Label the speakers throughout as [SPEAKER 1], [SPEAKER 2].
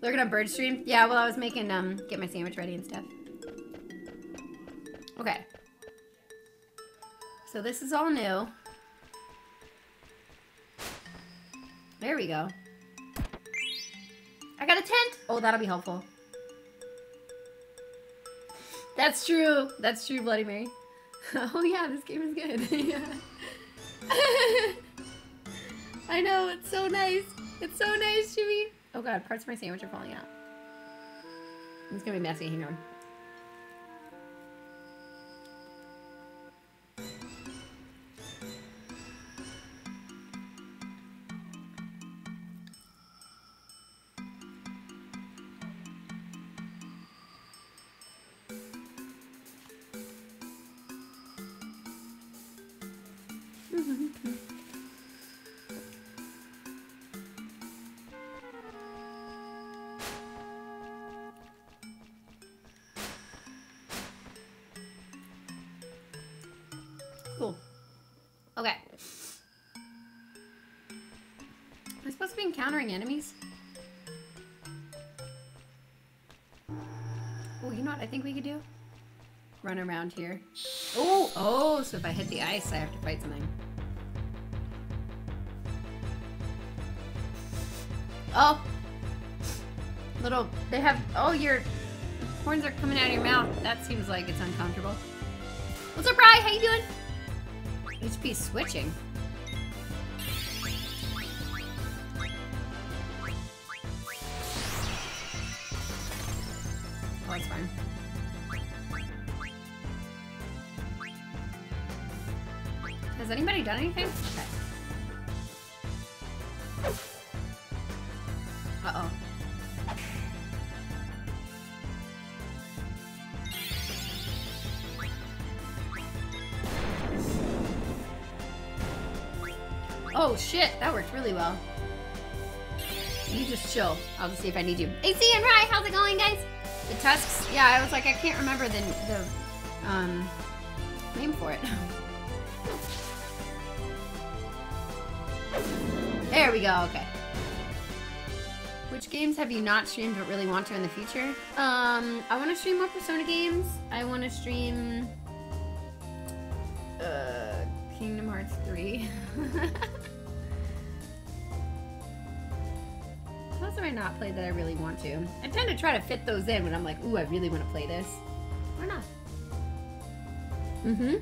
[SPEAKER 1] Looking at bird stream? Yeah, well, I was making, um, get my sandwich ready and stuff. Okay. So this is all new. There we go. I got a tent! Oh, that'll be helpful. That's true. That's true, Bloody Mary. oh yeah, this game is good. I know, it's so nice. It's so nice, Jimmy. Oh god, parts of my sandwich are falling out. It's gonna be messy. Hang on. Enemies? Oh, you know what I think we could do? Run around here. Oh, oh, so if I hit the ice, I have to fight something. Oh. Little, they have, oh, your horns are coming out of your mouth. That seems like it's uncomfortable. What's up, Bri? How you doing? HP switching. Really well. You just chill. I'll just see if I need you. AC and Rye, how's it going, guys? The tusks. Yeah, I was like, I can't remember the the um name for it. There we go. Okay. Which games have you not streamed but really want to in the future? Um, I want to stream more Persona games. I want to stream want to? I tend to try to fit those in when I'm like, ooh, I really want to play this. Or not. Mm-hmm.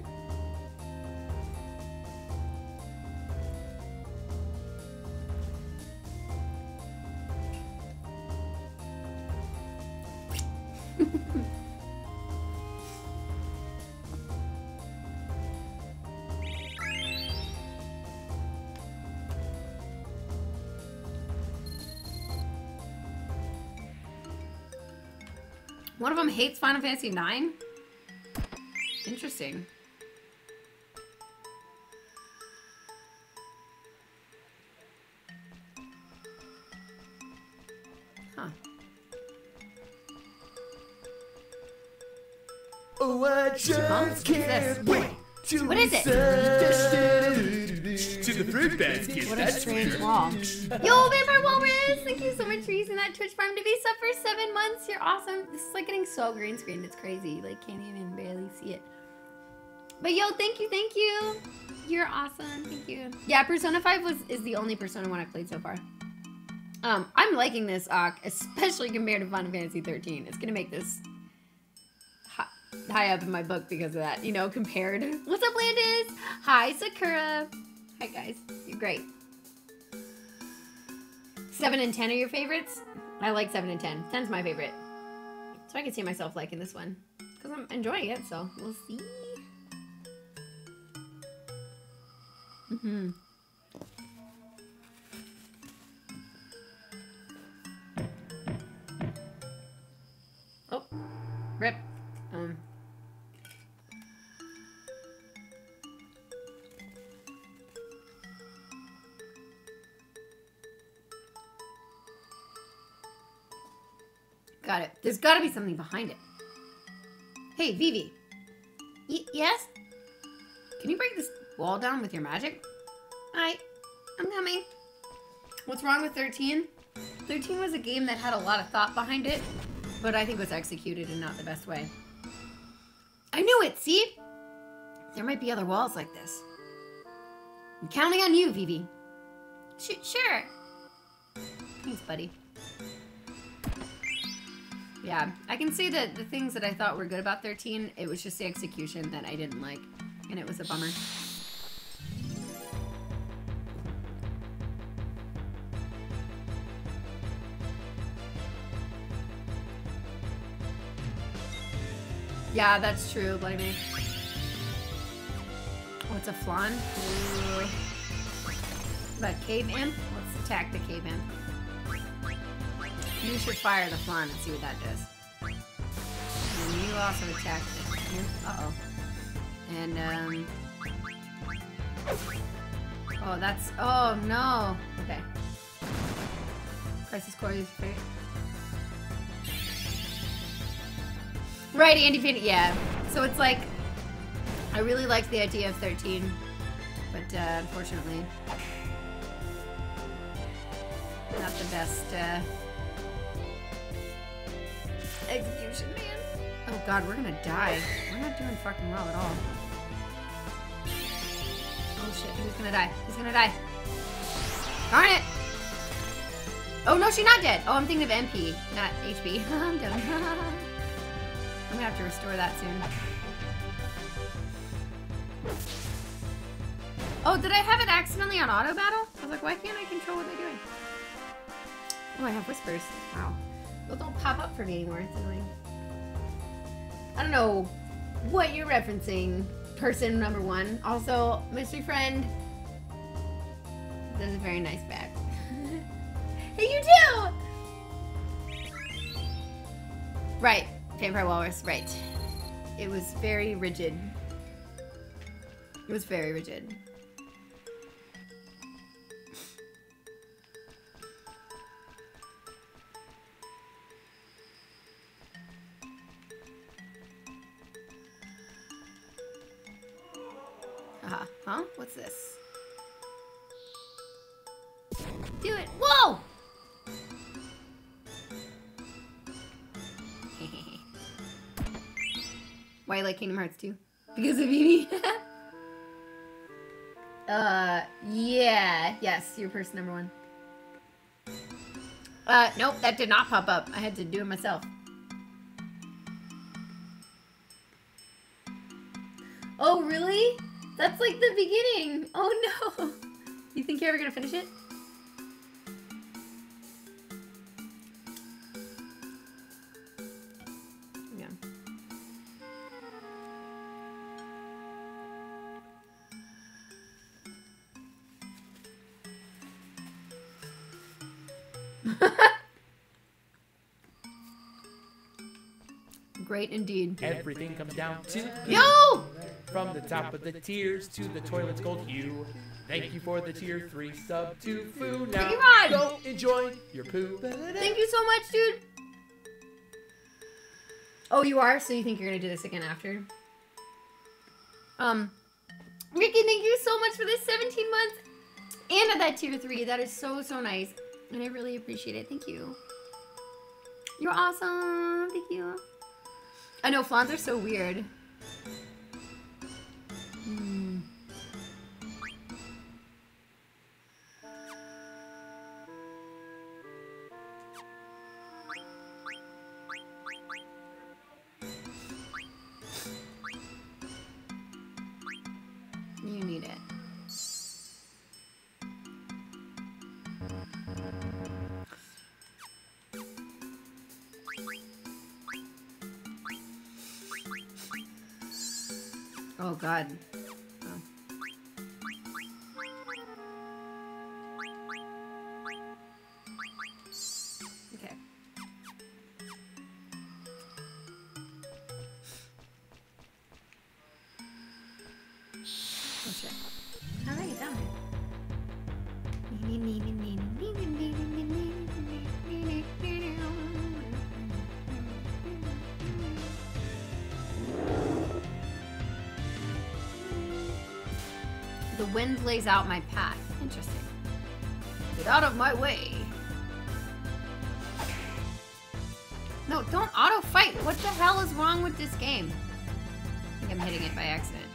[SPEAKER 1] Final Fantasy IX? Interesting. Huh.
[SPEAKER 2] Oh, I just can't wait to
[SPEAKER 1] What is it?
[SPEAKER 2] To the fruit basket.
[SPEAKER 1] What a strange
[SPEAKER 2] for
[SPEAKER 1] wall. Yo, Vampire Walrus! Thank you so much for using that Twitch Prime to be sub for seven months. You're awesome. This is like getting so green screen. It's crazy. Like, can't even barely see it. But yo, thank you, thank you. You're awesome. Thank you. Yeah, Persona 5 was is the only Persona one I've played so far. Um, I'm liking this Ak, especially compared to Final Fantasy 13. It's gonna make this hi- high up in my book because of that, you know, compared. What's up, Landis? Hi, Sakura. Hi, guys. You're great. 7 and 10 are your favorites? I like 7 and 10. 10's my favorite. So I can see myself liking this one. Because I'm enjoying it, so we'll see. Mm-hmm. Oh, rip. Got it. There's got to be something behind it. Hey, Vivi. Y- yes? Can you break this wall down with your magic? Alright, I'm coming. What's wrong with 13? 13 was a game that had a lot of thought behind it, but I think was executed in not the best way. I knew it, see? There might be other walls like this. I'm counting on you, Vivi. Sh sure. Thanks, buddy. Yeah, I can see that the things that I thought were good about 13, it was just the execution that I didn't like, and it was a bummer. Yeah, that's true, Bloody Mary. Oh, a flan? Ooh. But cave imp? Let's attack the cave imp. You should fire the flan and see what that does. And you also attack. Uh-oh. And, um... Oh, that's... Oh, no. Okay. Crisis Core is great. Right, Andy. Yeah. So it's like, I really liked the idea of 13, but uh, unfortunately, not the best uh, execution, man. Oh god, we're gonna die. We're not doing fucking well at all. Oh shit, who's gonna die? Who's gonna die? Darn it! Oh no, she's not dead. Oh, I'm thinking of MP, not HP. I'm done. I'm gonna have to restore that soon. Oh, did I have it accidentally on auto battle? I was like, why can't I control what they're doing? Oh, I have whispers. Wow. Those don't pop up for me anymore. It's annoying. I don't know what you're referencing, person number one. Also, mystery friend does a very nice bag. hey, you too! Right. Vampire Walrus, right. It was very rigid. It was very rigid. Uh, huh? What's this? Do it. Whoa! Why you like Kingdom Hearts 2? Because of Vivi? uh, yeah. Yes, you're person number one. Uh, nope, that did not pop up. I had to do it myself. Oh, really? That's like the beginning. Oh, no. You think you're ever gonna finish it? Yeah. Great indeed.
[SPEAKER 2] Everything comes down to
[SPEAKER 1] Yo!
[SPEAKER 2] From the top of the tiers to the toilet's gold hue. Thank you for the tier 3 sub to Foo. Now
[SPEAKER 1] you, Rod.
[SPEAKER 2] go enjoy your poo.
[SPEAKER 1] Thank you so much, dude. Oh, you are? So you think you're gonna do this again after? Um, Ricky, thank you so much for this 17 months and at that tier 3. That is so, so nice. And I really appreciate it. Thank you. You're awesome. Thank you. I know, flans are so weird. then out my path. Interesting. Get out of my way. No, don't auto fight. What the hell is wrong with this game? I think I'm hitting it by accident.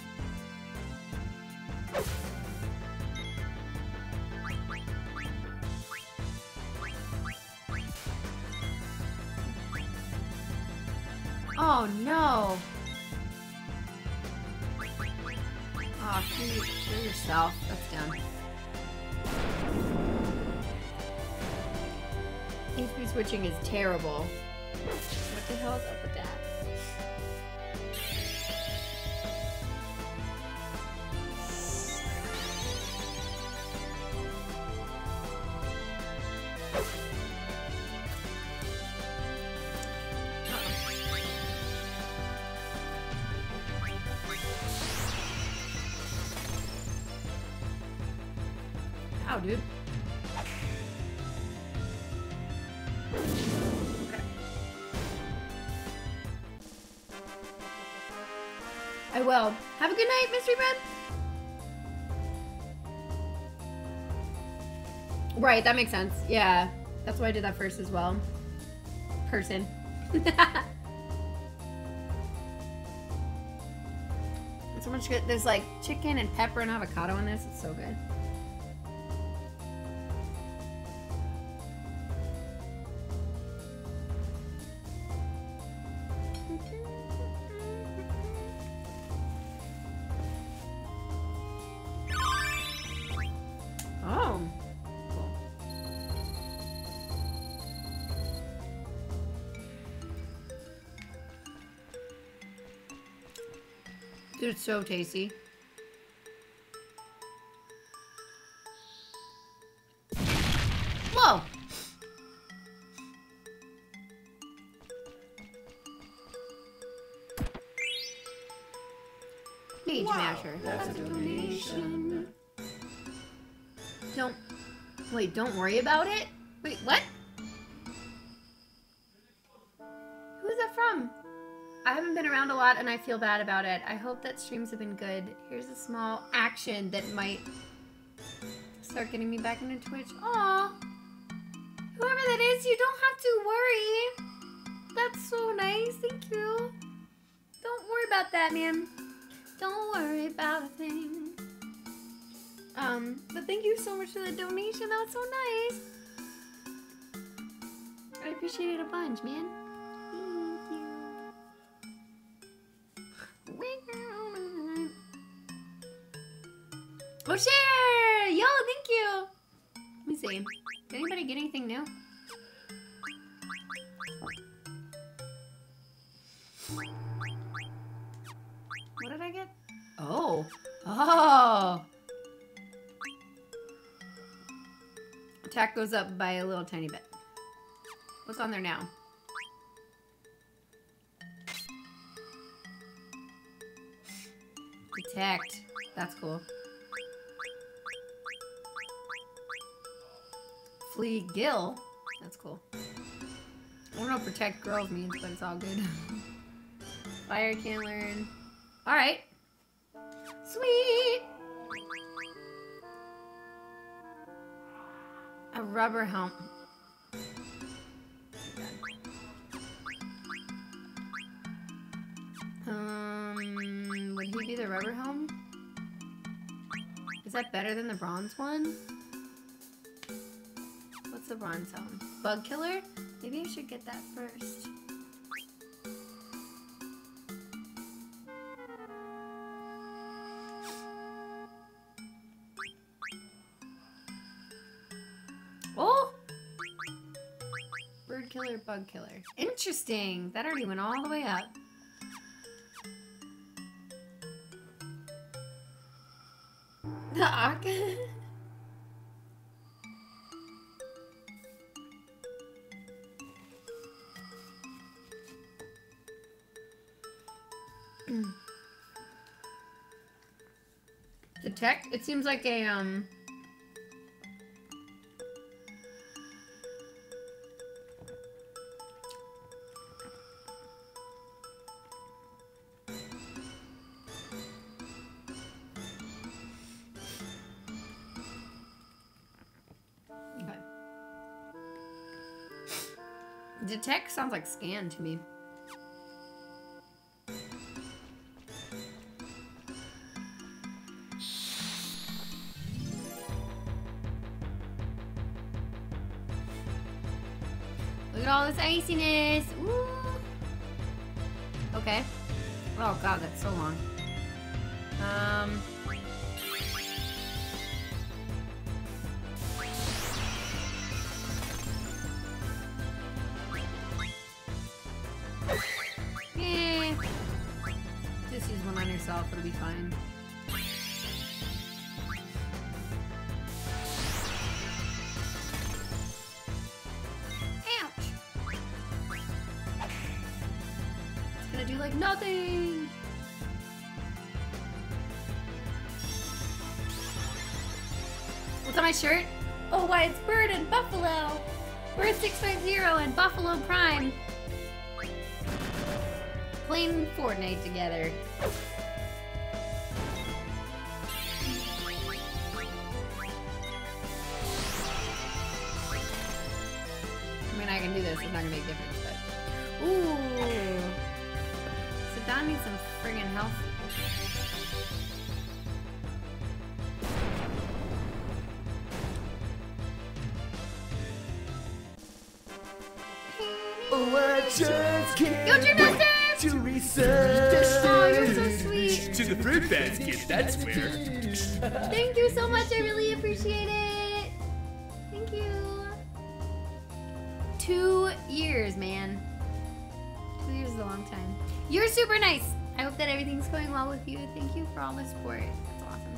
[SPEAKER 1] Terrible. Good night, Mystery Bread. Right, that makes sense. Yeah. That's why I did that first as well. Person. So much good. There's like chicken and pepper and avocado in this. It's so good. So tasty. Whoa! Mage Masher.
[SPEAKER 2] That's a donation.
[SPEAKER 1] Don't. Wait, don't worry about it? I feel bad about it. I hope that streams have been good. Here's a small action that might start getting me back into Twitch. Aw. Whoever that is, you don't have to worry. That's so nice. Thank you. Don't worry about that, man. Don't worry about a thing. Um, but thank you so much for the donation. That was so nice. I appreciate it a bunch, man. What did I get? Oh. Oh. Attack goes up by a little tiny bit. What's on there now? Detect. That's cool. Flee Gill. That's cool. I don't know what protect girls means, but it's all good. Fire can learn. Alright. Sweet! A rubber helmet. Um, would he be the rubber helm? Is that better than the bronze one? Bug killer? Maybe I should get that first. Oh! Bird killer, bug killer. Interesting. That already went all the way up. It seems like a, um... Detect sounds like scan to me. Okay. Oh god, that's so long. Um. Shirt? Oh, why it's Bird and Buffalo! Bird 650 and Buffalo Prime playing Fortnite together. You for support. That's awesome.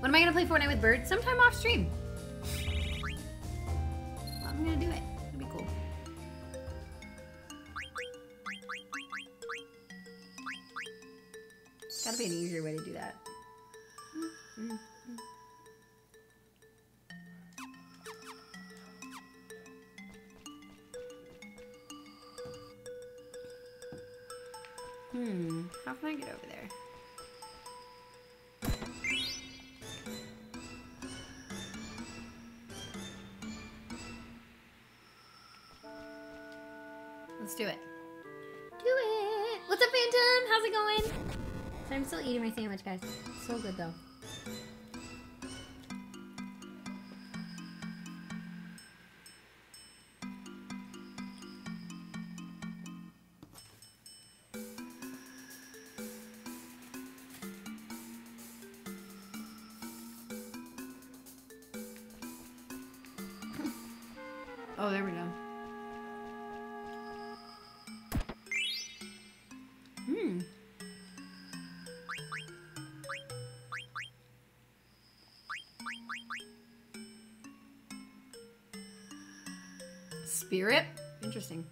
[SPEAKER 1] When am I gonna play Fortnite with Bird? Sometime off stream. I'm gonna do it. It'll be cool. Gotta be an easier way to do that. Hmm, how can I get over there? Sandwich, guys. So good, though. Spirit? Interesting.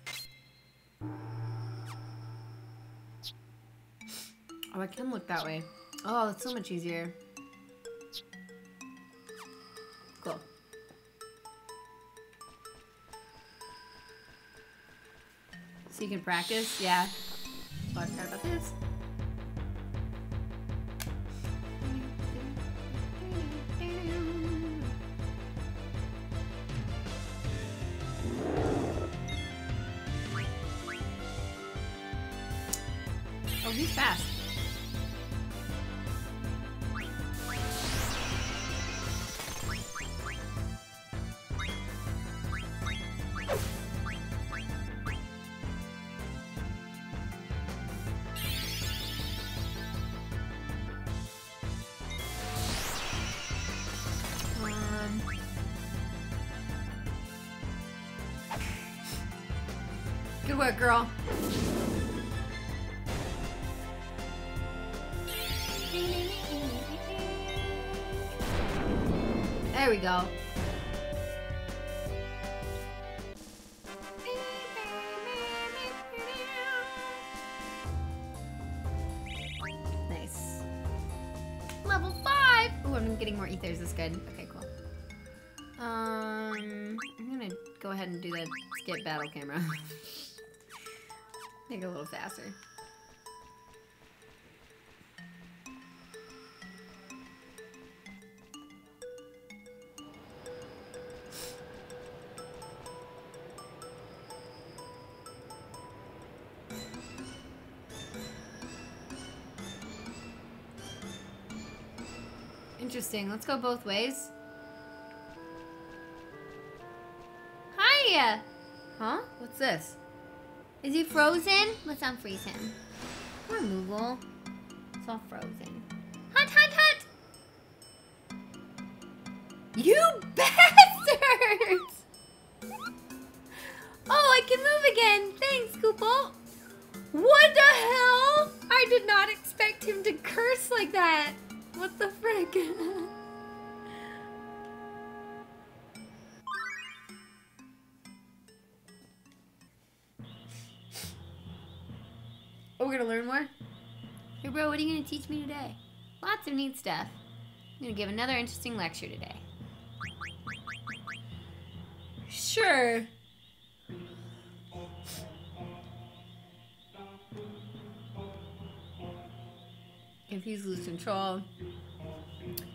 [SPEAKER 1] Oh, I can look that way. Oh, it's so much easier. Cool. So you can practice? Yeah. Oh, I forgot about this. Girl. There we go. Nice. Level five. Oh, I'm getting more ethers. That's good. Okay, cool. Um, I'm gonna go ahead and do the skip battle camera. Make it a little faster. Interesting. Let's go both ways. Hi! Huh? What's this? Is he frozen? Let's unfreeze him. Poor Moogle. It's all frozen. Hunt, hunt, hunt! You bastards! Oh, I can move again. Thanks, kupo. What the hell? I did not expect him to curse like that. What the frick? we're gonna learn more? Hey, bro, what are you gonna teach me today? Lots of neat stuff. I'm gonna give another interesting lecture today. Sure. If he's lose control.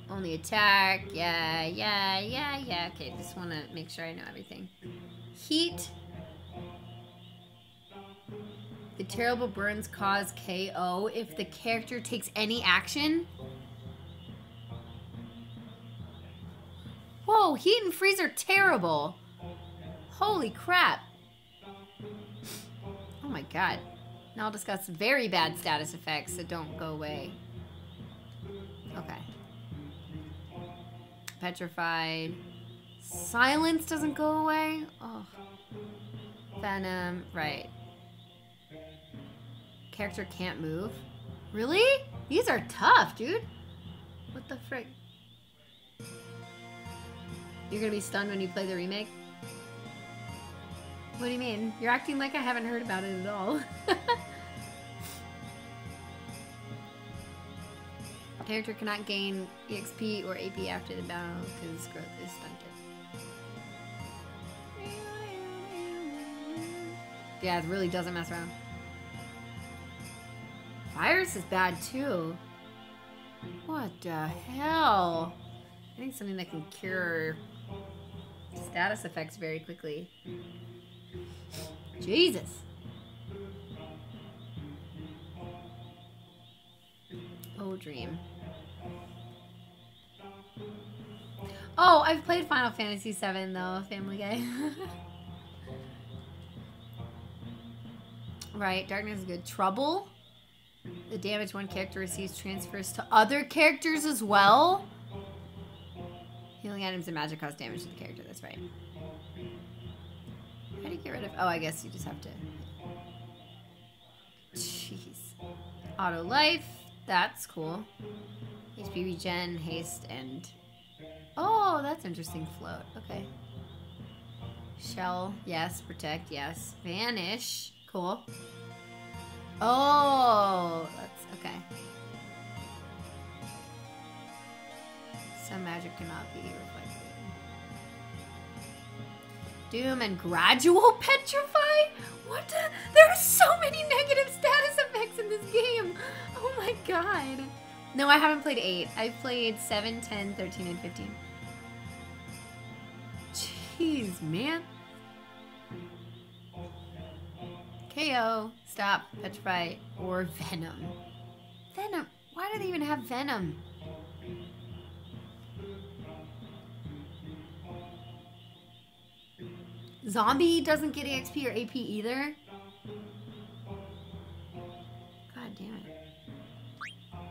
[SPEAKER 1] Only attack. Yeah, yeah, yeah, yeah. Okay, just want to make sure I know everything. Heat. The terrible burns cause KO if the character takes any action. Whoa, heat and freeze are terrible. Holy crap. Oh my god. Now I'll discuss very bad status effects that don't go away. Okay. Petrified. Silence doesn't go away? Oh. Venom. Right. Character can't move? Really? These are tough, dude. What the frick? You're gonna be stunned when you play the remake? What do you mean? You're acting like I haven't heard about it at all. Character cannot gain EXP or AP after the battle because growth is stunted. Yeah, it really doesn't mess around. Virus is bad too. What the hell? I need something that can cure status effects very quickly. Jesus. Oh, dream. Oh, I've played Final Fantasy VII though, Family Guy. right, darkness is good. Trouble. The damage one character receives transfers to other characters as well. Healing items and magic cause damage to the character. That's right. How do you get rid of... Oh, I guess you just have to... Jeez. Auto life. That's cool. HP regen, haste, and... Oh, that's interesting. Float. Okay. Shell. Yes. Protect. Yes. Vanish. Cool. Oh, that's... Okay. Some magic cannot be reflected. Doom and gradual petrify? What? The? There are so many negative status effects in this game. Oh my god. No, I haven't played 8. I've played 7, 10, 13, and 15. Jeez, man. KO, stop, petrify, or venom. Venom? Why do they even have venom? Zombie doesn't get EXP or AP either. God damn it.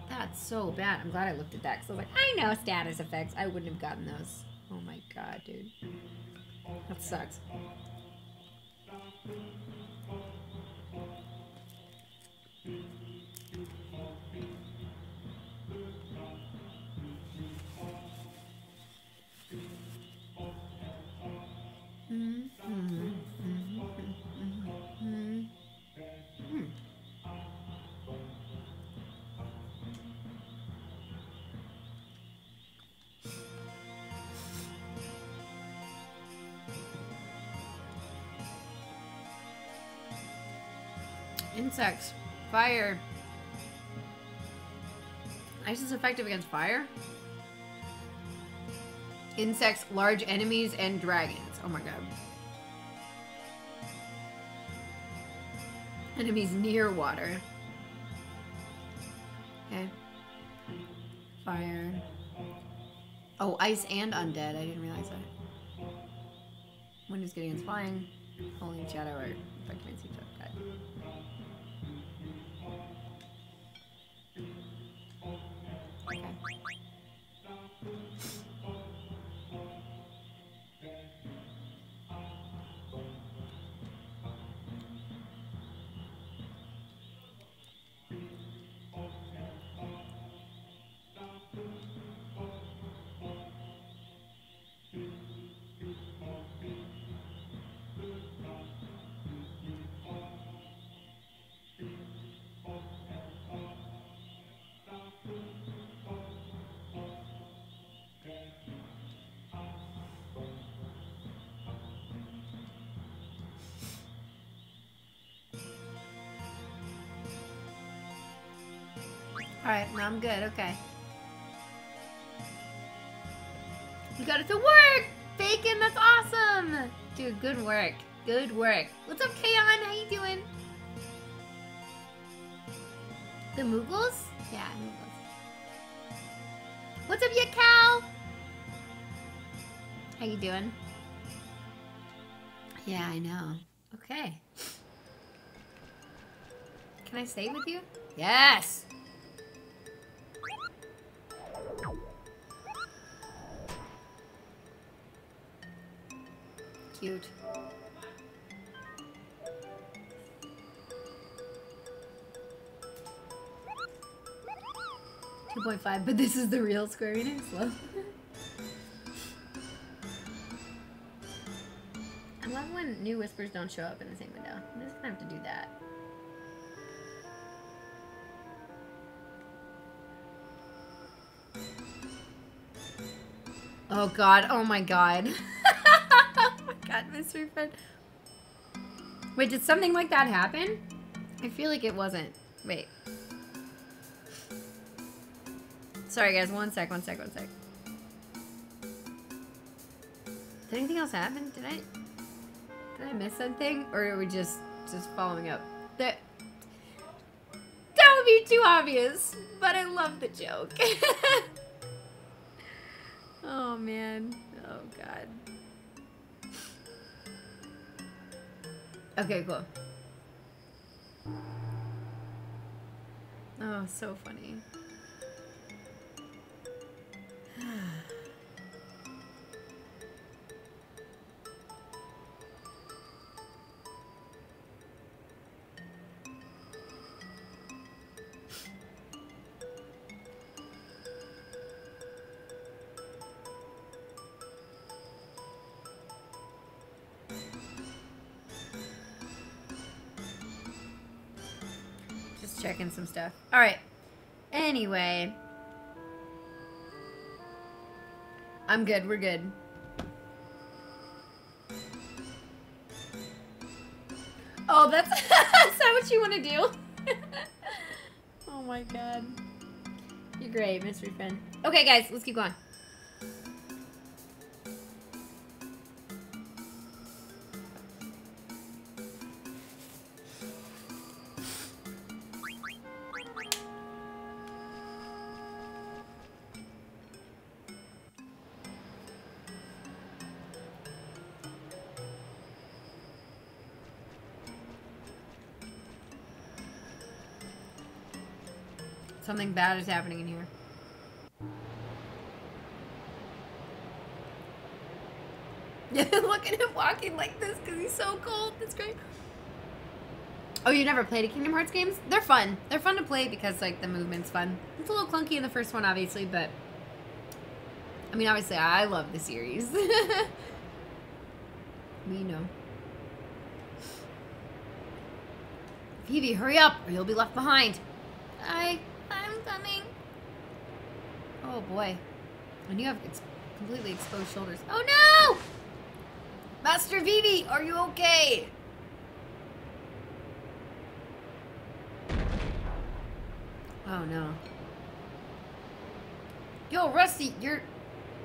[SPEAKER 1] That's so bad. I'm glad I looked at that because I was like, I know status effects. I wouldn't have gotten those. Oh my god, dude. That sucks. Insects. Fire. Ice is effective against fire? Insects, large enemies, and dragons. Oh my god. Enemies near water. Okay. Fire. Oh, ice and undead. I didn't realize that. Windows getting its flying. Holy shadow or infected siege Alright, now I'm good, okay. You got it to work! Bacon, that's awesome! Dude, good work. Good work. What's up, Kaon? How you doing? The Moogles? Yeah, Moogles. What's up, ya Cal? How you doing? Yeah, I know. Okay. Can I stay with you? Yes! Cute. Two point five, but this is the real Square Enix love. I love when new whispers don't show up in the same window. I'm just gonna have to do that. Oh god, oh my god. god, Mystery Friend. Wait, did something like that happen? I feel like it wasn't. Wait. Sorry guys, one sec, one sec, one sec. Did anything else happen? Did I did I miss something? Or are we just just following up? That that would be too obvious, but I love the joke. oh man. Oh god. Okay, cool. Oh, so funny. Some stuff. All right. Anyway. I'm good. We're good. Oh, that's, that's that what you want to do? oh my god. You're great, mystery friend. Okay, guys, let's keep going. Something bad is happening in here. Yeah, look at him walking like this because he's so cold. That's great. Oh, you never played a Kingdom Hearts games? They're fun. They're fun to play because like the movement's fun. It's a little clunky in the first one, obviously, but I mean, obviously, I love the series. we know. Phoebe, hurry up, or you'll be left behind. Oh boy, and you have ex completely exposed shoulders. Oh no! Master Vivi, are you okay? Oh no. Yo, Rusty, you're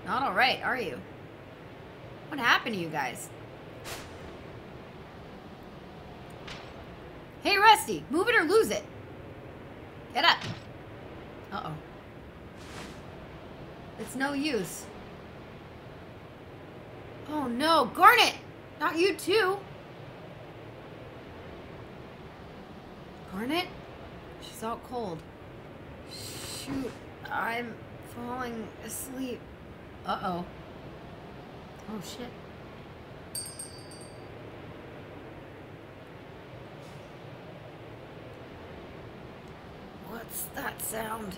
[SPEAKER 1] not alright, are you? What happened to you guys? Hey, Rusty, move it or lose it. Get up. Uh-oh. No use. Oh no, Garnet! Not you too. Garnet? She's out cold. Shoot, I'm falling asleep. Uh-oh. Oh shit. What's that sound?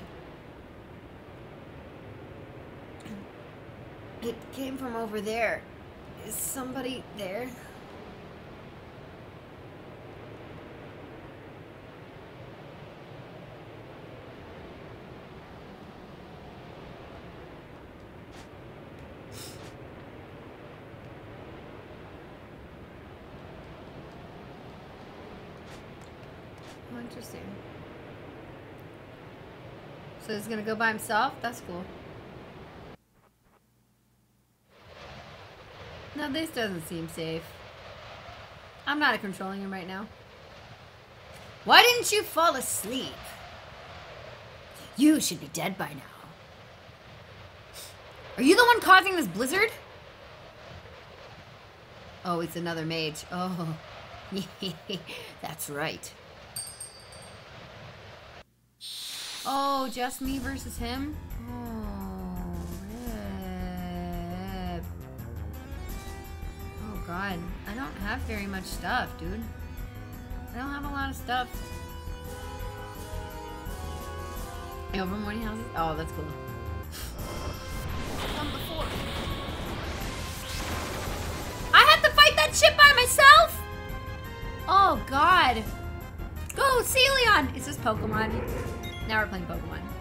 [SPEAKER 1] It came from over there. Is somebody there? Interesting. So he's gonna go by himself? That's cool. No, this doesn't seem safe. I'm not controlling him right now. Why didn't you fall asleep? You should be dead by now. Are you the one causing this blizzard? Oh, it's another mage. Oh, that's right. Oh, just me versus him? Very much stuff, dude. I don't have a lot of stuff. Over morning houses? Oh, that's cool. I have to fight that shit by myself? Oh, God. Go, Celion! Is this Pokemon? Now we're playing Pokemon.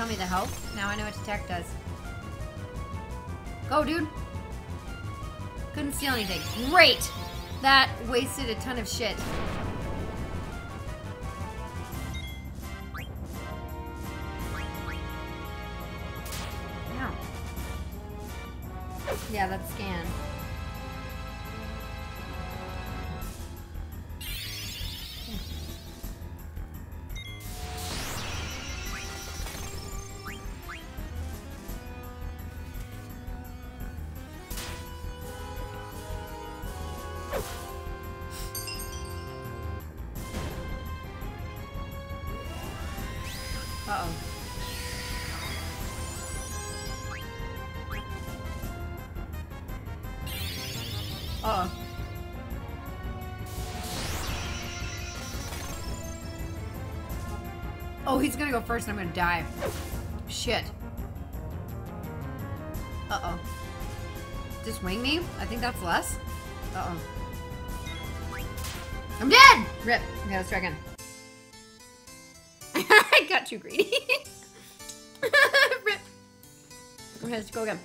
[SPEAKER 1] Tell me the health. Now I know what attack does. Go, dude! Couldn't steal anything. Great! That wasted a ton of shit. Gonna go first and I'm gonna die. Shit. Uh-oh. Just wing me? I think that's less. Uh-oh. I'm dead! Rip. Okay, let's try again. I got too greedy. Rip. Okay, let's go again.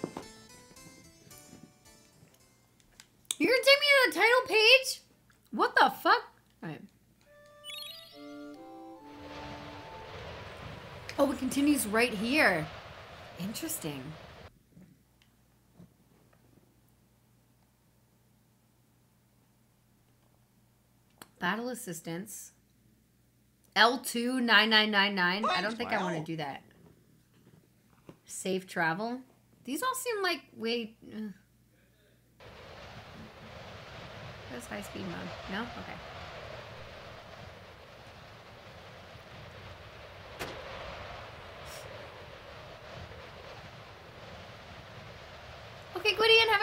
[SPEAKER 1] Continues right here. Interesting. Battle assistance. L2 9999. I don't think I want to do that. Safe travel. These all seem like way. Uh. That's high speed mode. No? Okay.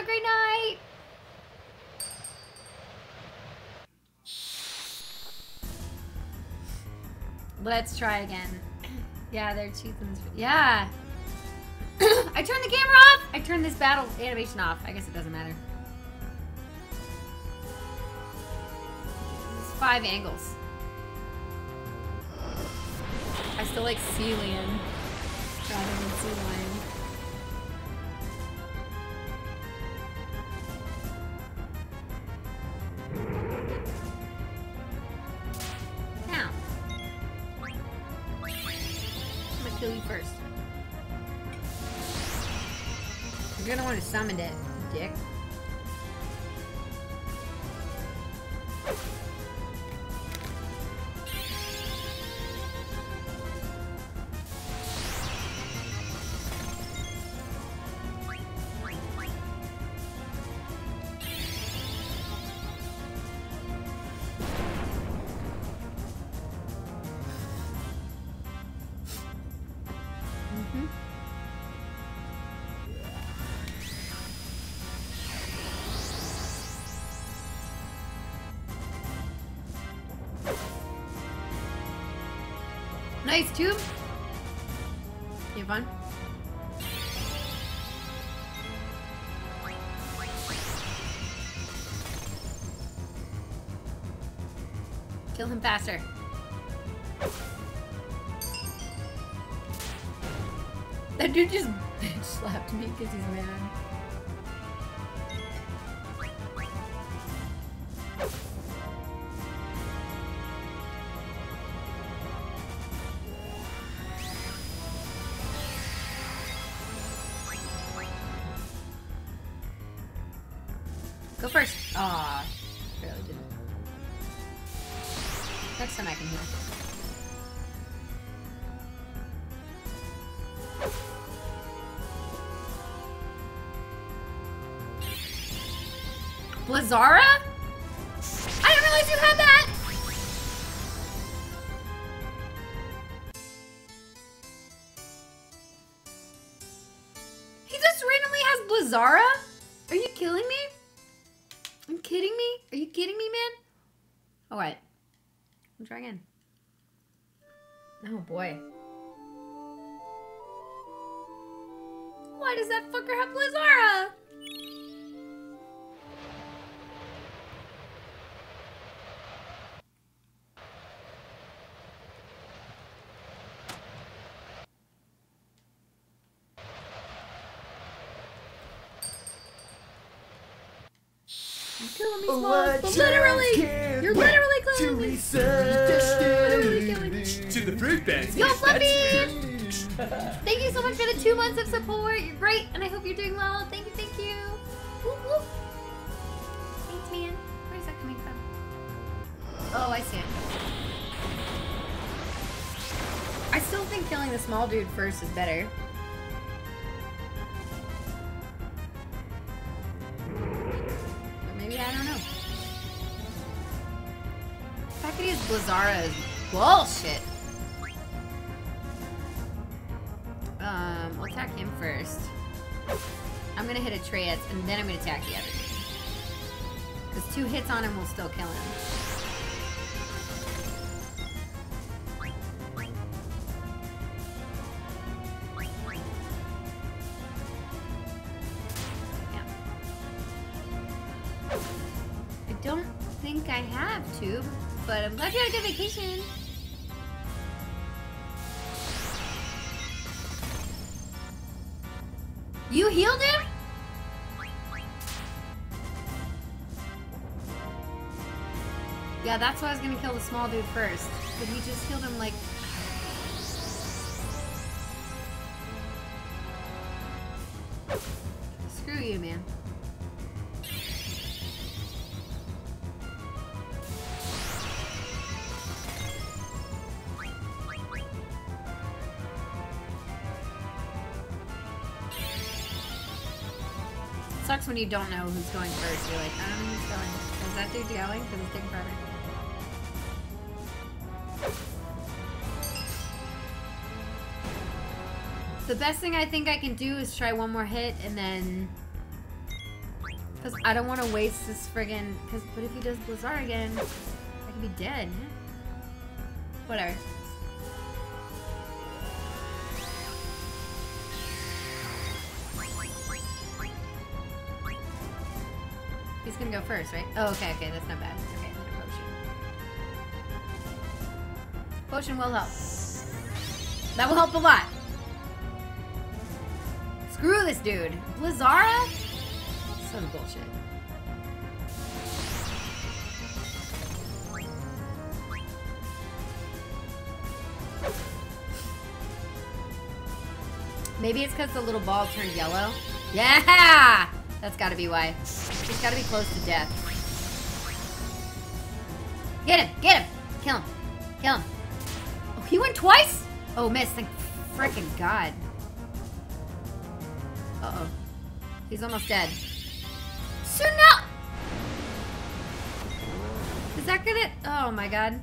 [SPEAKER 1] Have a great night. Let's try again. Yeah, there are two things. Yeah. I turned the camera off. I turned this battle animation off. I guess it doesn't matter. It's five angles. I still like sea rather than sea lion. Tube. You fun? Kill him faster. That dude just bitch slapped me because he's mad. Blizzara? Me, Smalls. But literally! You're literally killing me! Literally killing me.
[SPEAKER 2] To the fruit basket.
[SPEAKER 1] Yo,
[SPEAKER 2] that's
[SPEAKER 1] Fluffy! Thank you so much for the two months of support. You're great, and I hope you're doing well. Thank you, thank you. Whoop, whoop. Thanks, man. Where's that coming from? Oh, I see it. I still think killing the small dude first is better. Blizzara is bullshit. Um, I'll attack him first. I'm gonna hit a trance and then I'm gonna attack the other. Because two hits on him will still kill him. Vacation. You healed him? Yeah, that's why I was gonna kill the small dude first. But he just healed him like... when you don't know who's going first. You're like, I don't know who's going. Is that dude going? Because it's taking forever. The best thing I think I can do is try one more hit and then... Because I don't want to waste this friggin... Cause, but if he does Blizzard again, I could be dead. Whatever. First, right? Oh, okay, okay, that's not bad. Okay, potion. Potion will help. That will help a lot. Screw this dude. Blizzara? Some bullshit. Maybe it's because the little ball turned yellow. Yeah! That's gotta be why. He's gotta be close to death. Get him! Get him! Kill him! Kill him! Oh, he went twice? Oh, miss. Thank freaking God. Uh-oh. He's almost dead. So no! Is that gonna... Oh, my God.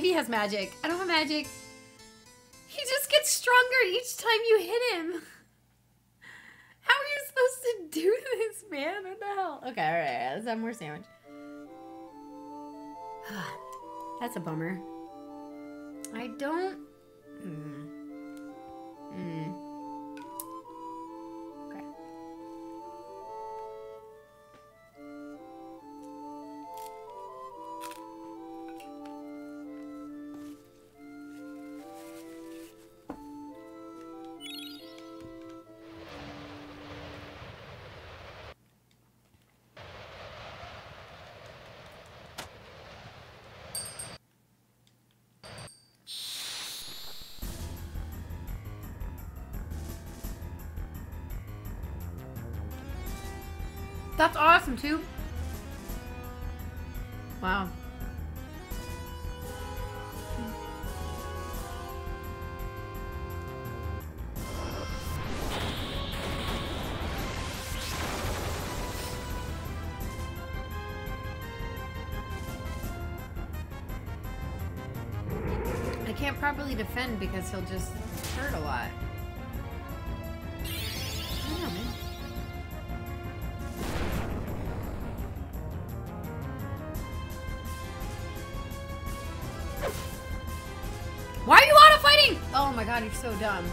[SPEAKER 1] Vivi has magic. I don't have magic. He just gets stronger each time you hit him. How are you supposed to do this, man? What the hell? Okay, alright, let's have more sandwich. That's a bummer. Awesome, too. Wow. I can't properly defend because he'll just Oh my god, you're so dumb.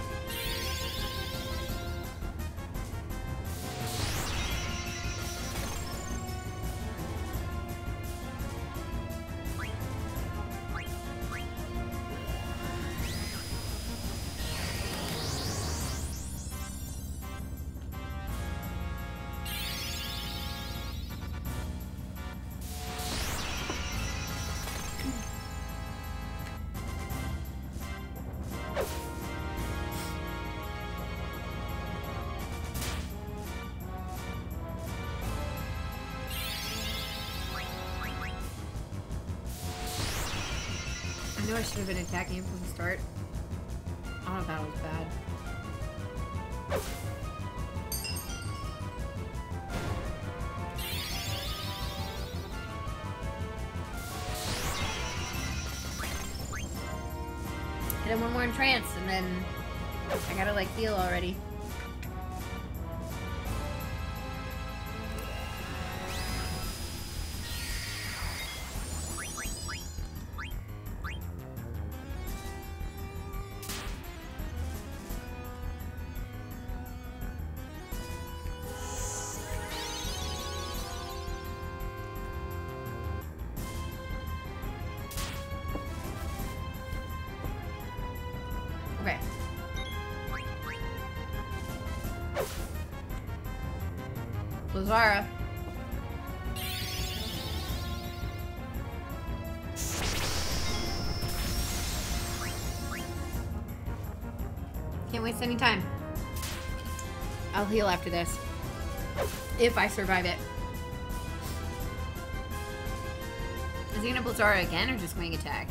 [SPEAKER 1] Should have been attacking him from the start. Oh, that was bad. Hit him one more in trance, and then I gotta like heal already. Lazara. Can't waste any time. I'll heal after this. If I survive it. Is he gonna Blizzara again or just wing attack?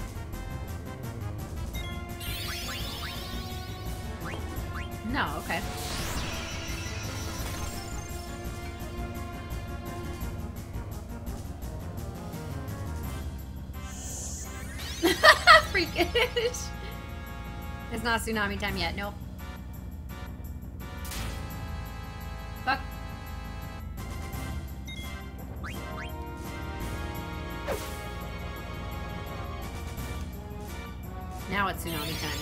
[SPEAKER 1] not tsunami time yet. Nope. Fuck. Now it's tsunami time.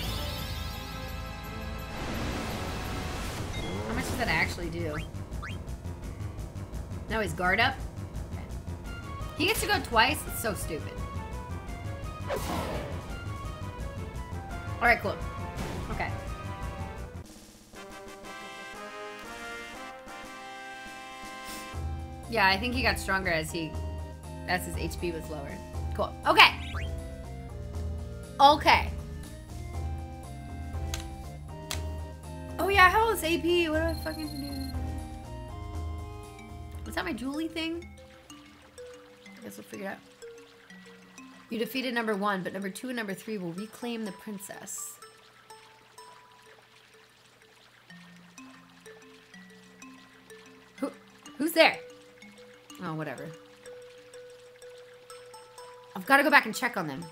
[SPEAKER 1] How much does that actually do? Now he's guard up? He gets to go twice? It's so stupid. Alright, cool. Yeah, I think he got stronger as he as his HP was lowered. Cool. Okay. Okay. Oh yeah, how is AP? What do I fucking do? Is that my Julie thing? I guess we'll figure it out. You defeated number one, but number two and number three will reclaim the princess. I've got to go back and check on them.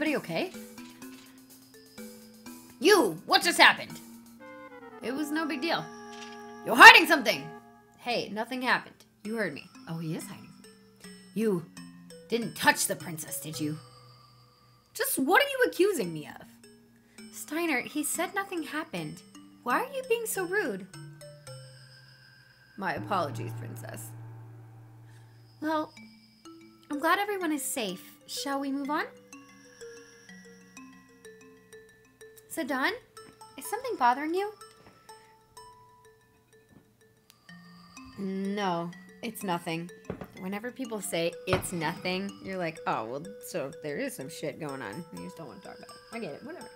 [SPEAKER 1] Everybody okay? You, what just happened? It was no big deal. You're hiding something! Hey, nothing happened. You heard me. Oh, he is hiding. You didn't touch the princess, did you? Just what are you accusing me of? Steiner, he said nothing happened. Why are you being so rude? My apologies, princess. Well, I'm glad everyone is safe. Shall we move on? Zidane, is something bothering you? No, it's nothing. Whenever people say it's nothing, you're like, oh, well, so there is some shit going on. You just don't want to talk about it. I get it, whatever.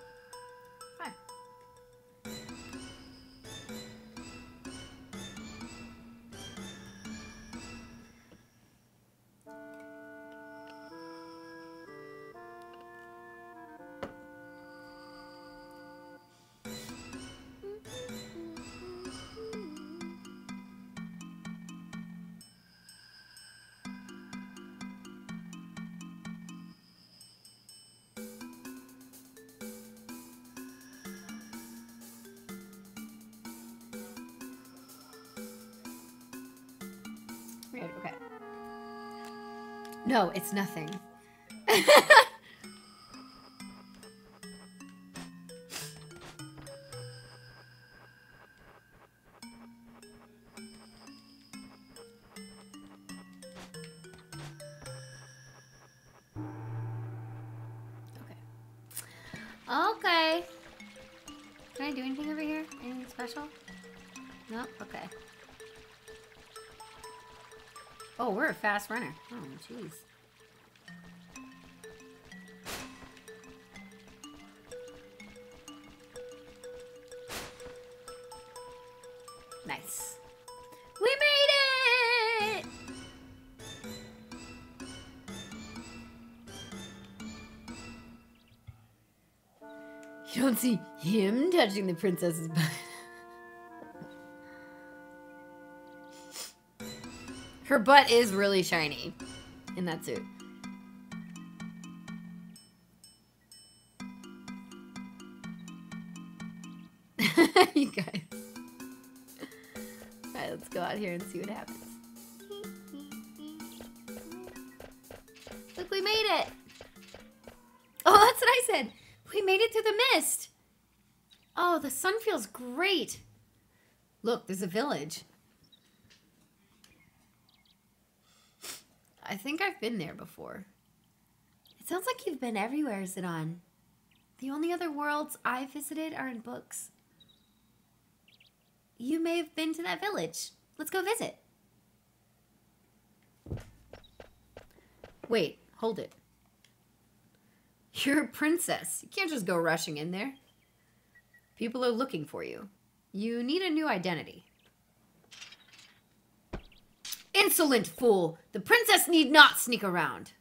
[SPEAKER 1] No, it's nothing. a fast runner. Oh, jeez. Nice. We made it! You don't see him touching the princess's butt. Her butt is really shiny in that suit. you guys. Alright, let's go out here and see what happens. Look, we made it! Oh, that's what I said! We made it through the mist! Oh, the sun feels great! Look, there's a village. I think I've been there before. It sounds like you've been everywhere, Zidane. The only other worlds I've visited are in books. You may have been to that village. Let's go visit. Wait, hold it. You're a princess. You can't just go rushing in there. People are looking for you. You need a new identity. Insolent fool! The princess need not sneak around.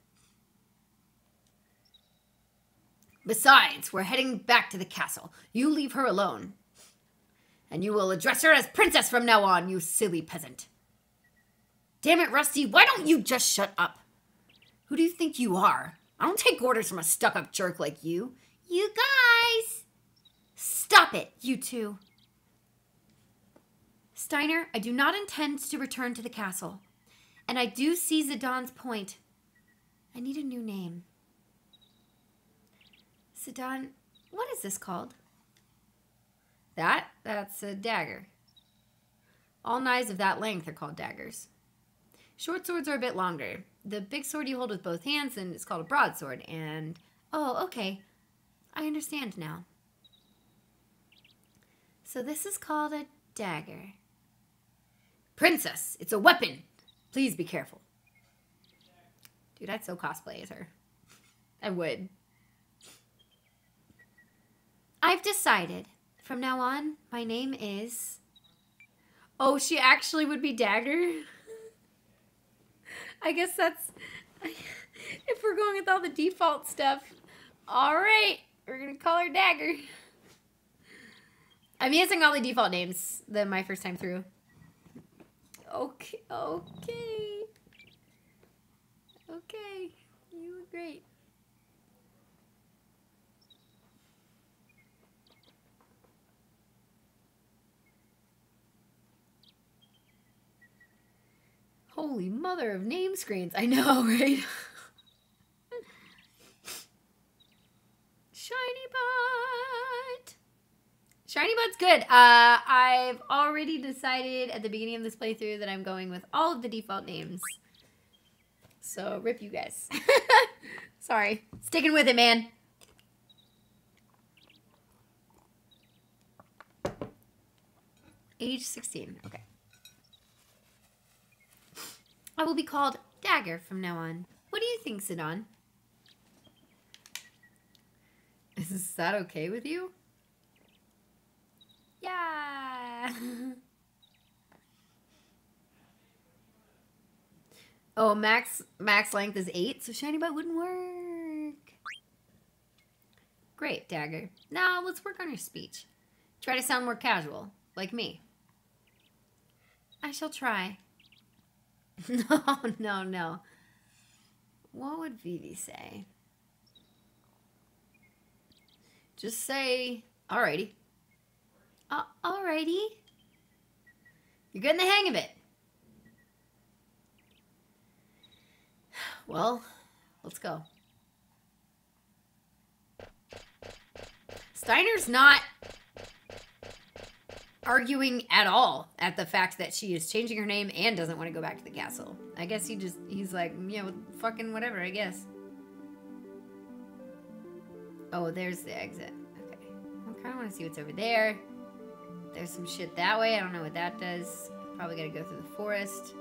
[SPEAKER 1] Besides, we're heading back to the castle. You leave her alone. And you will address her as princess from now on, you silly peasant. Damn it, Rusty, why don't you just shut up? Who do you think you are? I don't take orders from a stuck up jerk like you. You guys! Stop it, you two. Steiner, I do not intend to return to the castle. And I do see Zidane point. I need a new name. Zidane, what is this called? That? That's a dagger. All knives of that length are called daggers. Short swords are a bit longer. The big sword you hold with both hands, and it's called a broadsword. And oh, okay, I understand now. So this is called a dagger. Princess, it's a weapon. Please be careful. Dude, I'd so cosplay as her. I would. I've decided. From now on, my name is. Oh, she actually would be Dagger? I guess that's. If we're going with all the default stuff. Alright, we're gonna call her Dagger. I'm using all the default names than my first time through. Okay, okay. Okay, you were great. Holy mother of name screens. I know, right? Shiny Butt. Shiny Butt's good. Uh, I've already decided at the beginning of this playthrough that I'm going with all of the default names. So, rip you guys. Sorry. Sticking with it, man. Age 16. Okay. I will be called Dagger from now on. What do you think, Zidane? Is that okay with you? Yeah. oh, max max length is eight, so shiny butt wouldn't work. Great, Dagger. Now let's work on your speech. Try to sound more casual, like me. I shall try. No, no, no. What would Vivi say? Just say, alrighty. Uh, alrighty. You're getting the hang of it. Well, let's go. Steiner's not arguing at all at the fact that she is changing her name and doesn't want to go back to the castle. I guess he just, he's like, yeah, fucking whatever, I guess. Oh, there's the exit. Okay. I kind of want to see what's over there. There's some shit that way. I don't know what that does. Probably gotta go through the forest.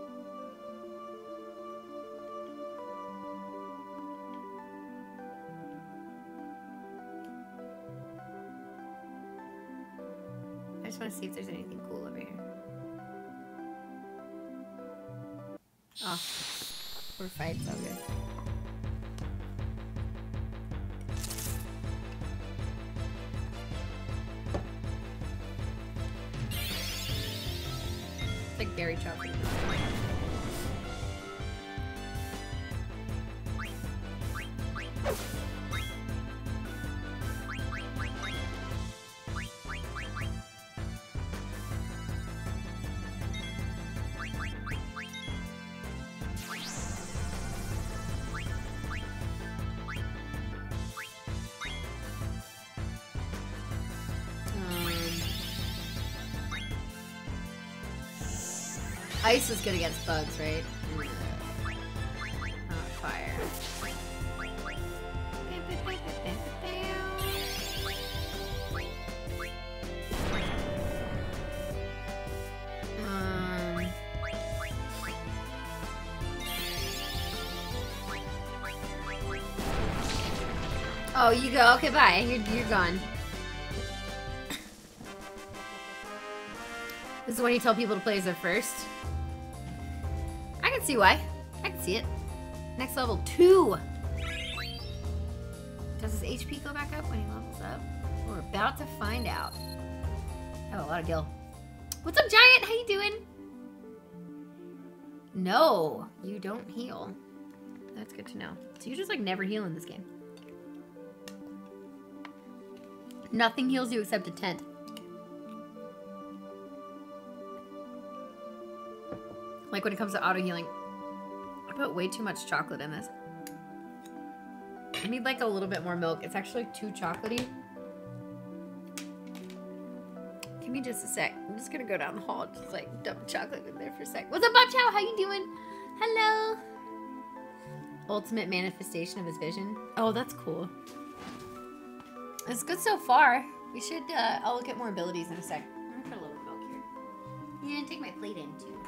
[SPEAKER 1] I just want to see if there's anything cool over here. Oh, poor fight's all good. Like chocolate. Ice is good against bugs, right? Not fire. Um, Oh, you go. Okay, bye. You're, you're gone. This is when you tell people to play as their first. I see why. I can see it. Next level two. Does his HP go back up when he levels up? We're about to find out. Oh, a lot of gil. What's up, Giant? How you doing? No, you don't heal. That's good to know. So you just like never heal in this game. Nothing heals you except a tent. Like when it comes to auto healing. Put way too much chocolate in this. I need like a little bit more milk. It's actually too chocolatey. Give me just a sec. I'm just gonna go down the hall, just like dump chocolate in there for a sec. What's up, Bob Chow? How you doing? Hello. Ultimate manifestation of his vision. Oh, that's cool. It's good so far. We should, uh, I'll look at more abilities in a sec. I'm gonna put a little milk here. Yeah, take my plate in too.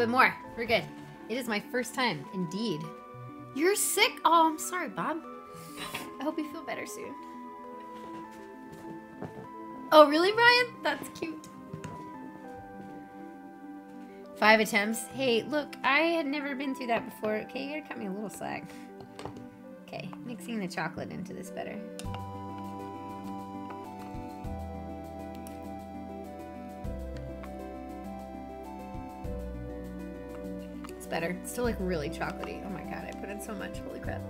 [SPEAKER 1] Bit more. We're good. It is my first time, indeed. You're sick? Oh, I'm sorry, Bob. I hope you feel better soon. Oh, really, Brian? That's cute. Five attempts. Hey, look, I had never been through that before. Okay, you gotta cut me a little slack. Okay, mixing the chocolate into this better. Better. It's still like really chocolatey. Oh my god, I put in so much. Holy crap.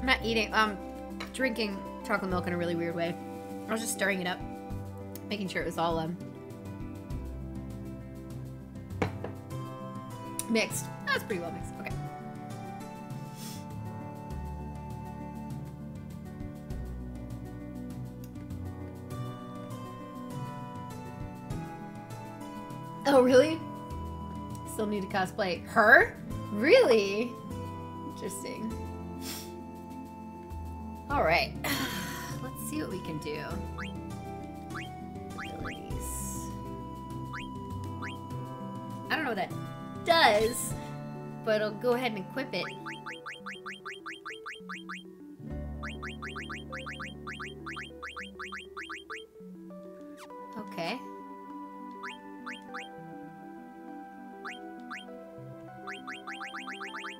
[SPEAKER 1] I'm not eating, um, drinking chocolate milk in a really weird way. I was just stirring it up, making sure it was all, um, mixed. That's pretty well mixed. Okay. Oh, really? Still need to cosplay her? Really? Interesting. All right. Let's see what we can do. But I'll go ahead and equip it. Okay.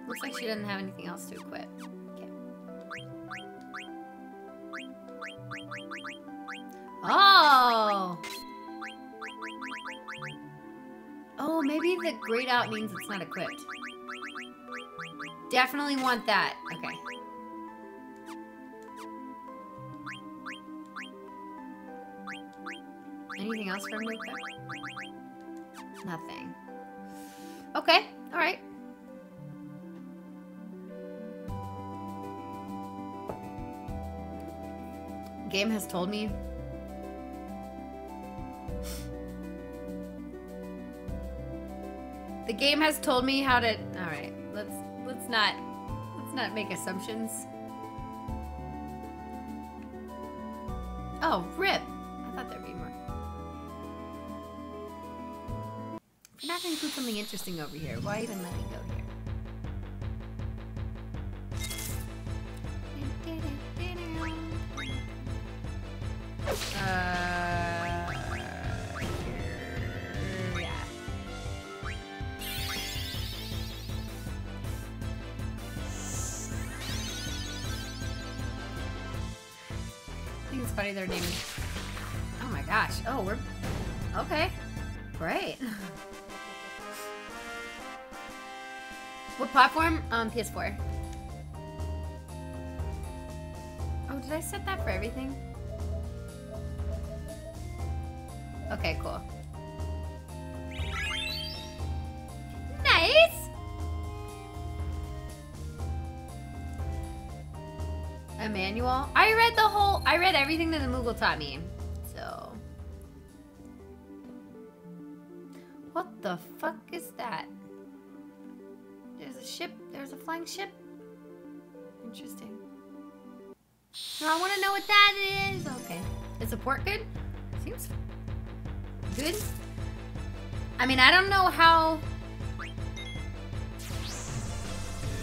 [SPEAKER 1] Looks like she doesn't have anything else to equip. Okay. Oh! Oh, maybe the grayed out means it's not equipped. Definitely want that. Okay. Anything else from me? Nothing. Okay. All right. Game has told me. the game has told me how to. All right, let's let's not let's not make assumptions. Oh, rip! I thought there'd be more. You're not gonna include something interesting over here, why even let me go here? Uh, It's their name is. Oh my gosh. Oh, we're. Okay. Great. what platform? Um, PS4. Oh, did I set that for everything? Okay, cool. Read everything that the Moogle taught me. So. What the fuck is that? There's a ship, there's a flying ship? Interesting. No, I want to know what that is. Okay. Is the port good? Seems good. I mean, I don't know how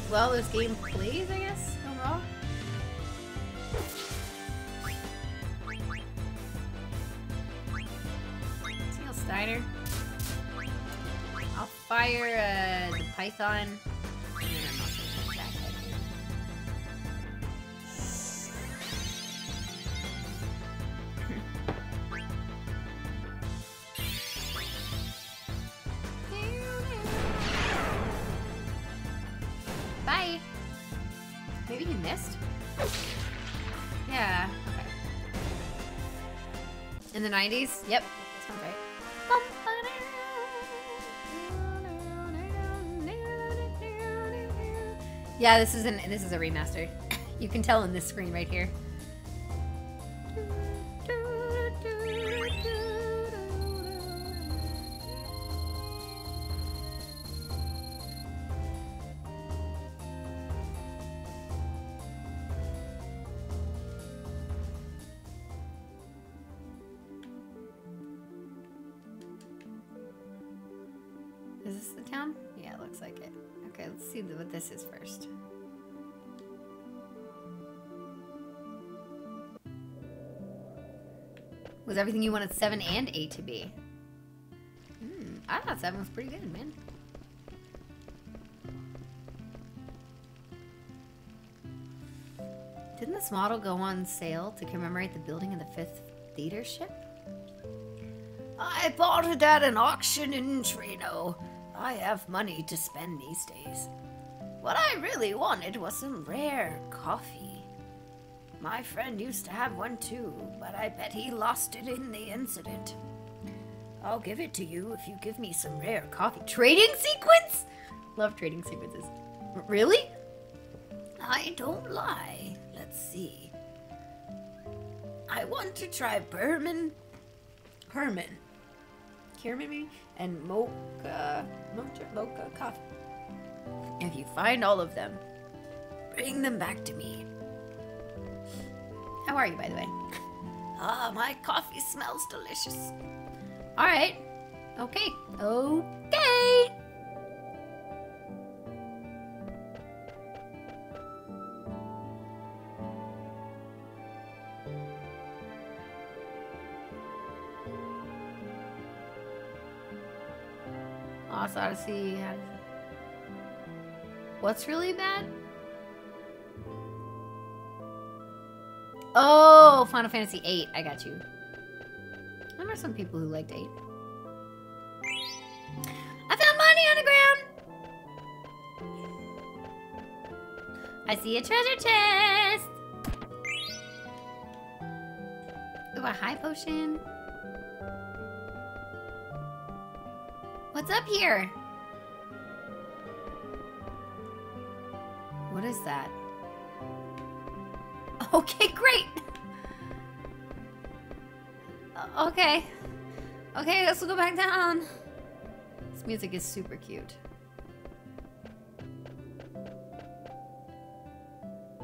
[SPEAKER 1] well this game plays, I guess, overall. I'll fire uh, the Python. Bye. Maybe he missed? Yeah. In the 90s? Yep, Yeah, this is an this is a remaster. You can tell in this screen right here. Wanted 7 and 8 to be? Hmm, I thought 7 was pretty good, man. Didn't this model go on sale to commemorate the building of the 5th theater ship? I bought it at an auction in Treno. I have money to spend these days. What I really wanted was some rare coffee. My friend used to have one too, but I bet he lost it in the incident. I'll give it to you if you give me some rare coffee. Trading sequence? Love trading sequences. Really? I don't lie. Let's see. I want to try Burman. Herman. Kirman and mocha, mocha, mocha coffee. If you find all of them, bring them back to me. How are you, by the way? Ah, my coffee smells delicious. All right. Okay. Okay. Lost Odyssey. What's really bad? Oh, Final Fantasy VIII. I got you. I remember some people who liked 8. I found money on the ground! I see a treasure chest! Ooh, a high potion. What's up here? What is that? Okay, great! Uh, okay. Okay, let's go back down. This music is super cute.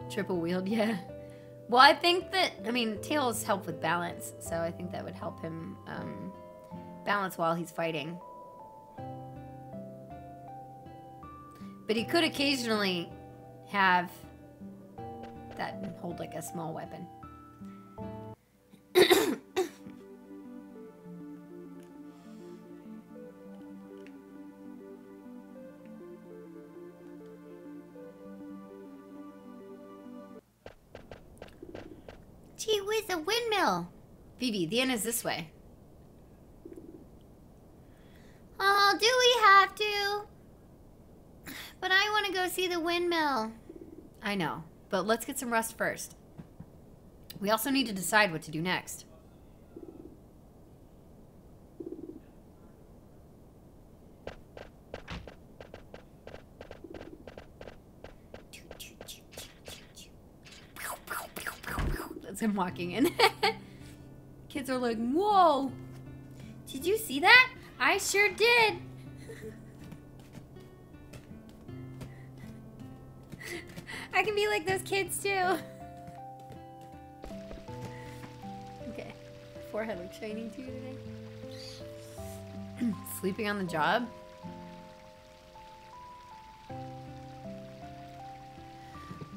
[SPEAKER 1] Triple wheeled, yeah. Well, I think that, I mean, tails help with balance, so I think that would help him um, balance while he's fighting. But he could occasionally have that hold like a small weapon. Gee whiz, a windmill! Vivi, the end is this way. Oh, do we have to? But I want to go see the windmill. I know, but let's get some rest first. We also need to decide what to do next. That's him walking in. Kids are like, whoa! Did you see that? I sure did. I can be like those kids too. Okay. Forehead looks shiny too today. Sleeping on the job?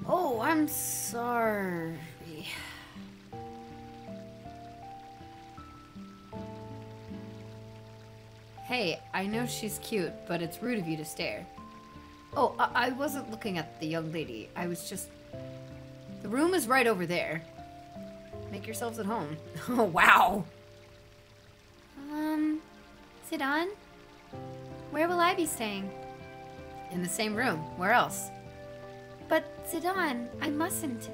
[SPEAKER 1] Oh, I'm sorry. Hey, I know she's cute, but it's rude of you to stare. Oh, I, I wasn't looking at the young lady. I was just... The room is right over there. Make yourselves at home. Oh, wow. Um, Zidane? Where will I be staying? In the same room. Where else? But, Zidane, I mustn't.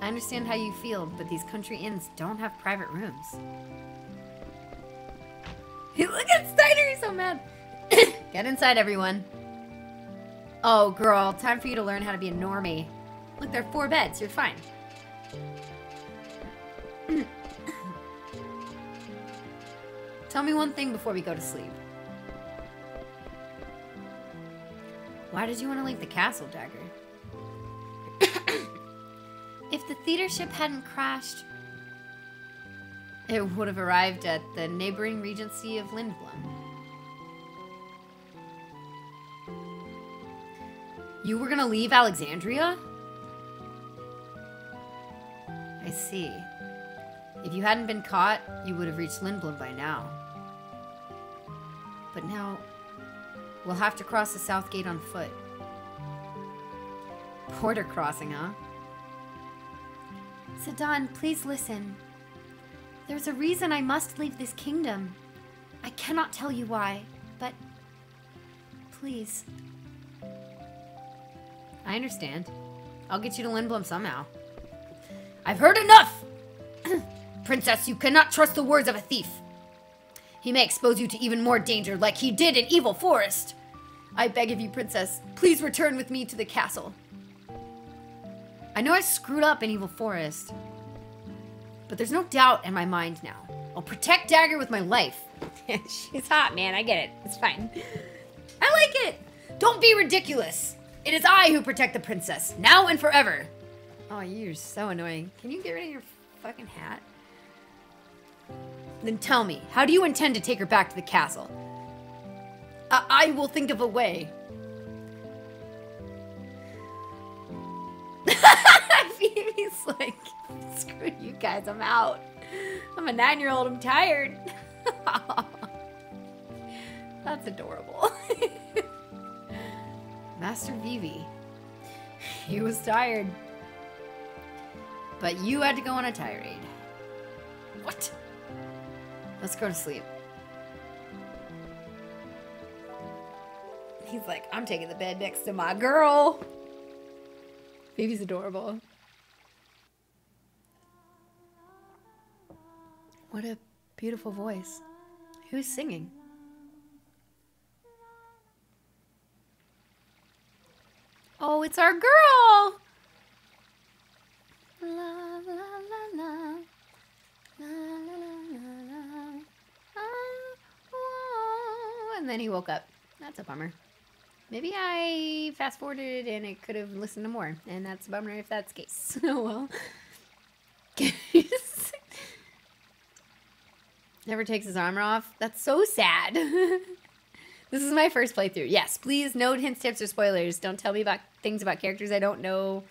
[SPEAKER 1] I understand how you feel, but these country inns don't have private rooms. Look at Steiner, he's so mad. Get inside, everyone. Oh, girl, time for you to learn how to be a normie. Look, there are four beds. You're fine. Tell me one thing before we go to sleep. Why did you want to leave the castle, Dagger? if the theater ship hadn't crashed, it would have arrived at the neighboring regency of Lindblom. You were gonna leave Alexandria? I see. If you hadn't been caught, you would have reached Lindblom by now. But now, we'll have to cross the south gate on foot. Border crossing, huh? Zidane, please listen. There's a reason I must leave this kingdom. I cannot tell you why, but please. I understand. I'll get you to Lindblom somehow. I've heard enough! Princess, you cannot trust the words of a thief. He may expose you to even more danger like he did in Evil Forest. I beg of you, Princess, please return with me to the castle. I know I screwed up in Evil Forest, but there's no doubt in my mind now. I'll protect Dagger with my life. She's hot, man. I get it. It's fine. I like it. Don't be ridiculous. It is I who protect the princess, now and forever. Oh, you're so annoying. Can you get rid of your fucking hat? Then tell me, how do you intend to take her back to the castle? I, I will think of a way. Phoebe's like, screw you guys, I'm out. I'm a nine year old, I'm tired. That's adorable. Master Vivi, he was tired. But you had to go on a tirade. What? Let's go to sleep. He's like, I'm taking the bed next to my girl. Baby's adorable. What a beautiful voice. Who's singing? Oh, it's our girl. La, la, la. And then he woke up. That's a bummer. Maybe I fast forwarded and it could have listened to more. And that's a bummer if that's the case. oh well. Never takes his armor off. That's so sad. this is my first playthrough. Yes, please, no hints, tips, or spoilers. Don't tell me about things about characters I don't know.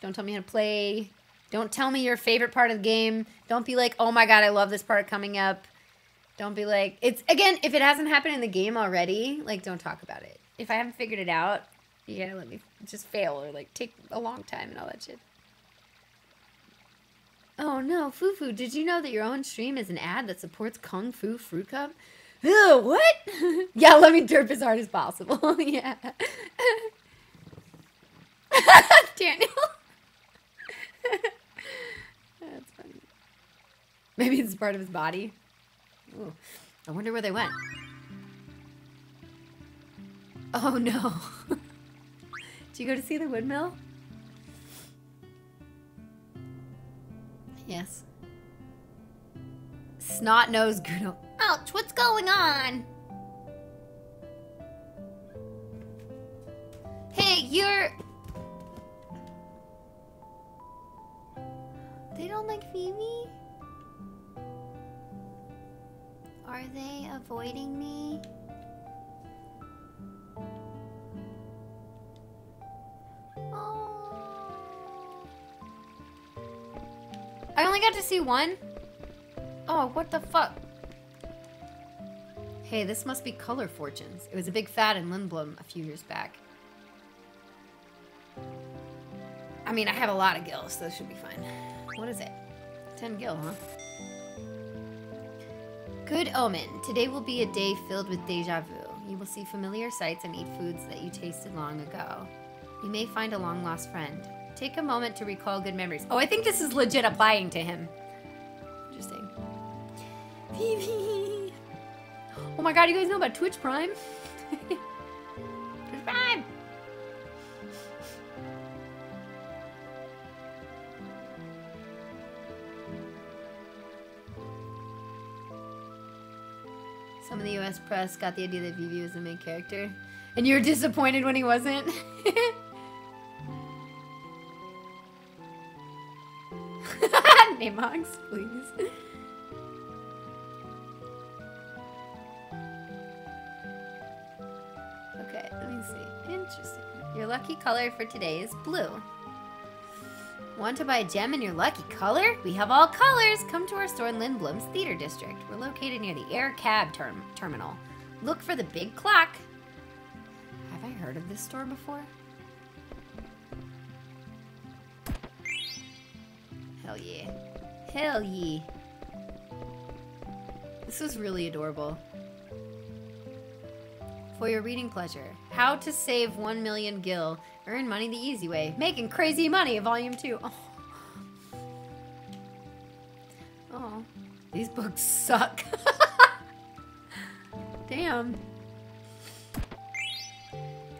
[SPEAKER 1] Don't tell me how to play. Don't tell me your favorite part of the game. Don't be like, oh my god, I love this part coming up. Don't be like, it's, again, if it hasn't happened in the game already, like, don't talk about it. If I haven't figured it out, you gotta let me just fail or, like, take a long time and all that shit. Oh no, Fufu, did you know that your own stream is an ad that supports Kung Fu Fruit Cup? Ew, what? yeah, let me derp as hard as possible. yeah. Daniel. That's funny. Maybe it's part of his body. Ooh, I wonder where they went. Oh no. Did you go to see the windmill? Yes. Snot nose Guno. Ouch, what's going on? Hey, you're. They don't like Phoebe? Are they avoiding me? Oh. I only got to see one? Oh, what the fuck? Hey, this must be Color Fortunes. It was a big fad in Lindblom a few years back. I mean, I have a lot of gills, so this should be fine. What is it? 10 gil, huh? Good omen. Today will be a day filled with deja vu. You will see familiar sights and eat foods that you tasted long ago. You may find a long lost friend. Take a moment to recall good memories. Oh, I think this is legit applying to him. Interesting. Oh my god, you guys know about Twitch Prime? Twitch Prime! Some of the US press got the idea that Vivi was the main character. And you were disappointed when he wasn't? Namox, please. Okay, let me see. Interesting. Your lucky color for today is blue. Want to buy a gem in your lucky color? We have all colors. Come to our store in Lindblom's Theater District. We're located near the Air Cab term terminal. Look for the big clock. Have I heard of this store before? Hell yeah. Hell yeah. This was really adorable. For your reading pleasure, How to Save 1 Million Gil. Earn money the easy way. Making crazy money, volume 2. Oh. oh. These books suck. Damn.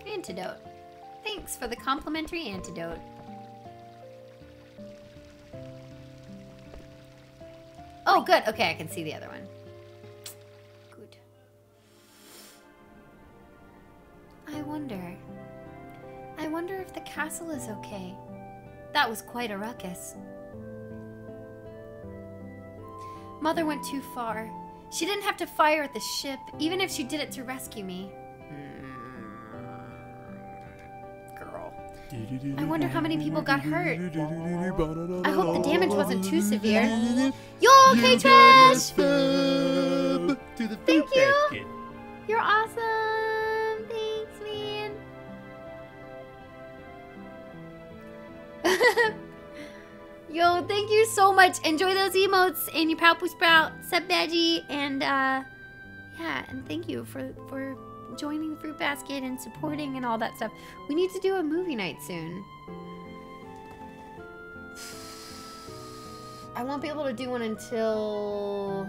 [SPEAKER 1] Antidote. Thanks for the complimentary antidote. Oh, good. Okay, I can see the other one. Good. I wonder. I wonder if the castle is okay. That was quite a ruckus. Mother went too far. She didn't have to fire at the ship, even if she did it to rescue me. Girl. I wonder how many people got hurt. I hope the damage wasn't too severe. You're okay, Trash? Thank you. You're awesome. Yo, thank you so much. Enjoy those emotes and your Palpu Sprout, Sub Badgie, and uh yeah, and thank you for for joining the fruit basket and supporting and all that stuff. We need to do a movie night soon. I won't be able to do one until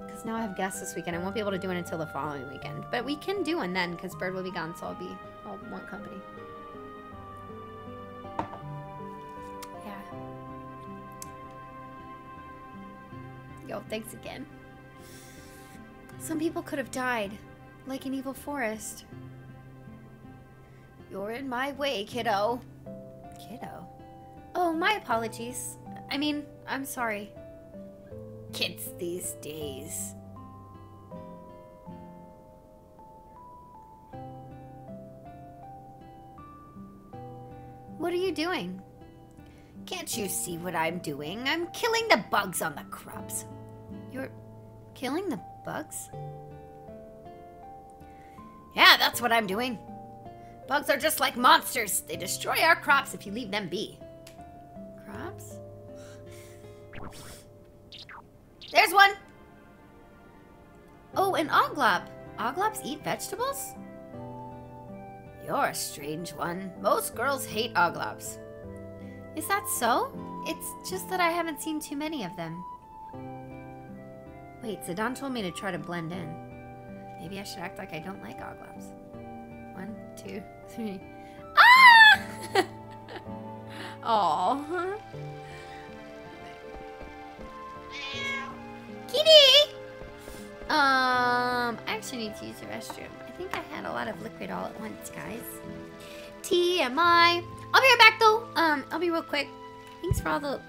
[SPEAKER 1] because now I have guests this weekend. I won't be able to do it until the following weekend. But we can do one then because Bird will be gone, so I'll be, I'll want company. Yo, thanks again. Some people could have died, like an evil forest. You're in my way, kiddo. Kiddo? Oh, my apologies. I mean, I'm sorry. Kids these days. What are you doing? Can't you see what I'm doing? I'm killing the bugs on the crops. You're killing the bugs? Yeah, that's what I'm doing. Bugs are just like monsters. They destroy our crops if you leave them be. Crops? There's one! Oh, an oglop. Oglops eat vegetables? You're a strange one. Most girls hate oglops. Is that so? It's just that I haven't seen too many of them. Wait, Zidane told me to try to blend in. Maybe I should act like I don't like oglops. One, two, three. Ah! Aw. Kitty! Um, I actually need to use the restroom. I think I had a lot of liquid all at once, guys. TMI. I'll be right back though. Um, I'll be real quick. Thanks for all the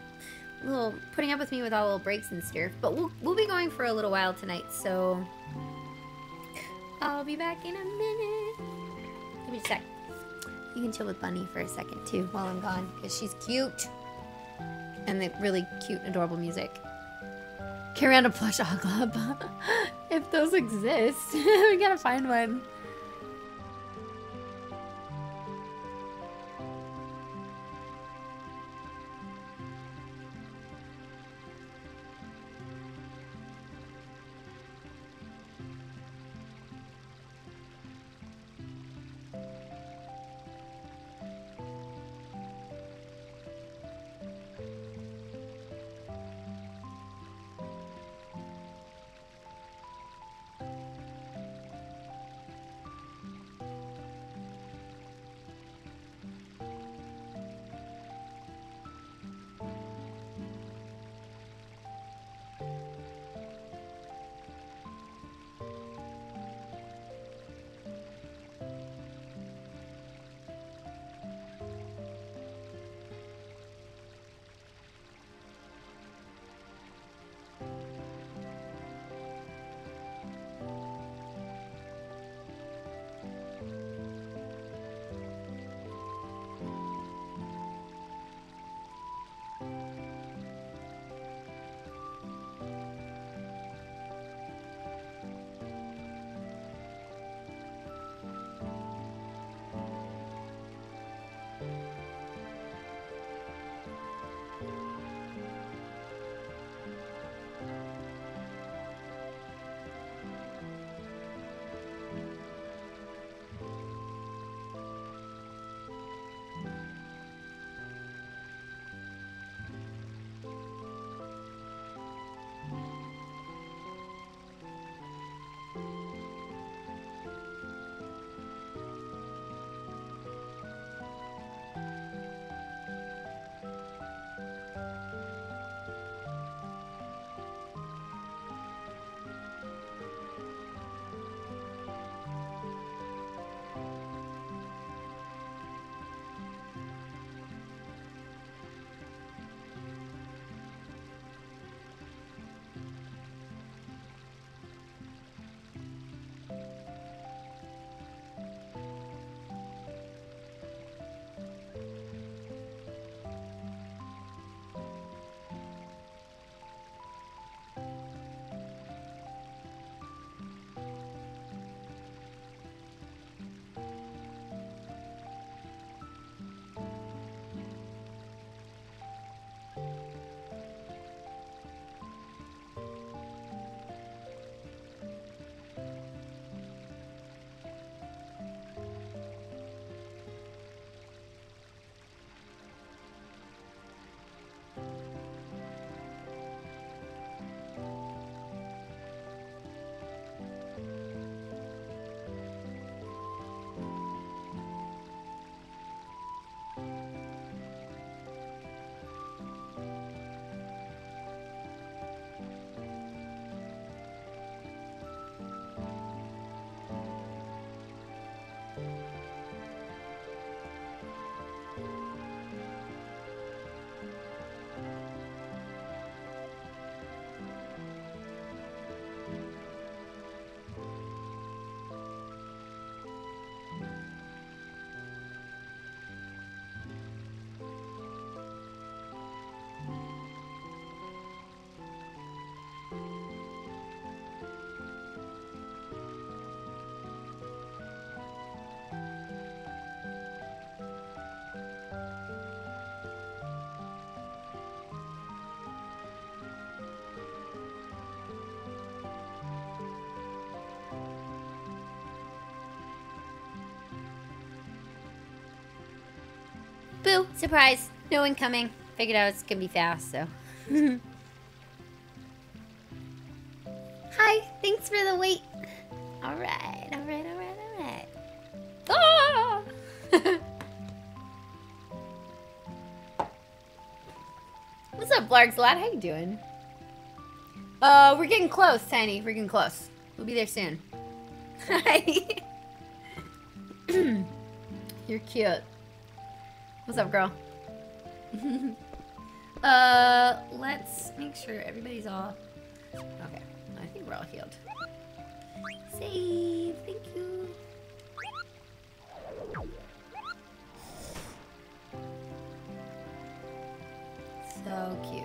[SPEAKER 1] little putting up with me with all the little breaks and stuff. But we'll we'll be going for a little while tonight, so I'll be back in a minute. Give me a sec. You can chill with Bunny for a second too while I'm gone, because she's cute. And the really cute, adorable music. Carry on a plush Oglop. if those exist, we gotta find one. Boo, surprise. No one coming. Figured out it's gonna be fast, so. Hi, thanks for the wait. Alright, alright, alright, alright. Ah! What's up, Blargs Lad? How you doing? Uh, we're getting close, Tiny. We're getting close. We'll be there soon. Hi. You're cute. What's up, girl? uh, let's make sure everybody's all... Okay, I think we're all healed. Save, thank you. So cute.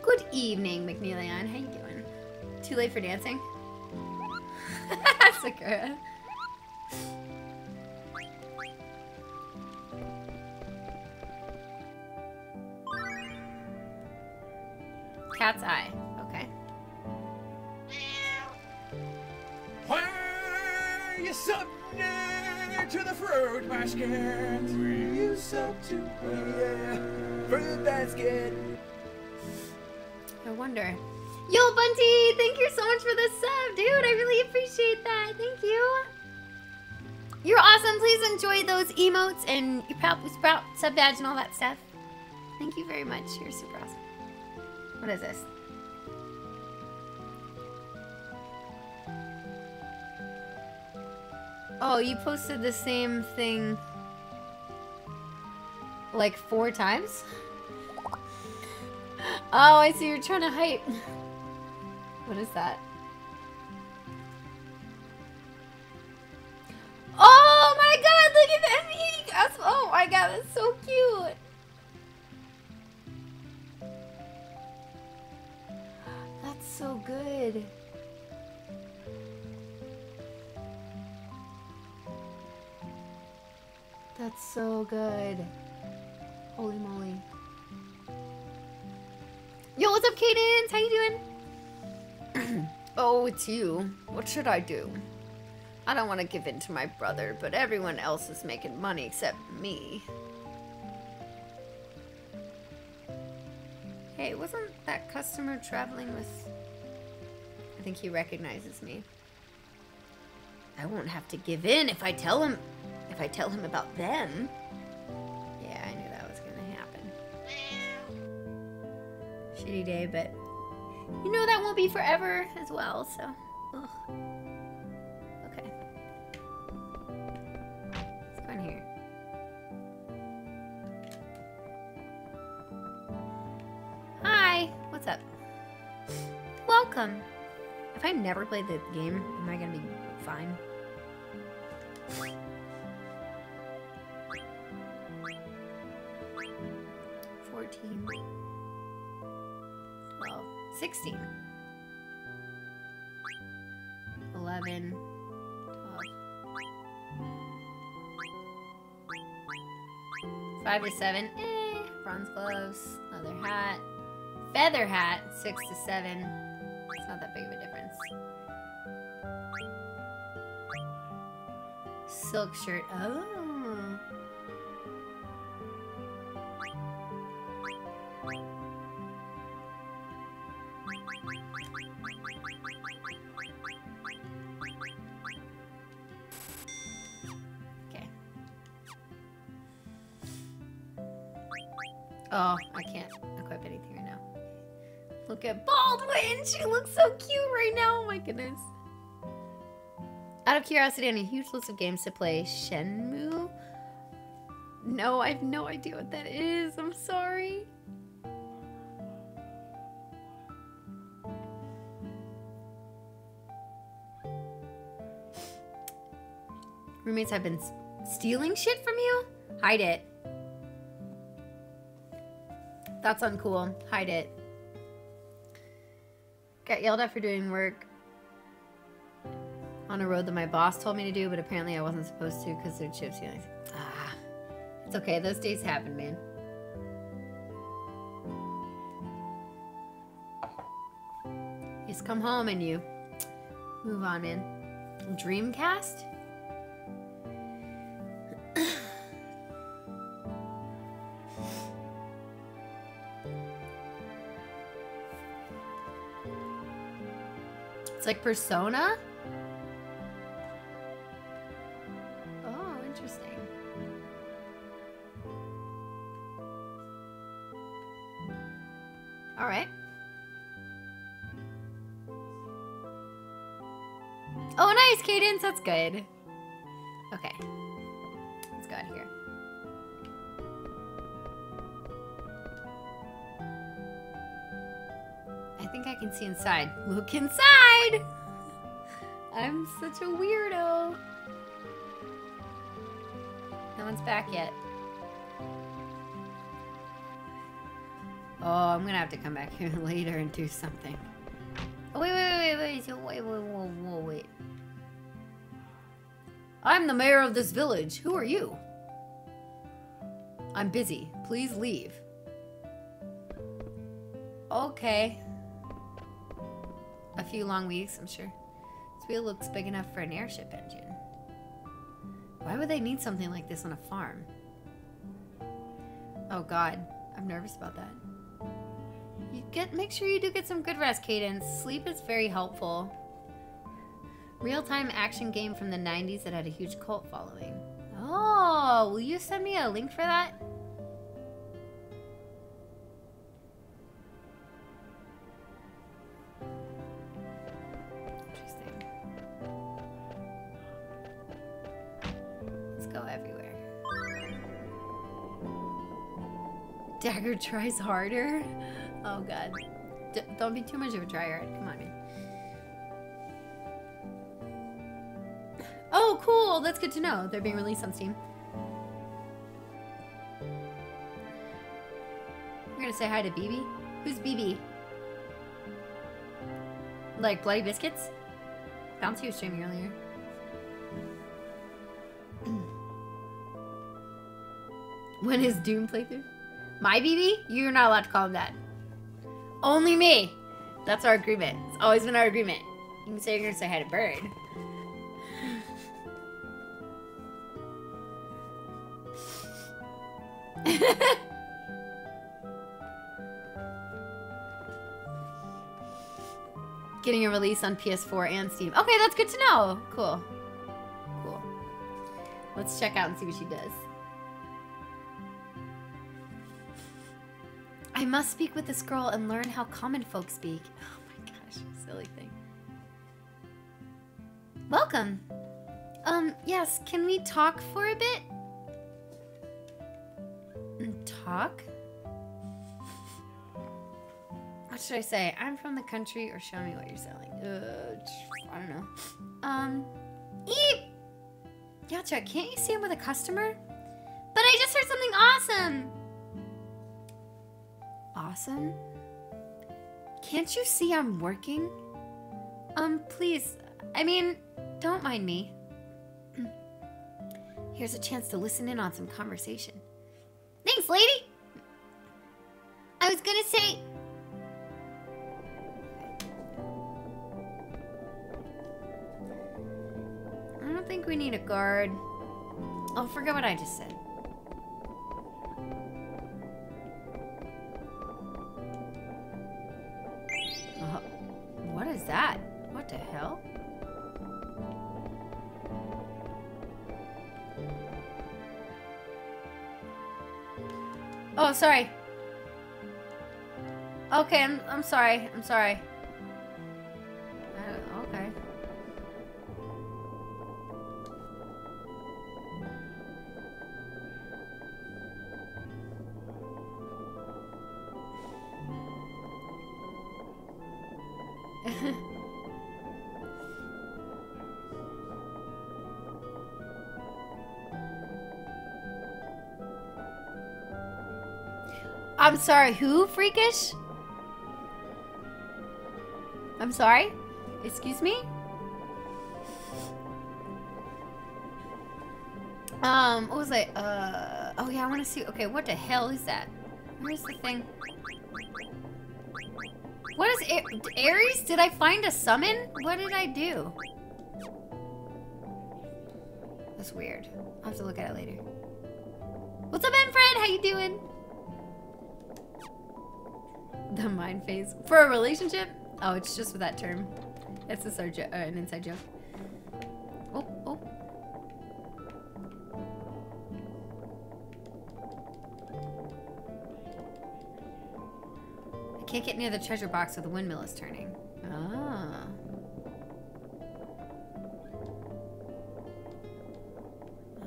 [SPEAKER 1] Good evening, McNeelian. How you doing? Too late for dancing? Sakura. Enjoy those emotes and your Pal Sprout sub badge and all that stuff. Thank you very much. You're super awesome. What is this? Oh, you posted the same thing like four times? Oh, I see you're trying to hype. What is that? It's you. What should I do? I don't want to give in to my brother, but everyone else is making money except me. Hey, wasn't that customer traveling with... I think he recognizes me. I won't have to give in if I tell him... If I tell him about them. Yeah, I knew that was gonna happen. Shitty day, but... be forever as well, so... Ugh. Okay. In here. Hi! What's up? Welcome! If I never played the game, am I gonna be fine? Five to seven. Eh. Bronze gloves. Leather hat. Feather hat. Six to seven. It's not that big of a difference. Silk shirt. Oh. Of curiosity, on a huge list of games to play, Shenmue? No, I have no idea what that is. I'm sorry. Roommates have been stealing shit from you? Hide it. That's uncool. Hide it. Got yelled at for doing work on a road that my boss told me to do, but apparently I wasn't supposed to because they're chips you I ah, it's okay. Those days happen, man. Just come home and you move on, man. Dreamcast? It's like Persona? That's good. Okay. Let's go out here. I think I can see inside. Look inside! I'm such a weirdo. No one's back yet. Oh, I'm gonna have to come back here later and do something. Oh, wait, wait, wait, wait, wait, wait, wait, wait, wait. I'm the mayor of this village. Who are you? I'm busy. Please leave. Okay. A few long weeks, I'm sure. This wheel looks big enough for an airship engine. Why would they need something like this on a farm? Oh god, I'm nervous about that. You get make sure you do get some good rest, Cadence. Sleep is very helpful. Real-time action game from the 90s that had a huge cult following. Oh, will you send me a link for that? Let's go everywhere. Dagger tries harder? Oh god. D don't be too much of a tryhard. Come on, man. That's good to know. They're being released on Steam. We're gonna say hi to BB. Who's BB? Like Bloody Biscuits? Bouncy was streaming earlier. when is Doom playthrough? My BB? You're not allowed to call him that. Only me. That's our agreement. It's always been our agreement. You can say you're gonna say hi to Bird. Release on PS4 and Steam. Okay, that's good to know. Cool. Cool. Let's check out and see what she does. I must speak with this girl and learn how common folk speak. Oh my gosh, silly thing. Welcome. Um, yes, can we talk for a bit? Mm, Talk? Should I say? I'm from the country or show me what you're selling. Uh, I don't know. Um, eep! Yacha, can't you see I'm with a customer? But I just heard something awesome! Awesome? Can't you see I'm working? Um, please. I mean, don't mind me. Here's a chance to listen in on some conversation. Thanks, lady! I was gonna say... think we need a guard. Oh, forget what I just said. Uh, what is that? What the hell? Oh, sorry. Okay, I'm, I'm sorry. I'm sorry. I'm sorry, who, freakish? I'm sorry? Excuse me? Um, what was I? Uh, oh yeah, I want to see. Okay, what the hell is that? Where's the thing? What is it, Ares? Did I find a summon? What did I do? That's weird. I'll have to look at it later. What's up, Fred? How you doing? The mind phase. For a relationship? Oh, it's just for that term. That's a jo- uh, an inside joke. Oh, oh. I can't get near the treasure box so the windmill is turning. Ah.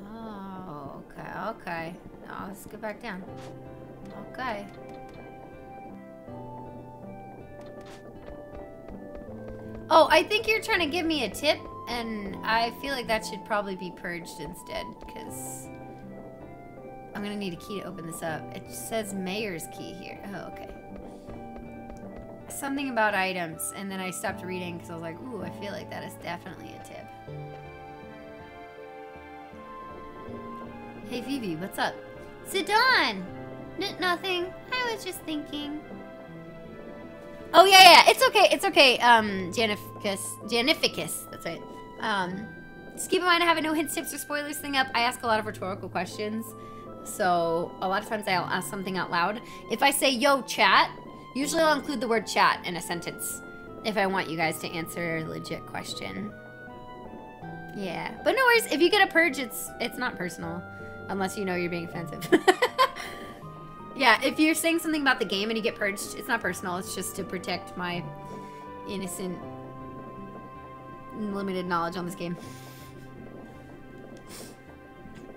[SPEAKER 1] Oh, okay, okay. Oh, let's get back down. Okay. Oh, I think you're trying to give me a tip, and I feel like that should probably be purged instead, because I'm gonna need a key to open this up. It says mayor's key here. Oh, okay. Something about items, and then I stopped reading because I was like, ooh, I feel like that is definitely a tip. Hey, Vivi, what's up? Zidane! N nothing. I was just thinking. Oh yeah, yeah. It's okay. It's okay. Um, Janificus, Janificus. That's right. Um, just keep in mind I have a no hints, tips, or spoilers thing up. I ask a lot of rhetorical questions, so a lot of times I'll ask something out loud. If I say "Yo, chat," usually I'll include the word "chat" in a sentence if I want you guys to answer a legit question. Yeah, but no worries. If you get a purge, it's it's not personal, unless you know you're being offensive. Yeah, if you're saying something about the game and you get purged, it's not personal. It's just to protect my innocent, limited knowledge on this game.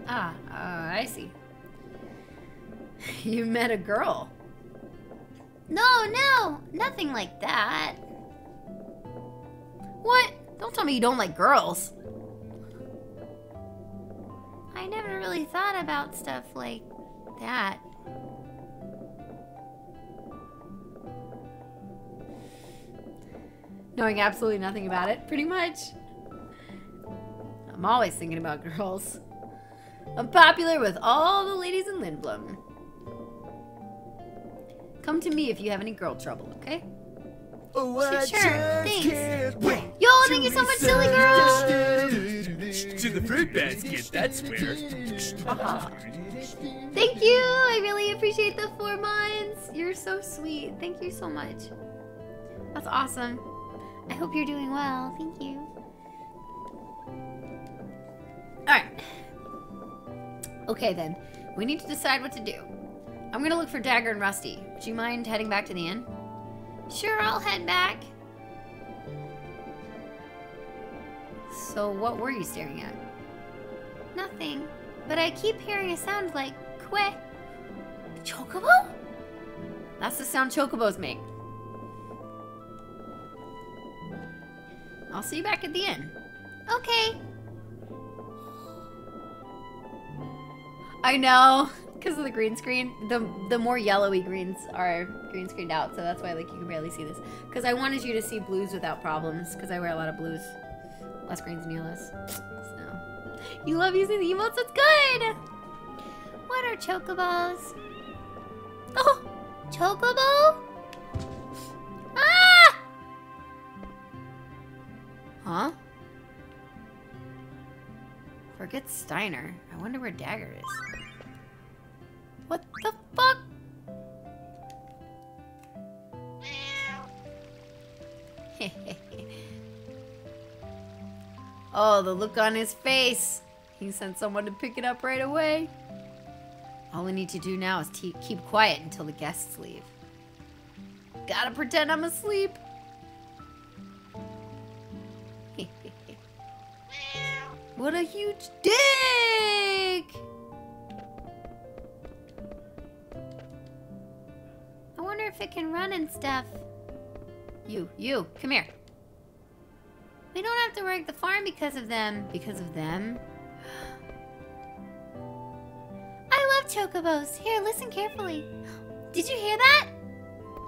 [SPEAKER 1] Ah, uh, I see. You met a girl. No, no, nothing like that. What? Don't tell me you don't like girls. I never really thought about stuff like that. Knowing absolutely nothing about it, pretty much. I'm always thinking about girls. I'm popular with all the ladies in Lindblum. Come to me if you have any girl trouble, okay?
[SPEAKER 2] Oh,
[SPEAKER 1] I sure, thanks.
[SPEAKER 2] Yo,
[SPEAKER 1] thank you so much, silly girl!
[SPEAKER 2] To the fruit basket, that's where. Uh-huh.
[SPEAKER 1] Thank you! I really appreciate the four months! You're so sweet. Thank you so much. That's awesome. I hope you're doing well. Thank you. Alright. Okay then. We need to decide what to do. I'm gonna look for Dagger and Rusty. Would you mind heading back to the inn? Sure, I'll head back. So what were you staring at? Nothing. But I keep hearing a sound like que. Chocobo? That's the sound chocobos make. I'll see you back at the inn. Okay. I know, because of the green screen. The the more yellowy greens are green screened out, so that's why like you can barely see this. Because I wanted you to see blues without problems, because I wear a lot of blues. Less greens and yellows. So you love using the emotes. That's good. What are chocobos? Oh, chocobo. Huh? Forget Steiner. I wonder where Dagger is. What the fuck? oh, the look on his face. He sent someone to pick it up right away. All we need to do now is keep quiet until the guests leave. Gotta pretend I'm asleep. What a huge dick! I wonder if it can run and stuff. You, you, come here. We don't have to work the farm because of them. Because of them? I love chocobos. Here, listen carefully. Did you hear that?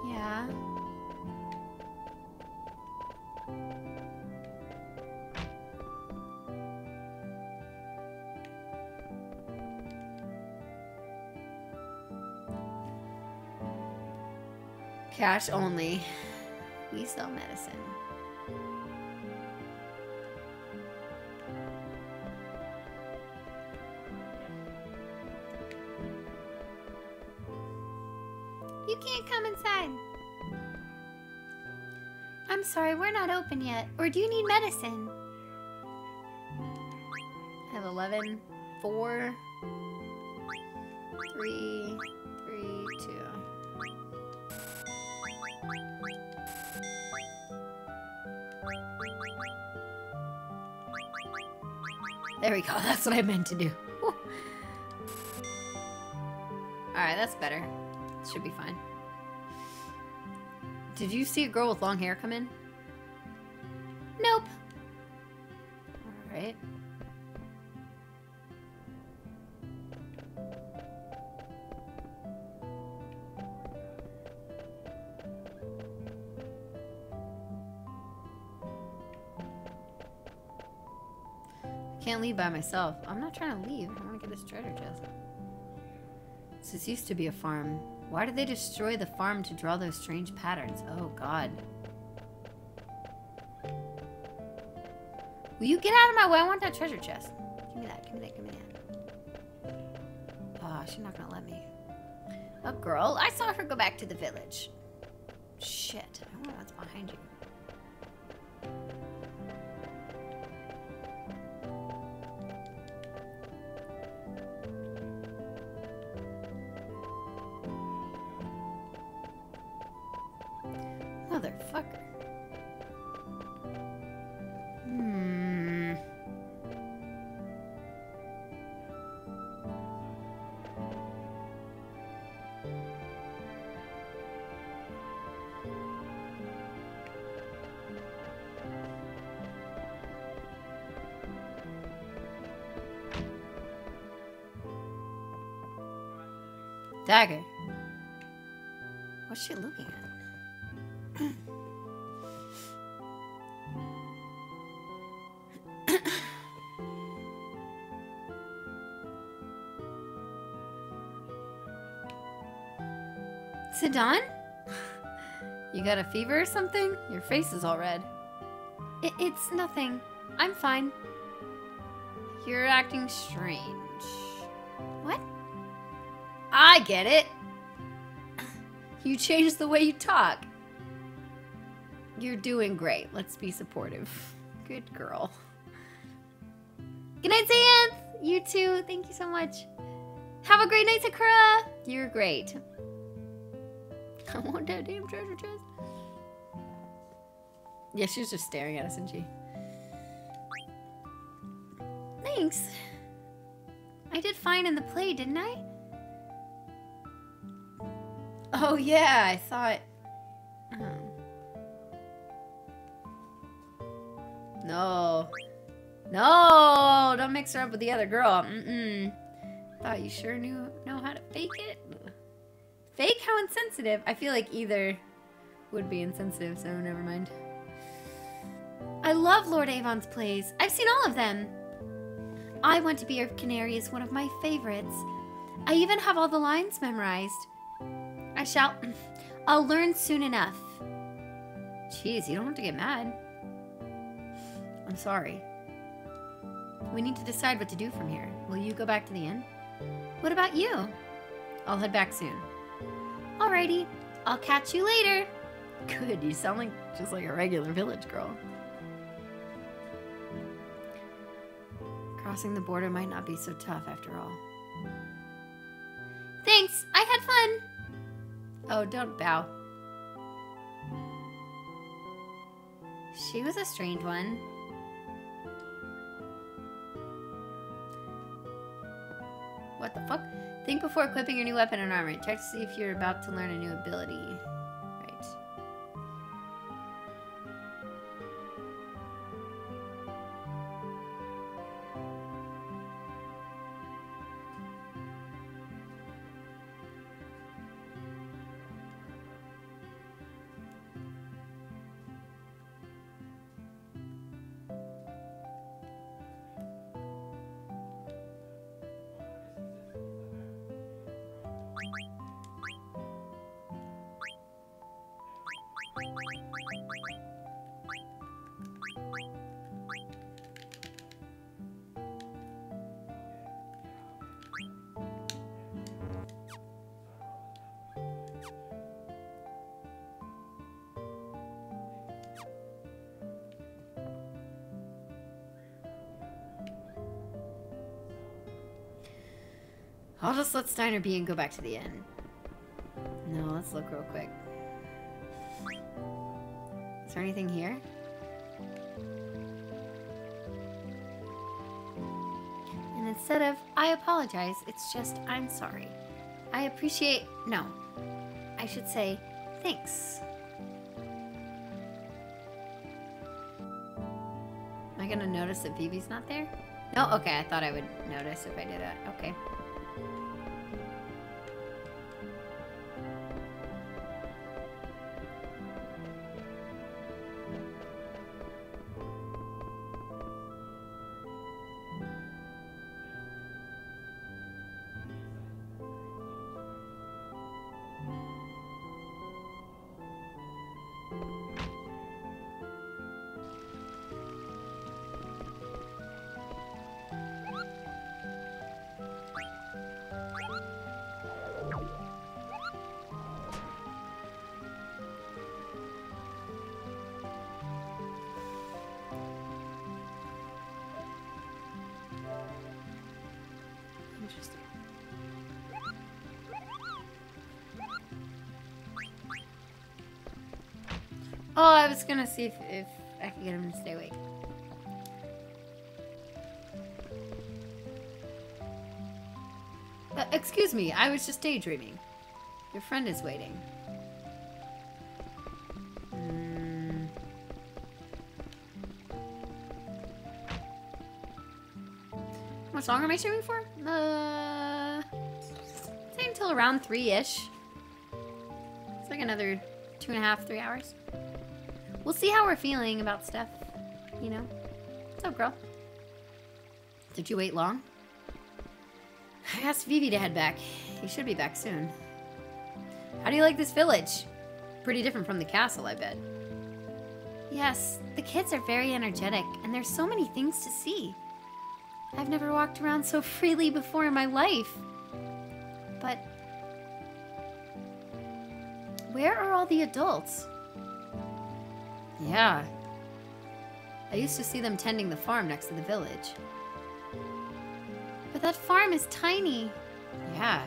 [SPEAKER 1] Yeah. Cash only. We sell medicine. You can't come inside. I'm sorry, we're not open yet. Or do you need medicine? I have 11, 4, 3, There we go. That's what I meant to do. Alright, that's better. Should be fine. Did you see a girl with long hair come in? Leave by myself. I'm not trying to leave. I want to get this treasure chest. This used to be a farm. Why did they destroy the farm to draw those strange patterns? Oh, God. Will you get out of my way? I want that treasure chest. Give me that, give me that, give me that. Oh, she's not gonna let me. A girl? I saw her go back to the village. Shit. I don't what's behind you. Dagger. What's she looking at? Zidane? You got a fever or something? Your face is all red. It, it's nothing. I'm fine. You're acting strange. I get it. You changed the way you talk. You're doing great. Let's be supportive. Good girl. Good night, Xanth. You too. Thank you so much. Have a great night, Sakura. You're great. I want that damn treasure chest. Yeah, she's just staring at us, isn't she? Thanks. I did fine in the play, didn't I? Oh, yeah, I thought... Oh. No. No! Don't mix her up with the other girl. Mm-mm. Thought you sure knew know how to fake it? Fake? How insensitive. I feel like either would be insensitive, so never mind. I love Lord Avon's plays. I've seen all of them. I Want to Be Your Canary is one of my favorites. I even have all the lines memorized. I shall... I'll learn soon enough. Jeez, you don't have to get mad. I'm sorry. We need to decide what to do from here. Will you go back to the inn? What about you? I'll head back soon. Alrighty, I'll catch you later. Good, you sound like just like a regular village girl. Crossing the border might not be so tough after all. Thanks, I had fun. Oh, don't bow. She was a strange one. What the fuck? Think before equipping your new weapon and armor. Check to see if you're about to learn a new ability. Just let Steiner be and go back to the inn. No, let's look real quick. Is there anything here? And instead of, I apologize, it's just, I'm sorry. I appreciate, no. I should say, thanks. Am I gonna notice that Vivi's not there? No? Okay, I thought I would notice if I did that. Okay. Interesting. Oh, I was gonna see if, if I could get him to stay awake. Uh, excuse me, I was just daydreaming. Your friend is waiting. Hmm. How much longer am I streaming for? Uh, around three-ish. It's like another two and a half, three hours. We'll see how we're feeling about stuff, you know? What's up, girl? Did you wait long? I asked Vivi to head back. He should be back soon. How do you like this village? Pretty different from the castle, I bet. Yes, the kids are very energetic, and there's so many things to see. I've never walked around so freely before in my life. But... Where are all the adults? Yeah. I used to see them tending the farm next to the village. But that farm is tiny. Yeah.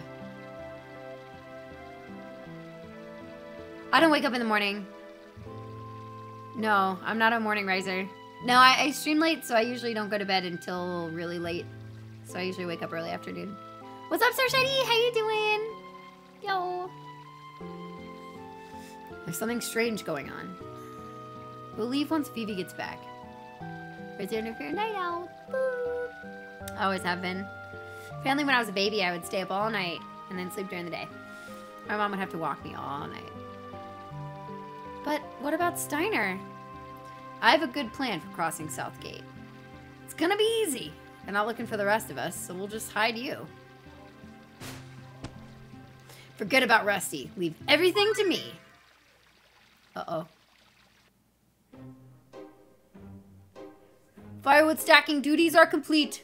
[SPEAKER 1] I don't wake up in the morning. No, I'm not a morning riser. No, I, I stream late, so I usually don't go to bed until really late. So I usually wake up early afternoon. What's up, Sir? How you doing? Yo. There's something strange going on. We'll leave once Vivi gets back. Return for your night out. Boop. Always have been. Apparently when I was a baby, I would stay up all night and then sleep during the day. My mom would have to walk me all night. But what about Steiner? I have a good plan for crossing Southgate. It's gonna be easy. They're not looking for the rest of us, so we'll just hide you. Forget about Rusty. Leave everything to me. Uh-oh. Firewood stacking duties are complete.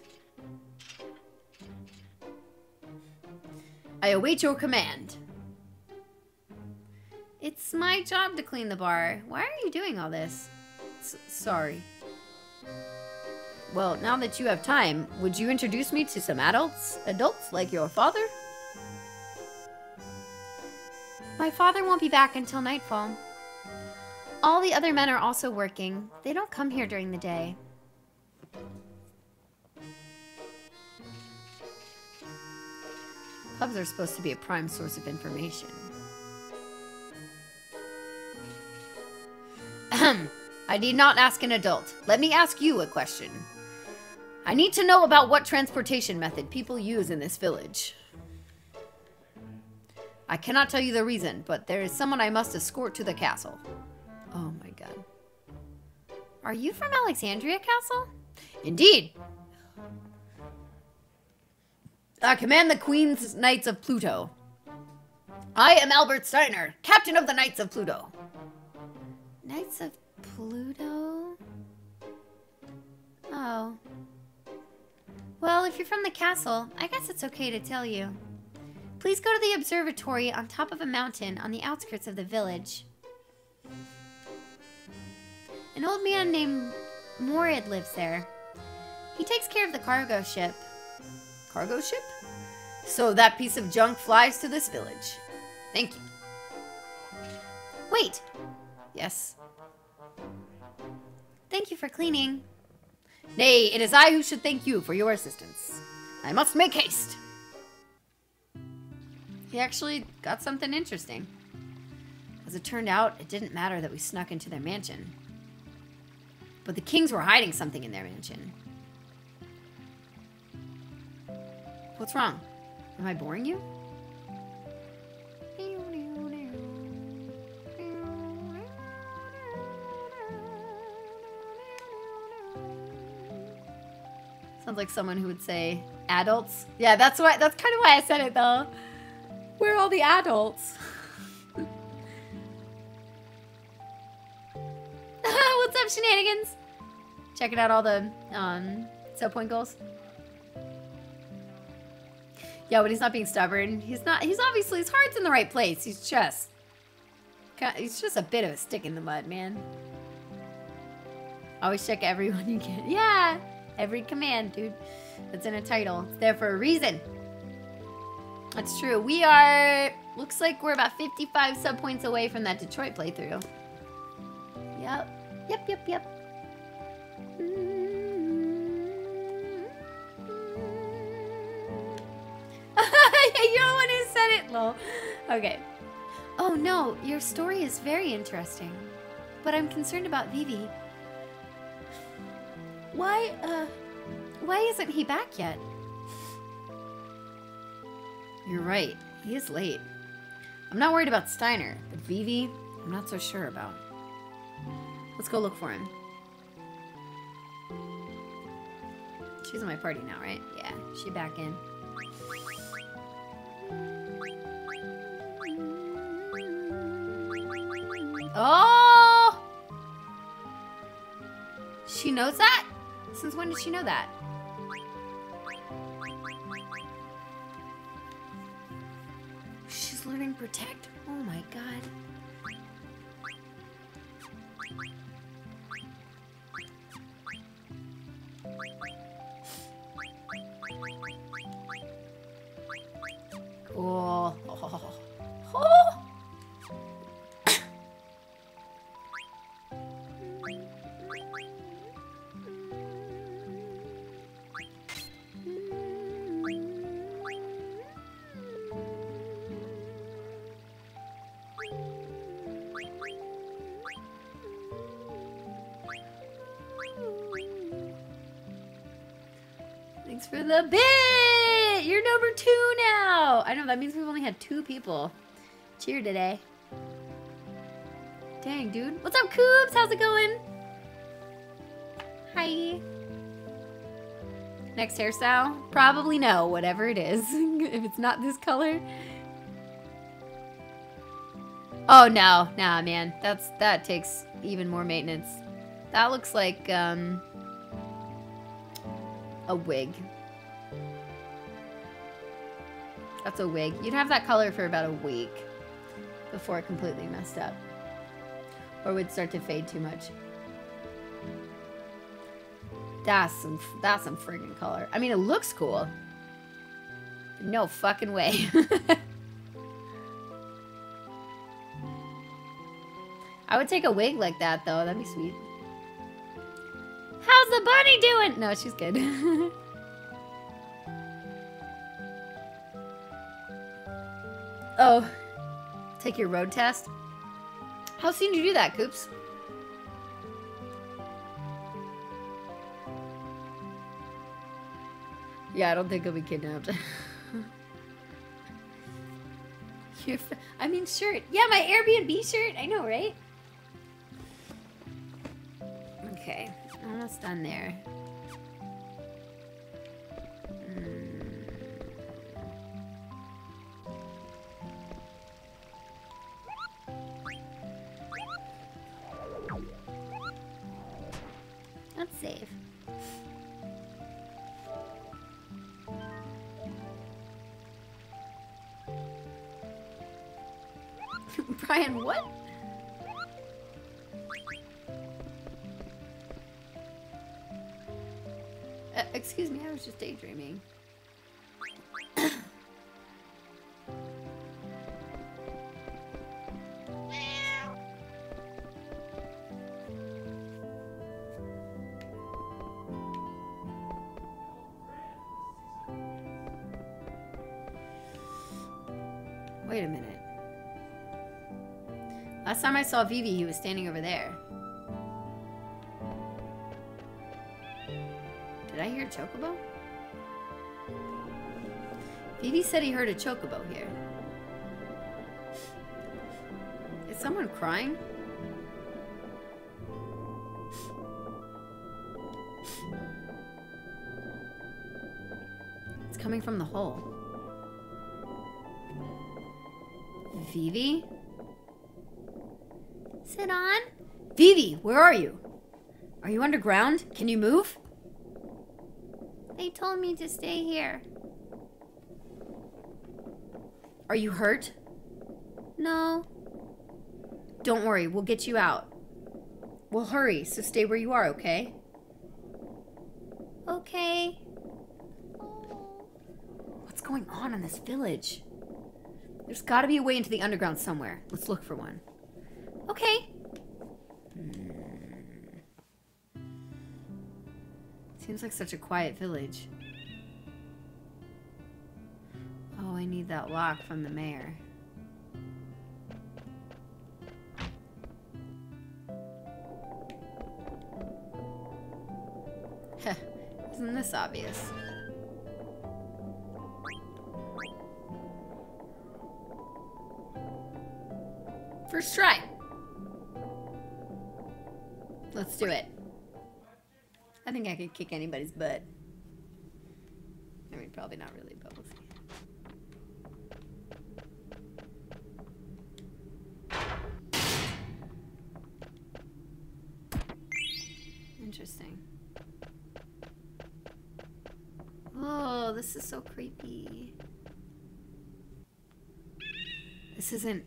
[SPEAKER 1] I await your command. It's my job to clean the bar. Why are you doing all this? S sorry. Well, now that you have time, would you introduce me to some adults? Adults like your father? My father won't be back until nightfall. All the other men are also working. They don't come here during the day. Pubs are supposed to be a prime source of information. I need not ask an adult. Let me ask you a question. I need to know about what transportation method people use in this village. I cannot tell you the reason, but there is someone I must escort to the castle. Oh my god. Are you from Alexandria Castle? Indeed. I command the Queen's Knights of Pluto. I am Adelbert Steiner, Captain of the Knights of Pluto. Knights of Pluto? Oh. Well, if you're from the castle, I guess it's okay to tell you. Please go to the observatory on top of a mountain on the outskirts of the village. An old man named Morrid lives there. He takes care of the cargo ship. Cargo ship? So that piece of junk flies to this village. Thank you. Wait. Yes. Thank you for cleaning. Nay, it is I who should thank you for your assistance. I must make haste. He actually got something interesting. As it turned out, it didn't matter that we snuck into their mansion. But the kings were hiding something in their mansion. What's wrong? Am I boring you? Sounds like someone who would say adults. Yeah, that's why that's kind of why I said it though. Where are all the adults? What's up, shenanigans? Checking out all the um set point goals. Yeah, but he's not being stubborn. He's not. He's obviously his heart's in the right place. He's just. He's just a bit of a stick in the mud, man. Always check everyone you can. Yeah, every command, dude. That's in a title. It's there for a reason. That's true. We are. Looks like we're about 55 sub points away from that Detroit playthrough. Yep. Yep. Yep. Yep. You're the one who said it, lol. Okay. Oh no, your story is very interesting. But I'm concerned about Vivi. Why, uh, why isn't he back yet? You're right, he is late. I'm not worried about Steiner, but Vivi, I'm not so sure about. Let's go look for him. She's in my party now, right? Yeah, she back in. Oh! She knows that? Since when did she know that? She's learning Protect? Oh my god. Cool. The bit! You're number two now! I know, that means we've only had two people cheer today. Dang, dude. What's up, Coops? How's it going? Hi. Next hairstyle? Probably no, whatever it is. if it's not this color. Oh, no. Nah, man. That's That takes even more maintenance. That looks like, um... A wig. That's a wig. You'd have that color for about a week before it completely messed up. Or would start to fade too much. That's some that's some friggin' color. I mean, it looks cool. No fucking way. I would take a wig like that though. That'd be sweet. How's the bunny doing? No, she's good. oh, take your road test. How soon did you do that, Coops? Yeah, I don't think he'll be kidnapped. I mean, shirt. Yeah, my Airbnb shirt. I know, right? Okay, almost done there. Let's save. Brian, what? Uh, excuse me, I was just daydreaming. Last time I saw Vivi, he was standing over there. Did I hear a Chocobo? Vivi said he heard a Chocobo here. Is someone crying? It's coming from the hole. Vivi? Zidane. Vivi, where are you? Are you underground? Can you move? They told me to stay here. Are you hurt? No. Don't worry, we'll get you out. We'll hurry, so stay where you are, okay? Okay. What's going on in this village? There's gotta be a way into the underground somewhere. Let's look for one. Okay. Seems like such a quiet village. Oh, I need that lock from the mayor. Isn't this obvious? First try. Let's do it. I think I could kick anybody's butt. I mean, probably not really, but we'll see. Interesting. Oh, this is so creepy. This isn't...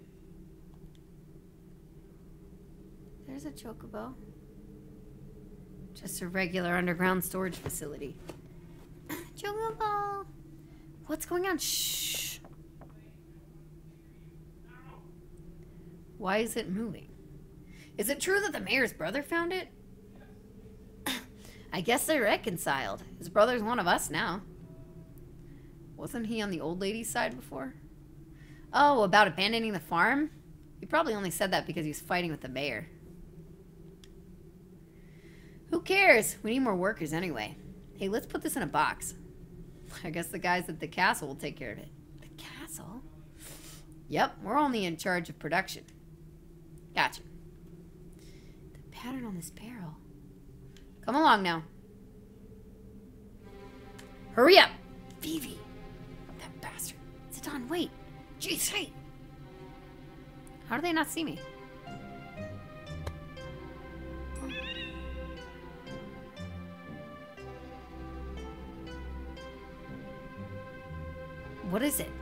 [SPEAKER 1] There's a chocobo. Just a regular underground storage facility. chocobo! What's going on? Shh! Why is it moving? Is it true that the mayor's brother found it? I guess they're reconciled. His brother's one of us now. Wasn't he on the old lady's side before? Oh, about abandoning the farm? He probably only said that because he was fighting with the mayor. Who cares? We need more workers anyway. Hey, let's put this in a box. I guess the guys at the castle will take care of it. The castle? Yep, we're only in charge of production. Gotcha. The pattern on this barrel. Come along now. Hurry up! Vivi! That bastard. Zidane, wait! Jeez, hey! How do they not see me? What is it?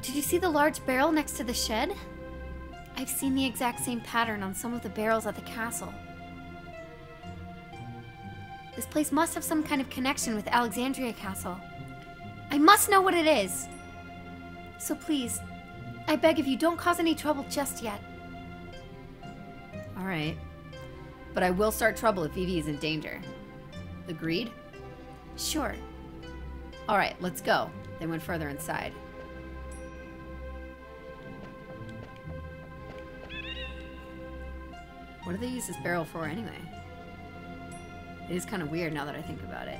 [SPEAKER 1] Did you see the large barrel next to the shed? I've seen the exact same pattern on some of the barrels at the castle. This place must have some kind of connection with Alexandria Castle. I must know what it is. So please, I beg of you, don't cause any trouble just yet. Alright. But I will start trouble if Vivi is in danger. Agreed? Sure. Alright, let's go. They went further inside. What do they use this barrel for anyway? It is kind of weird now that I think about it.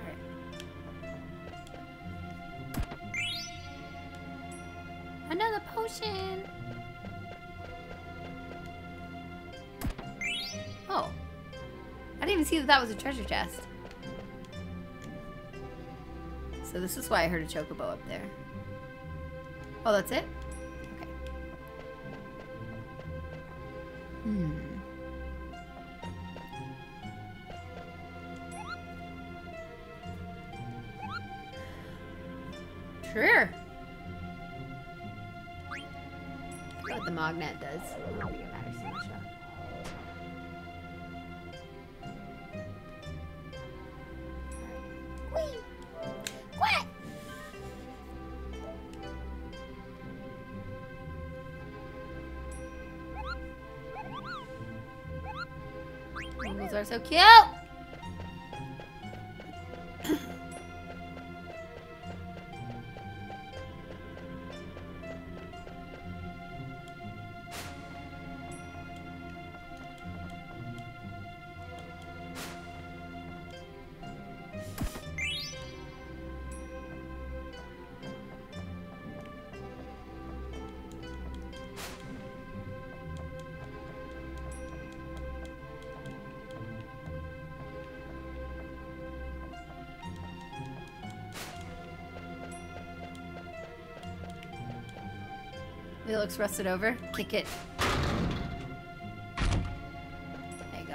[SPEAKER 1] Alright. Another potion! Oh. I didn't even see that that was a treasure chest. So this is why I heard a chocobo up there. Oh, that's it? Okay. Hmm. Sure. What the magnet does. So cute! Looks rusted over. Kick it. There you go.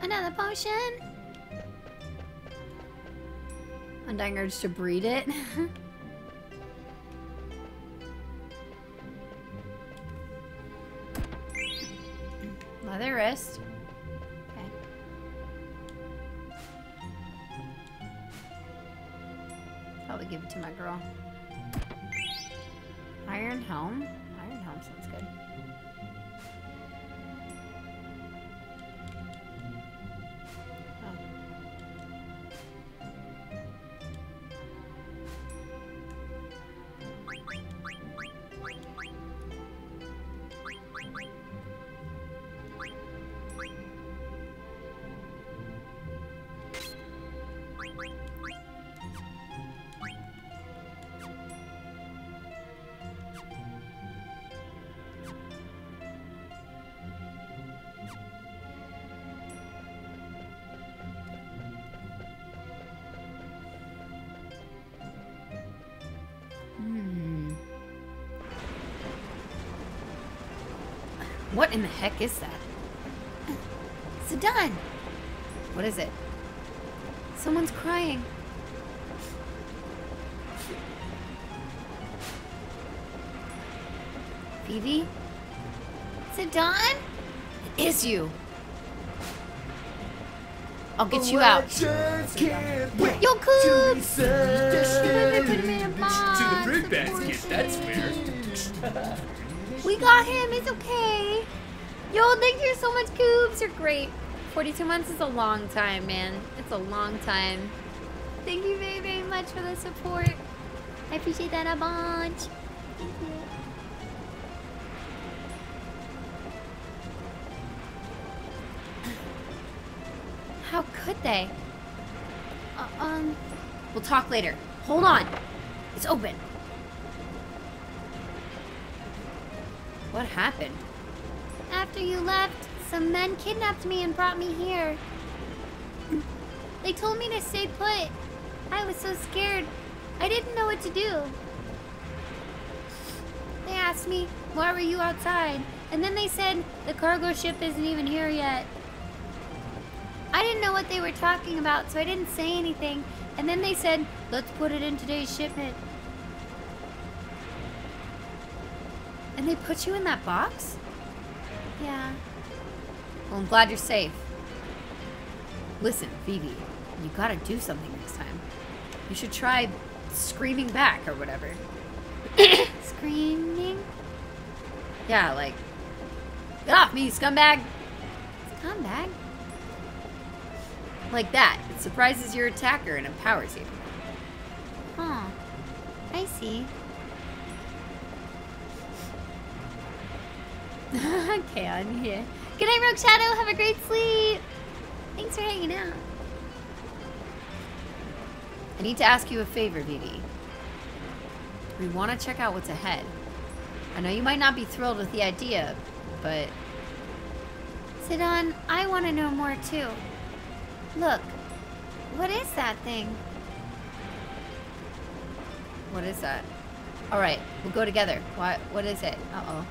[SPEAKER 1] Another potion. Undying urge to breed it. Leather wrist. What in the heck is that? Zidane! What is it? Someone's crying. Vivi? Zidane? It is you. I'll get you out. Yo, Coop!
[SPEAKER 2] To the fruit basket, that's fair.
[SPEAKER 1] We got him. It's okay. Yo, thank you so much, Coobs. You're great. 42 months is a long time, man. It's a long time. Thank you very, very much for the support. I appreciate that a bunch. Thank you. How could they? Uh, um, we'll talk later. Hold on. It's open. What happened? Some men kidnapped me and brought me here. They told me to stay put. I was so scared. I didn't know what to do. They asked me, why were you outside? And then they said, the cargo ship isn't even here yet. I didn't know what they were talking about, so I didn't say anything. And then they said, let's put it in today's shipment. And they put you in that box? Yeah. Well, I'm glad you're safe. Listen, Vivi, you gotta do something next time. You should try screaming back or whatever. Screaming? Yeah, like, get off me, scumbag! Scumbag? Like that. It surprises your attacker and empowers you. Huh. I see. Okay, I'm here. Good night, Rogue Shadow. Have a great sleep. Thanks for hanging out. I need to ask you a favor, Vivi. We want to check out what's ahead. I know you might not be thrilled with the idea, but... Zidane, I want to know more too. Look, what is that thing? What is that? All right, we'll go together. What? What is it? Uh oh.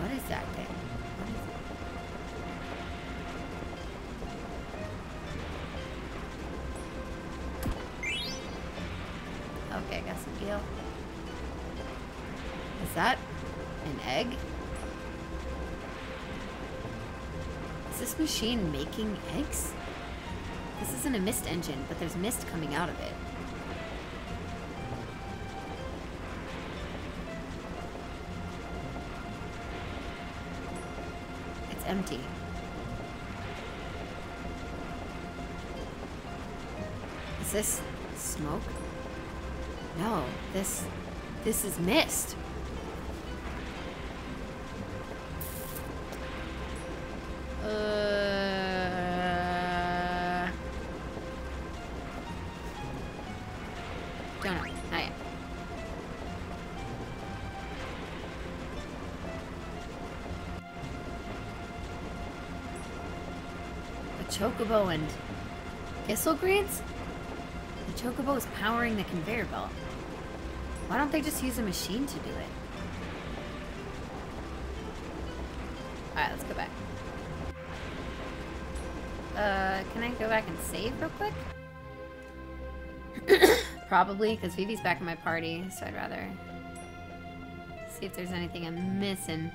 [SPEAKER 1] What is that thing? What is it? Okay, I got some deal. Is that an egg? Is this machine making eggs? This isn't a mist engine, but there's mist coming out of it. It's empty. Is this smoke? No, this this is mist. Uh chocobo and greens? The chocobo is powering the conveyor belt. Why don't they just use a machine to do it? Alright, let's go back. Uh, can I go back and save real quick? Probably, because Vivi's back in my party, so I'd rather see if there's anything I'm missing.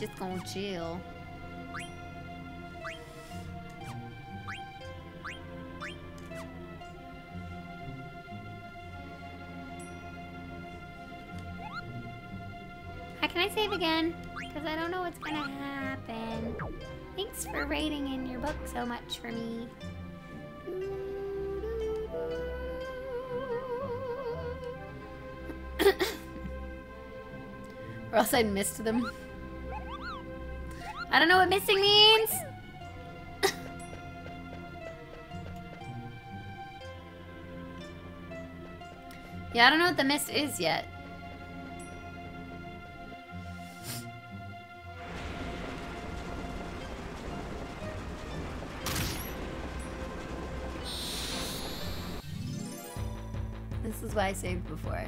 [SPEAKER 1] Just gonna chill. Hi, can I save again? Because I don't know what's gonna happen. Thanks for rating in your book so much for me. or else I missed them. I don't know what missing means. yeah, I don't know what the mist is yet. This is why I saved before.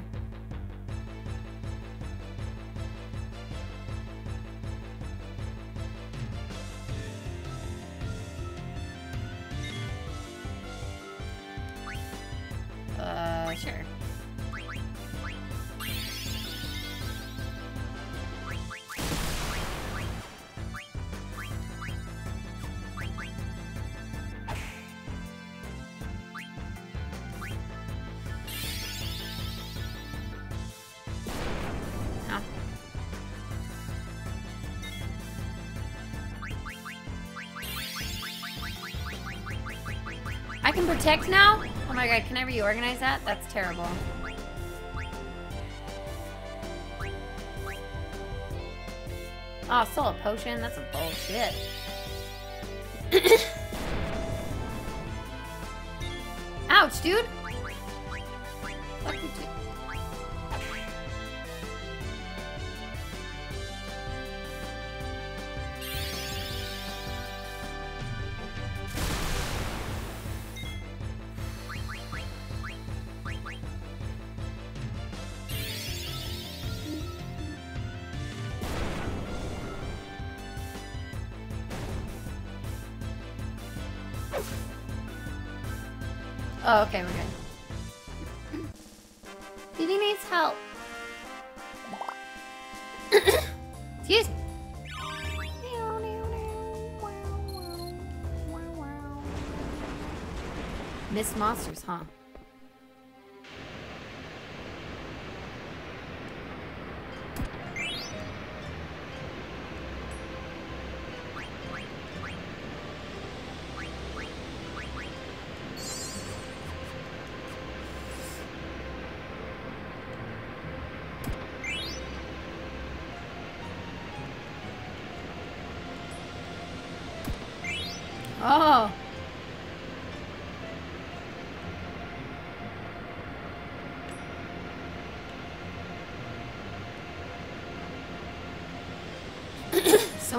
[SPEAKER 1] Protect now? Oh my god, can I reorganize that? That's terrible. Oh, still a potion? That's a bullshit. Ouch, dude!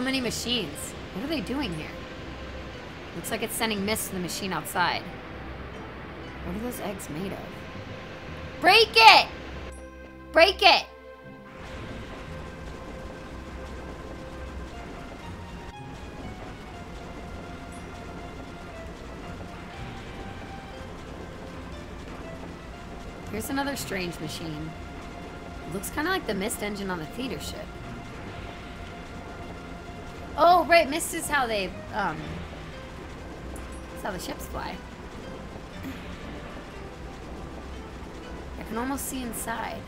[SPEAKER 1] Many machines. What are they doing here? Looks like it's sending mist to the machine outside. What are those eggs made of? Break it! Break it! Here's another strange machine. looks kind of like the mist engine on the theater ship. Oh, right, mist is how they, um, that's how the ships fly. I can almost see inside,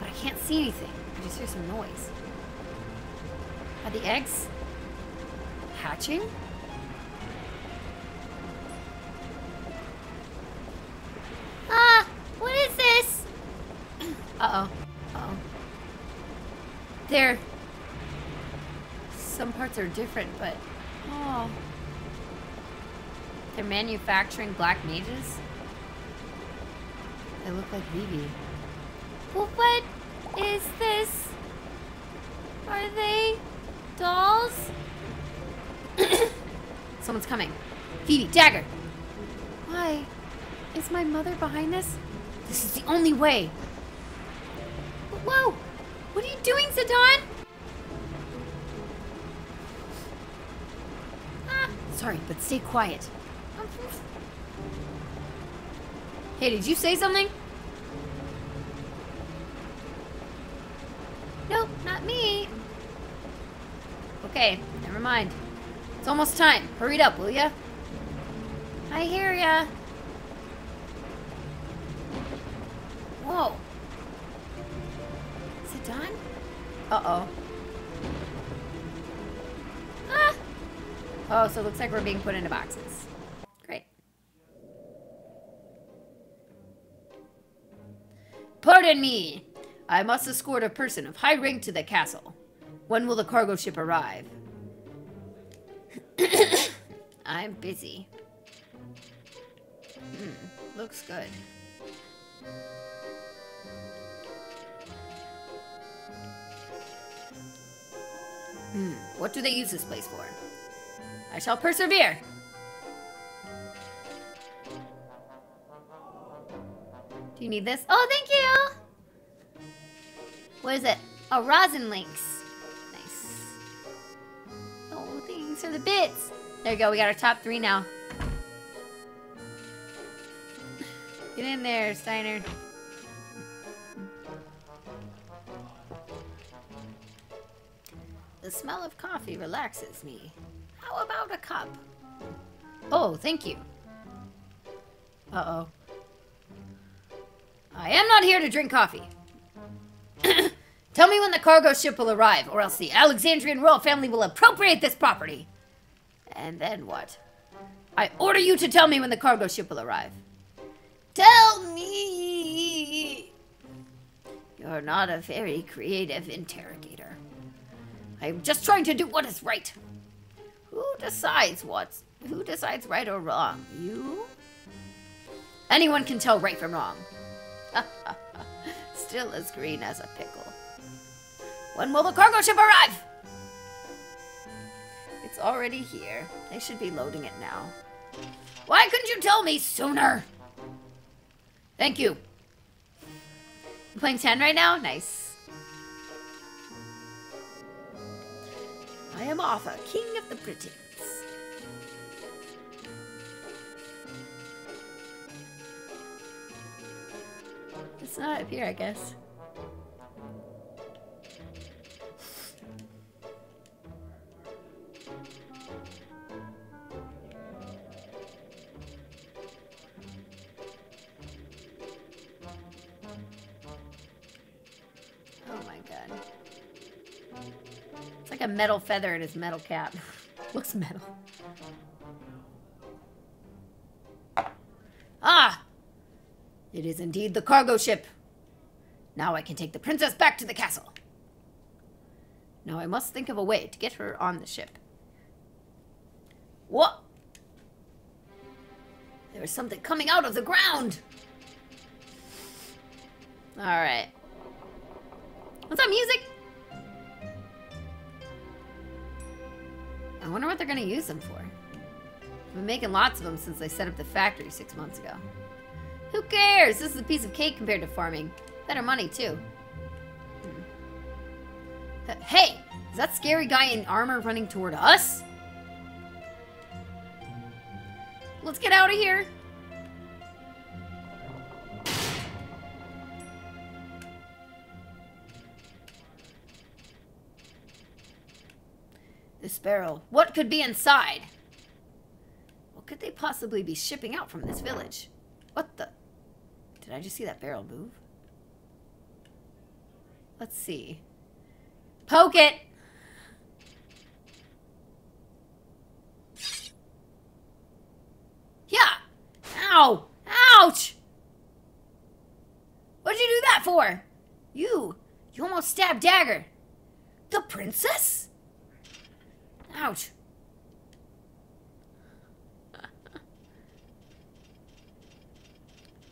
[SPEAKER 1] but I can't see anything. I just hear some noise. Are the eggs hatching? Are different, but... Oh. They're manufacturing black mages? They look like Vivi. Well, what is this? Are they dolls? Someone's coming. Vivi, dagger! Why? Is my mother behind this? This is the only way. Whoa! What are you doing, Zidane? Sorry, but stay quiet. Hey, did you say something? Nope, not me. Okay, never mind. It's almost time. Hurry up, will ya? I hear ya. So it looks like we're being put into boxes. Great. Pardon me. I must escort a person of high rank to the castle. When will the cargo ship arrive? I'm busy. Hmm, looks good. Hmm, what do they use this place for? I shall persevere. Do you need this? Oh, thank you! What is it? Oh, rosin links. Nice. Oh, thanks for the bits. There you go, we got our top three now. Get in there, Steiner. The smell of coffee relaxes me. How about a cup? Oh, thank you. Uh-oh. I am not here to drink coffee. Tell me when the cargo ship will arrive, or else the Alexandrian royal family will appropriate this property. And then what? I order you to tell me when the cargo ship will arrive. Tell me! You're not a very creative interrogator. I'm just trying to do what is right. Who decides what's who decides right or wrong? You? Anyone can tell right from wrong. Still as green as a pickle. When will the cargo ship arrive? It's already here. They should be loading it now. Why couldn't you tell me sooner? Thank you. You playing 10 right now? Nice. I am Arthur, King of the Britons. It's not up here, I guess. A metal feather in his metal cap. Looks metal. Ah! It is indeed the cargo ship. Now I can take the princess back to the castle. Now I must think of a way to get her on the ship. What? There is something coming out of the ground. All right. What's that music? I wonder what they're going to use them for. I've been making lots of them since I set up the factory six months ago. Who cares? This is a piece of cake compared to farming. Better money, too. Hmm. Hey! Is that scary guy in armor running toward us? Let's get out of here. This barrel. What could be inside? What could they possibly be shipping out from this village? What the? Did I just see that barrel move? Let's see. Poke it! Yeah! Ow! Ouch! What'd you do that for? You! You almost stabbed Dagger. The princess? Ouch.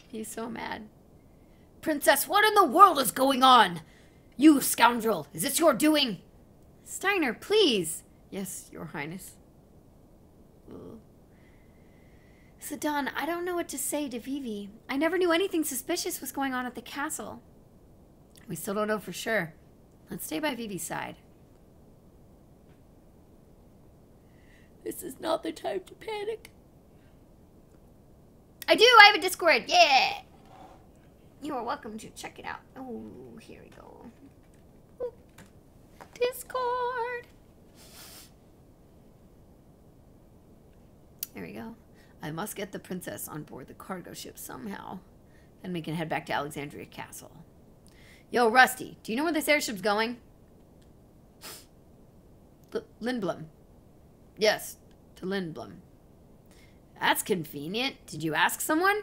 [SPEAKER 1] He's so mad. Princess, what in the world is going on? You scoundrel, is this your doing? Steiner, please. Yes, your highness. Ugh. Zidane, I don't know what to say to Vivi. I never knew anything suspicious was going on at the castle. We still don't know for sure. Let's stay by Vivi's side. This is not the time to panic. I do! I have a Discord! Yeah! You are welcome to check it out. Oh, here we go. Discord! There we go. I must get the princess on board the cargo ship somehow. Then we can head back to Alexandria Castle. Yo, Rusty, do you know where this airship's going? L Lindblum. Yes, to Lindblum. That's convenient. Did you ask someone?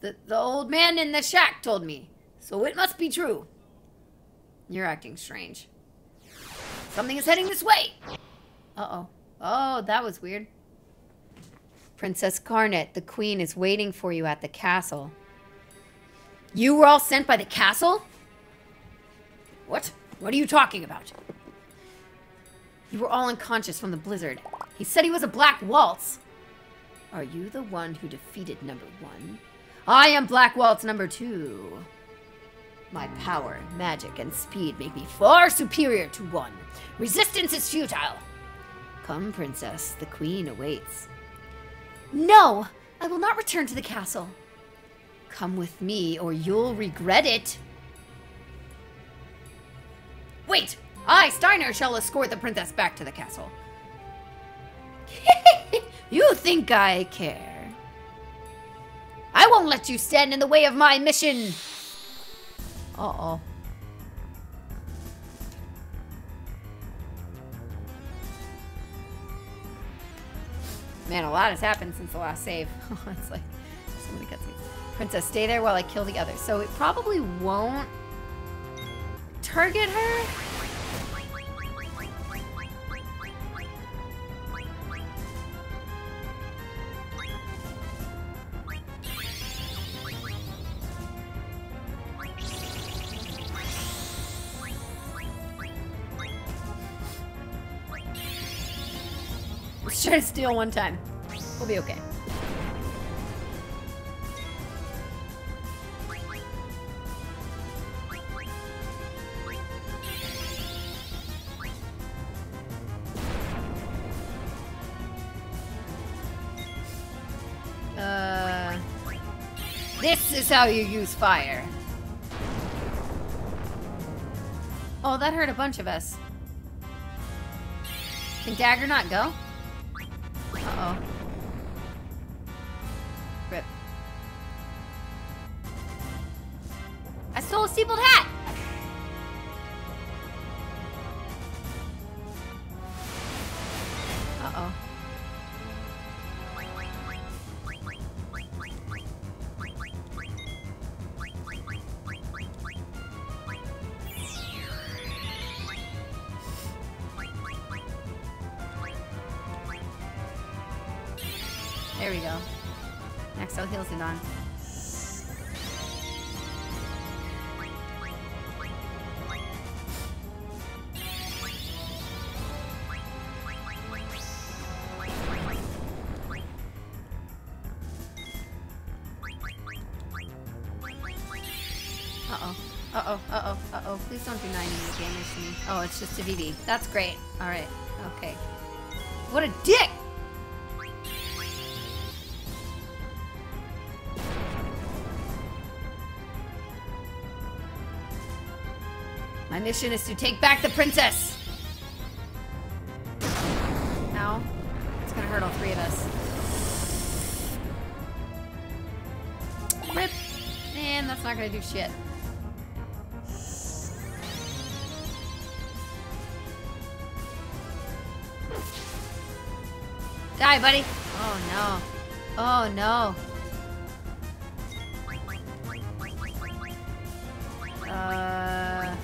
[SPEAKER 1] The, the old man in the shack told me, so it must be true. You're acting strange. Something is heading this way. Uh-oh. Oh, that was weird. Princess Garnet, the queen is waiting for you at the castle. You were all sent by the castle? What? What are you talking about? You were all unconscious from the blizzard. He said he was a black waltz. Are you the one who defeated number one? I am Black Waltz number two. My power, magic, and speed make me far superior to one. Resistance is futile. Come, princess, the queen awaits. No! I will not return to the castle. Come with me, or you'll regret it. Wait! I, Steiner, shall escort the princess back to the castle. you think I care? I won't let you stand in the way of my mission! Uh-oh. Man, a lot has happened since the last save. it's like so many cutscenes. Princess, stay there while I kill the others. So it probably won't target her. Let's try to steal one time. We'll be okay. Uh, this is how you use fire. Oh, that hurt a bunch of us. Can Dagger not go? Uh-oh. Rip. I stole a steepled hat! Oh, it's just a VV. That's great. Alright. Okay. What a dick! My mission is to take back the princess! Ow. It's gonna hurt all three of us. Rip! Man, that's not gonna do shit. Die, buddy. Oh, no. Oh, no. Uh...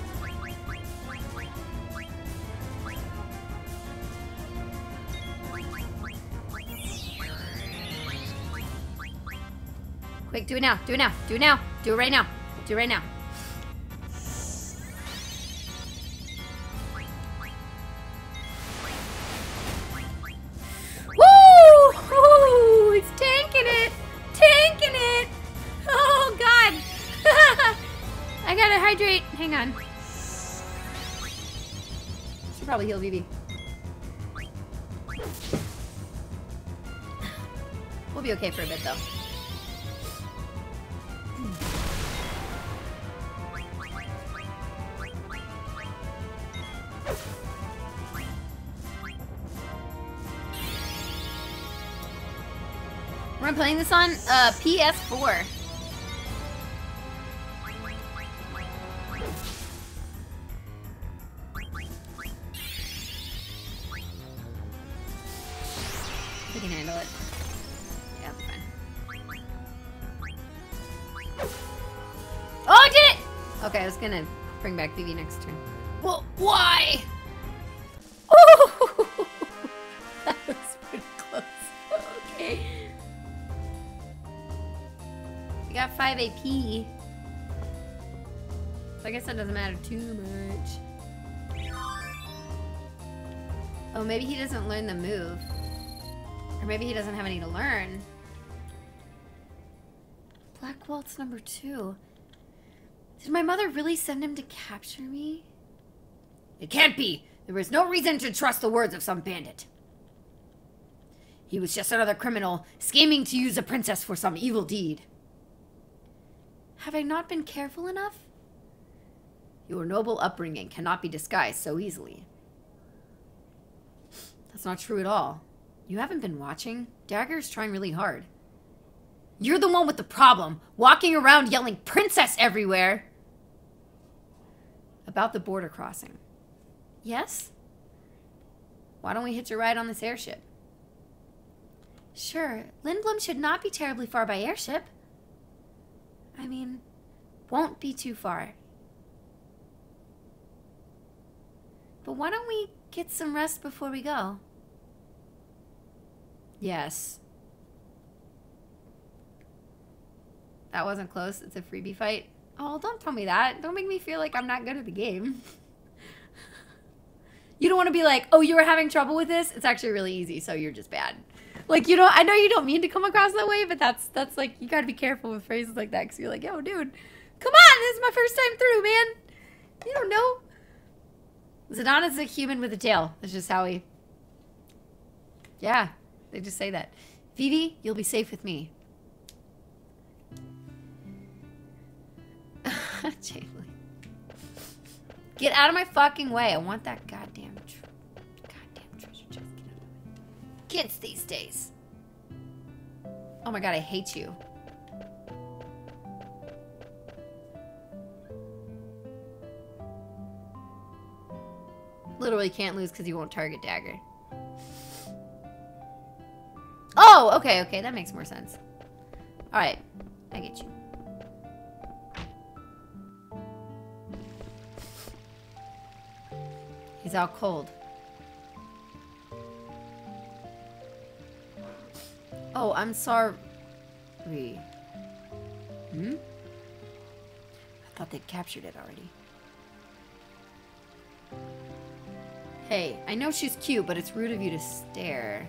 [SPEAKER 1] Quick, do it now. Do it now. Do it now. Do it right now. Do it right now. This on uh, PS4. We can handle it. Yeah, fine. Oh, I did it! Okay, I was gonna bring back Vivi next turn. Well, why? Doesn't matter too much. Oh, maybe he doesn't learn the move. Or maybe he doesn't have any to learn. Black Waltz number two. Did my mother really send him to capture me? It can't be! There is no reason to trust the words of some bandit. He was just another criminal, scheming to use a princess for some evil deed. Have I not been careful enough? Your noble upbringing cannot be disguised so easily. That's not true at all. You haven't been watching? Dagger's trying really hard. You're the one with the problem, walking around yelling princess everywhere. About the border crossing. Yes? Why don't we hitch a ride on this airship? Sure, Lindblum should not be terribly far by airship. I mean, won't be too far. But why don't we get some rest before we go? Yes. That wasn't close. It's a freebie fight. Oh, don't tell me that. Don't make me feel like I'm not good at the game. you don't want to be like, oh, you were having trouble with this? It's actually really easy, so you're just bad. Like, you know, I know you don't mean to come across that way, but that's, that's like, you gotta be careful with phrases like that, because you're like, yo, dude, come on, this is my first time through, man. You don't know. Zidane's a human with a tail. That's just how he... Yeah, they just say that. Vivi, you'll be safe with me. Get out of my fucking way. I want that goddamn, goddamn treasure chest. Get out of my. Kids these days. Oh my god, I hate you. Literally can't lose because you won't target dagger. Oh, okay, okay, that makes more sense. Alright, I get you. He's out cold. Oh, I'm sorry. Hmm? I thought they'd captured it already. Hey, I know she's cute, but it's rude of you to stare.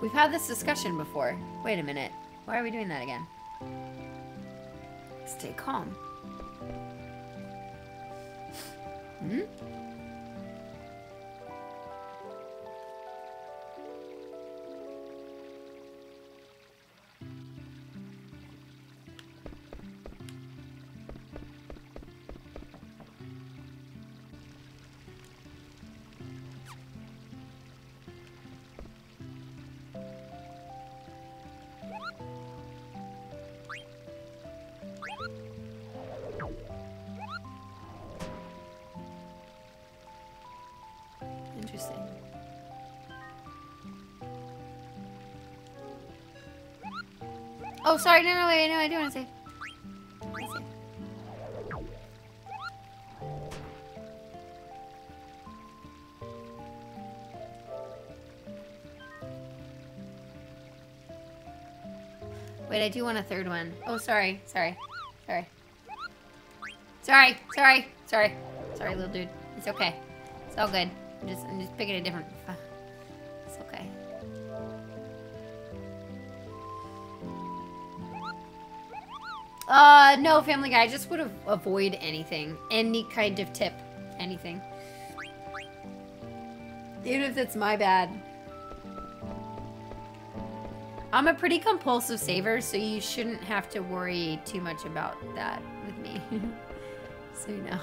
[SPEAKER 1] We've had this discussion before. Wait a minute. Why are we doing that again? Stay calm. Hmm? Oh, sorry. No, no, wait. No, I do want to save. Wait, I do want a third one. Oh, sorry, sorry, sorry. Sorry, sorry, sorry. Sorry, little dude. It's okay. It's all good. I'm just, I'm just picking a different... Uh, no, Family Guy. I just would avoid anything. Any kind of tip. Anything. Even if it's my bad. I'm a pretty compulsive saver, so you shouldn't have to worry too much about that with me. so you know.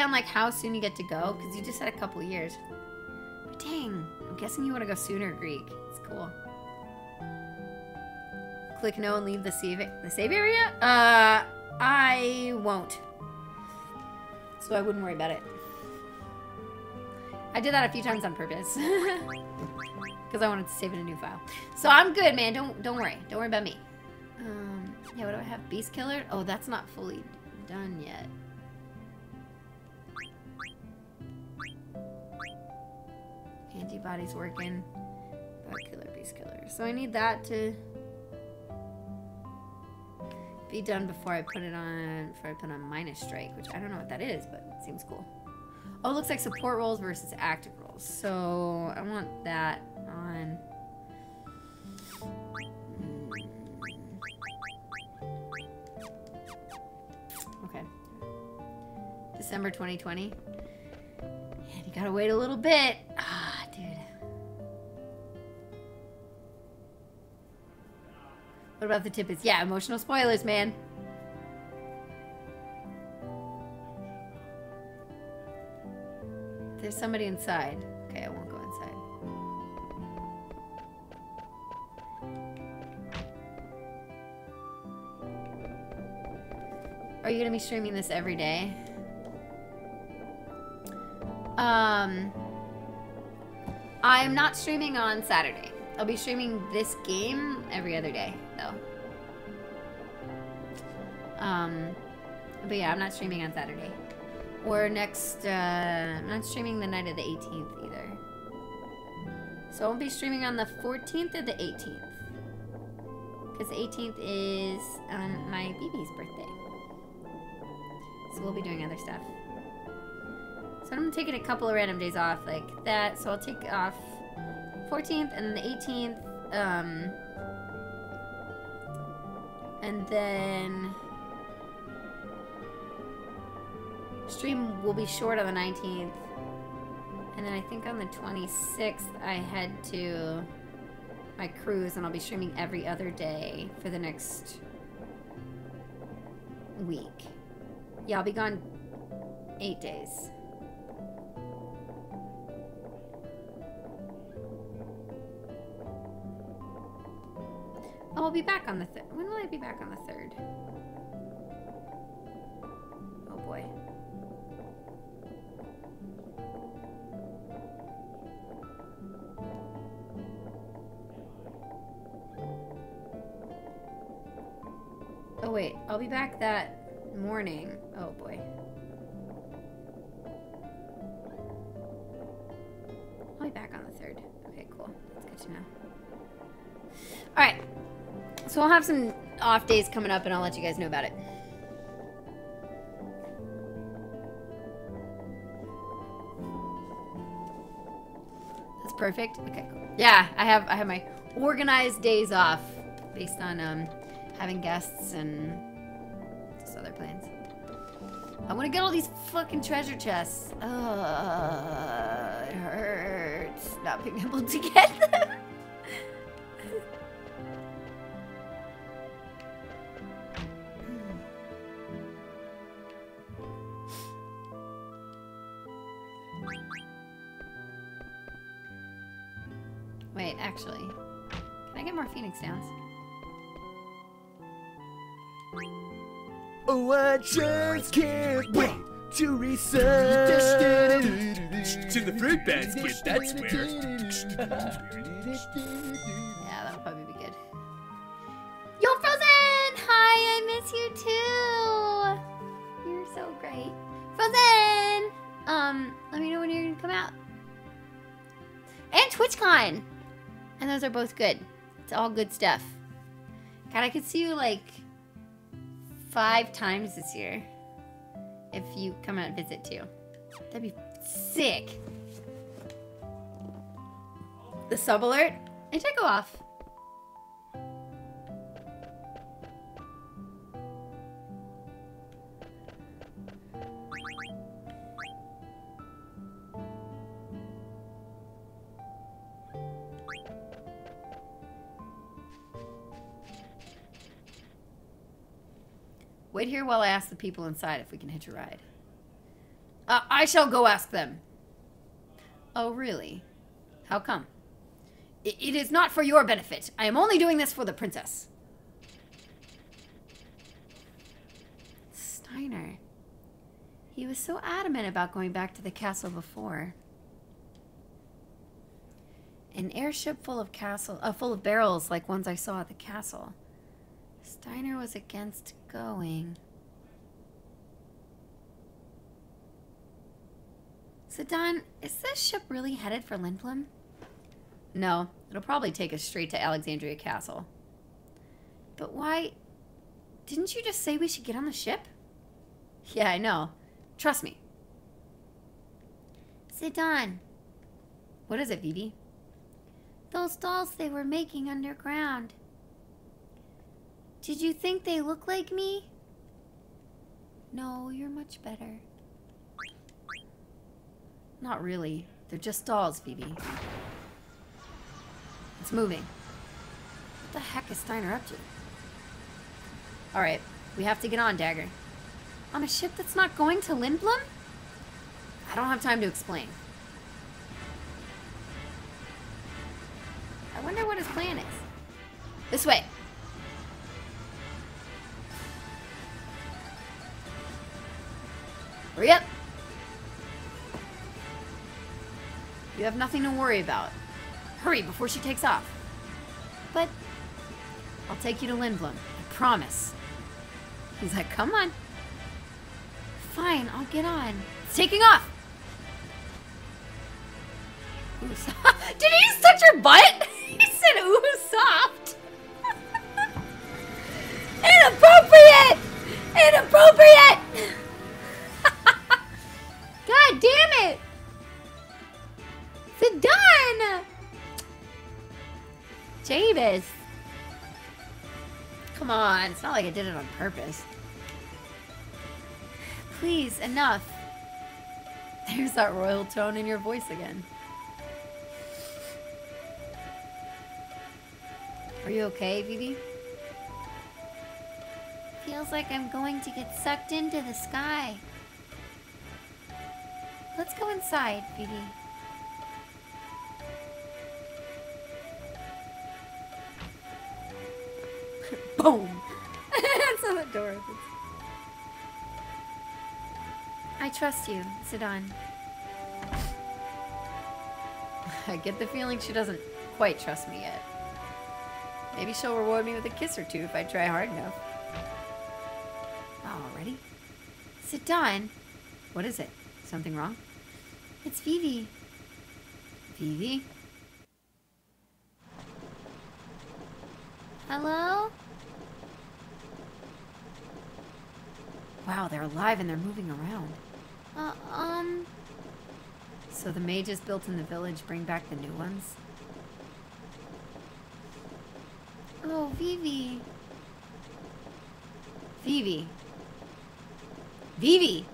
[SPEAKER 1] Idea on like how soon you get to go? Because you just said a couple years. But Dang, I'm guessing you want to go sooner, Greek. It's cool. Click no and leave the save the save area. Uh, I won't. So I wouldn't worry about it. I did that a few times on purpose. Because I wanted to save in a new file. So I'm good, man. Don't don't worry. Don't worry about me. Um, yeah, what do I have? Beast Killer? Oh, that's not fully done yet. Antibodies working. Killer, Beast Killer. So I need that to be done before I put it on, before I put on Minus Strike, which I don't know what that is, but it seems cool. Oh, it looks like support roles versus active roles. So I want that on. Hmm. Okay. December 2020. And you gotta wait a little bit. What about the tip is? Yeah, emotional spoilers, man. There's somebody inside. Okay, I won't go inside. Are you gonna be streaming this every day? Um, I'm not streaming on Saturday. I'll be streaming this game every other day, though. Um, but yeah, I'm not streaming on Saturday. Or next, uh, I'm not streaming the night of the 18th either. So I won't be streaming on the 14th or the 18th. Because the 18th is um, my BB's birthday. So we'll be doing other stuff. So I'm taking a couple of random days off like that. So I'll take off 14th and the 18th. Um, and then stream will be short on the 19th. And then I think on the 26th I head to my cruise and I'll be streaming every other day for the next week. Yeah, I'll be gone eight days. I'll be back on the third. When will I be back on the third? Oh boy. Oh wait, I'll be back that morning. Oh boy. I'll be back on the third. Okay, cool. That's good to know. Alright. So I'll have some off days coming up and I'll let you guys know about it. That's perfect. Okay, cool. Yeah, I have I have my organized days off based on um having guests and just other plans. I want to get all these fucking treasure chests. Ugh, it hurts not being able to get
[SPEAKER 3] basket, that's where.
[SPEAKER 1] yeah, that'll probably be good. Yo, Frozen! Hi, I miss you too! You're so great. Frozen! Um, let me know when you're gonna come out. And TwitchCon! And those are both good. It's all good stuff. God, I could see you like five times this year if you come out and visit too. That'd be sick. The sub alert? It take off. Wait here while I ask the people inside if we can hitch a ride. Uh, I shall go ask them. Oh, really? How come? It is not for your benefit. I am only doing this for the princess. Steiner. He was so adamant about going back to the castle before. An airship full of castle, uh, full of barrels like ones I saw at the castle. Steiner was against going. Zidane, is this ship really headed for Lindblum? No, it'll probably take us straight to Alexandria Castle. But why... Didn't you just say we should get on the ship? Yeah, I know. Trust me. Zidane. What is it, Vivi? Those dolls they were making underground. Did you think they look like me? No, you're much better. Not really. They're just dolls, Vivi. It's moving. What the heck is Steiner up to? Alright, we have to get on, Dagger. On a ship that's not going to Lindblum? I don't have time to explain. I wonder what his plan is. This way. Hurry up! You have nothing to worry about. Hurry before she takes off. But I'll take you to Lindblum. I promise. He's like, come on. Fine, I'll get on. It's taking off. Ooh, Did he touch your butt? He said, ooh, soft. Inappropriate! Inappropriate! God damn it! It's done! Javis. Come on, it's not like I did it on purpose. Please, enough. There's that royal tone in your voice again. Are you okay, Vivi? Feels like I'm going to get sucked into the sky. Let's go inside, Vivi. Boom! That's how the door opens. I trust you, Zidane. I get the feeling she doesn't quite trust me yet. Maybe she'll reward me with a kiss or two if I try hard enough. Oh, ready? Zidane! What is it? Something wrong? It's Vivi. Vivi? Hello? Wow, they're alive and they're moving around. Uh, um... So the mages built in the village bring back the new ones? Oh, Vivi. Vivi. Vivi!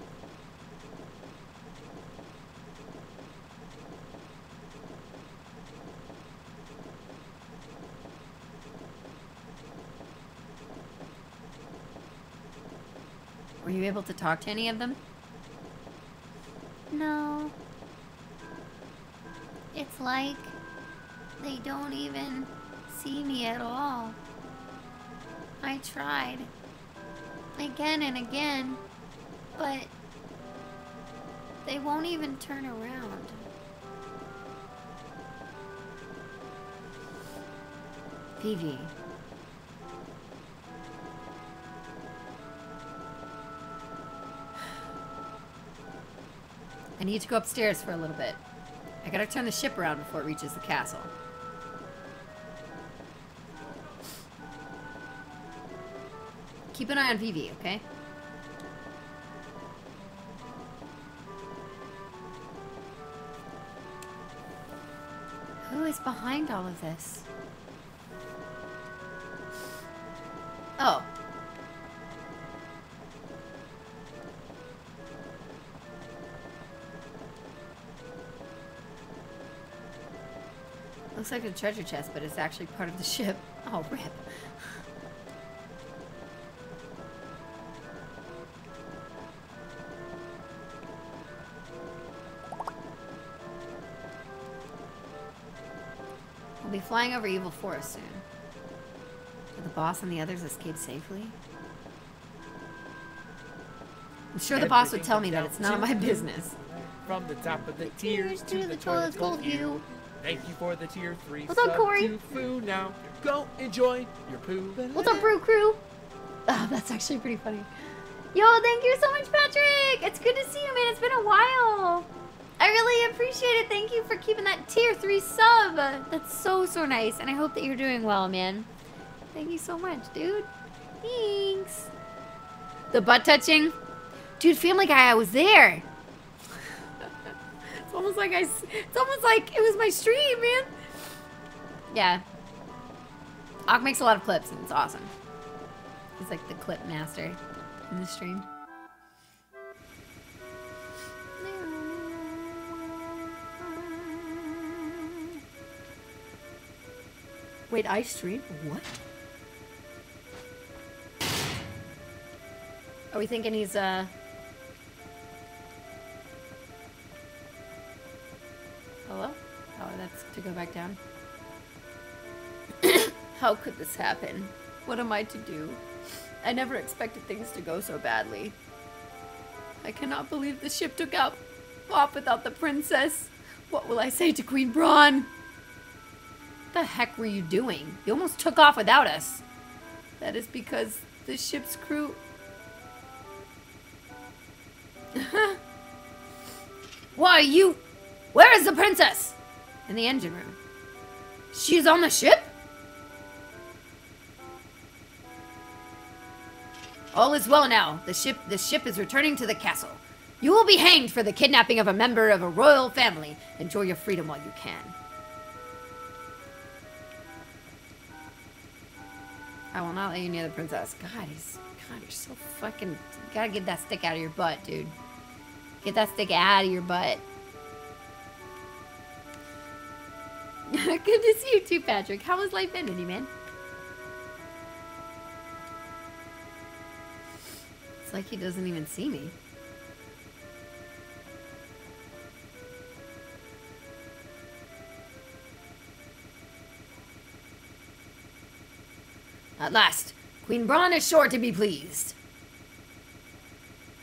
[SPEAKER 1] Were you able to talk to any of them? No. It's like they don't even see me at all. I tried. Again and again. But they won't even turn around. Vivi. I need to go upstairs for a little bit. I gotta turn the ship around before it reaches the castle. Keep an eye on Vivi, okay? Who is behind all of this? Oh. Looks like a treasure chest, but it's actually part of the ship. Oh, rip. We'll be flying over Evil Forest soon. Did the boss and the others escape safely? I'm sure the boss would tell me that it's none of my business.
[SPEAKER 2] From the top of the tiers to the toilet's cold view. Thank you for the tier three
[SPEAKER 1] What's up, Corey?
[SPEAKER 2] Foo. Now go enjoy your poo.
[SPEAKER 1] What's up, Brew Crew? Oh, that's actually pretty funny. Yo, thank you so much, Patrick. It's good to see you, man. It's been a while. I really appreciate it. Thank you for keeping that tier three sub. That's so, so nice. And I hope that you're doing well, man. Thank you so much, dude. Thanks. The butt touching? Dude, Family Guy, I was there. It's almost like I, it's almost like it was my stream, man. Yeah. Ak makes a lot of clips and it's awesome. He's like the clip master in the stream. Wait, I stream? What? Are we thinking he's, uh... go back down. How could this happen? What am I to do? I never expected things to go so badly. I cannot believe the ship took out off without the princess. What will I say to Queen Brahne? What the heck were you doing? You almost took off without us. That is because the ship's crew. Why you? Where is the princess? In the engine room. She's on the ship? All is well now. The ship the ship is returning to the castle. You will be hanged for the kidnapping of a member of a royal family. Enjoy your freedom while you can. I will not let you near the princess. God, he's God, you're so fucking you gotta get that stick out of your butt, dude. Get that stick out of your butt. Good to see you too, Patrick. How has life been, Minnie man? It's like he doesn't even see me. At last, Queen Brahne is sure to be pleased.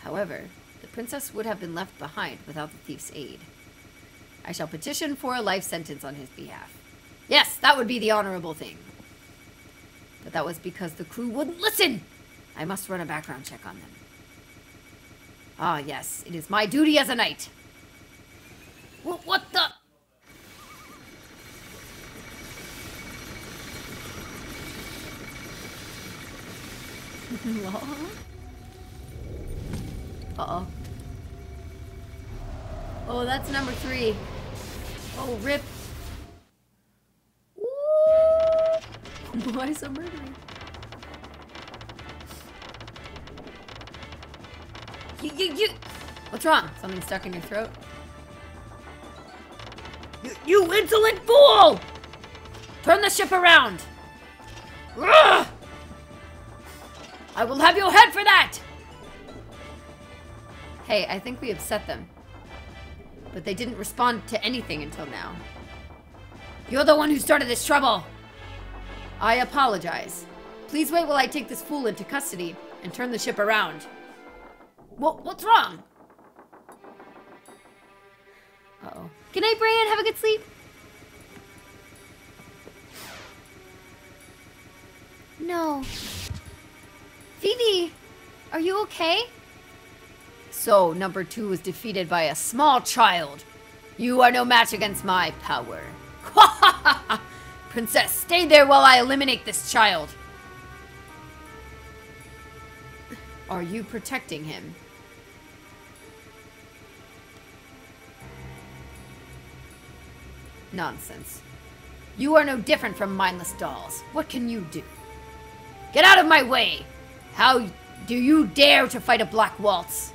[SPEAKER 1] However, the princess would have been left behind without the thief's aid. I shall petition for a life sentence on his behalf. Yes, that would be the honorable thing. But that was because the crew wouldn't listen. I must run a background check on them. Ah, yes, it is my duty as a knight. What, what the? Uh-oh. Oh, that's number three. Oh, rip. Ooh. Why so murdering? You, you, you. What's wrong? Something stuck in your throat? You, you insolent fool! Turn the ship around! Ugh! I will have your head for that! Hey, I think we upset them. But they didn't respond to anything until now. You're the one who started this trouble! I apologize. Please wait while I take this fool into custody and turn the ship around. What, what's wrong? Uh-oh. Good night, Brian. Have a good sleep. No. Vivi, are you okay? So, number two was defeated by a small child. You are no match against my power. Princess, stay there while I eliminate this child. Are you protecting him? Nonsense. You are no different from mindless dolls. What can you do? Get out of my way! How do you dare to fight a black waltz?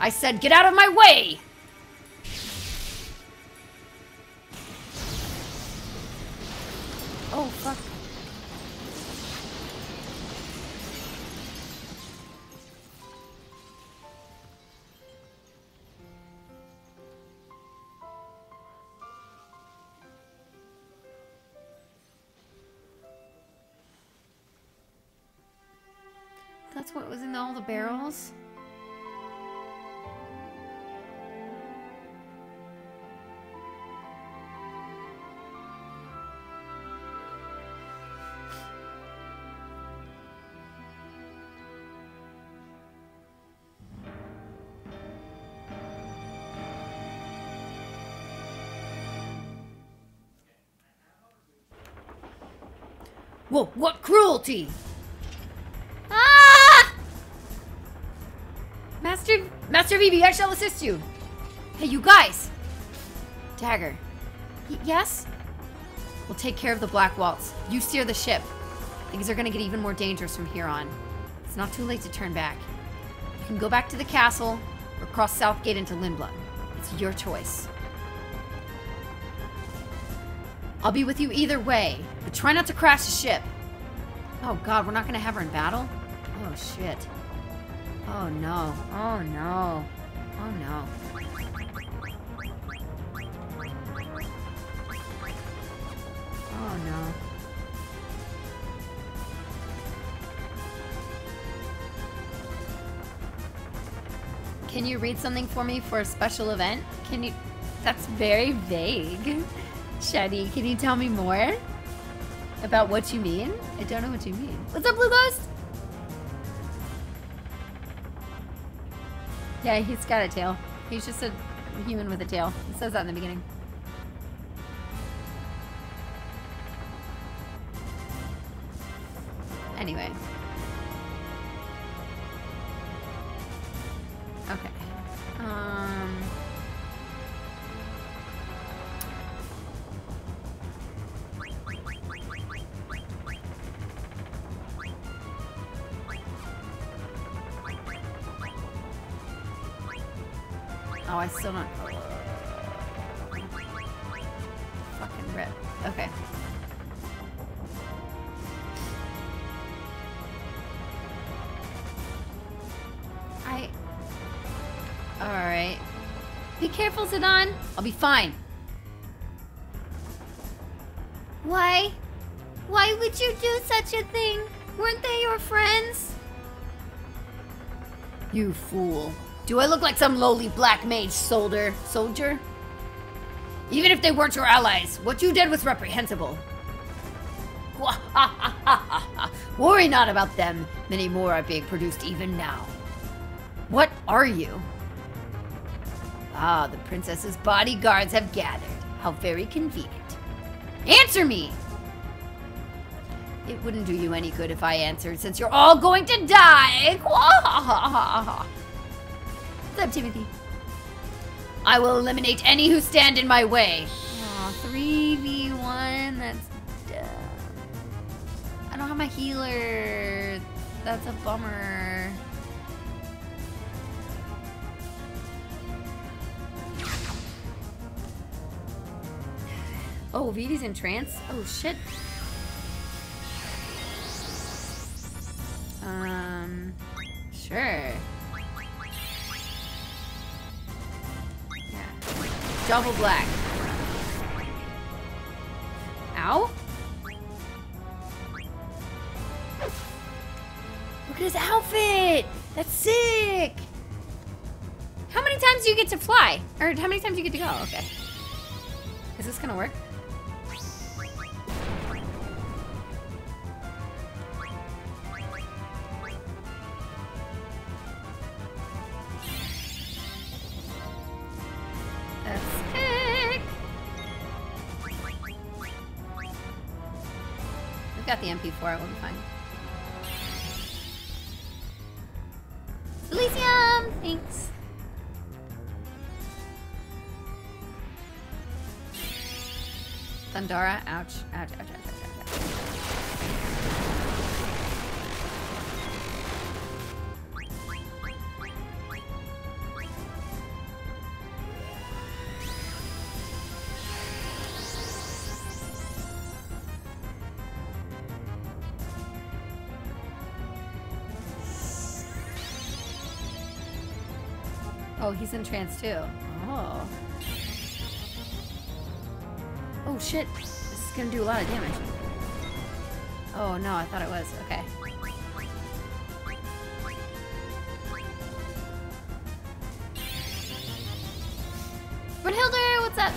[SPEAKER 1] I said get out of my way! Oh, fuck. That's what was in all the barrels? Whoa, what cruelty! Ah! Master, Master Vivi, I shall assist you. Hey, you guys! Dagger. Y yes? We'll take care of the Black Waltz. You steer the ship. Things are gonna get even more dangerous from here on. It's not too late to turn back. You can go back to the castle or cross Southgate into Lindblum. It's your choice. I'll be with you either way, but try not to crash the ship. Oh god, we're not gonna have her in battle? Oh shit. Oh no. Oh no. Oh no. Oh no. Can you read something for me for a special event? Can you... That's very vague. Shady, can you tell me more? About what you mean? I don't know what you mean. What's up, Blue Ghost? Yeah, he's got a tail. He's just a human with a tail. It says that in the beginning. I'll be fine. Why? Why would you do such a thing? Weren't they your friends? You fool. Do I look like some lowly black mage soldier? Soldier? Even if they weren't your allies, what you did was reprehensible. Worry not about them. Many more are being produced even now. What are you? Ah, the princess's bodyguards have gathered. How very convenient. Answer me! It wouldn't do you any good if I answered, since you're all going to die! What's up, Timothy? I will eliminate any who stand in my way. Aw, 3v1, that's dumb. I don't have my healer. That's a bummer. Oh, Vivi's in trance? Oh, shit. Um, sure. Yeah. Double black. Ow? Look at his outfit! That's sick! How many times do you get to fly? Or how many times do you get to go? Okay. Is this gonna work? MP4, it will be fine. Elysium! Thanks. Thundara, ouch, ouch, ouch, ouch, ouch, he's in trance too. Oh. Oh shit. This is gonna do a lot of damage. Oh no, I thought it was. Okay. Brunhilder, what's up?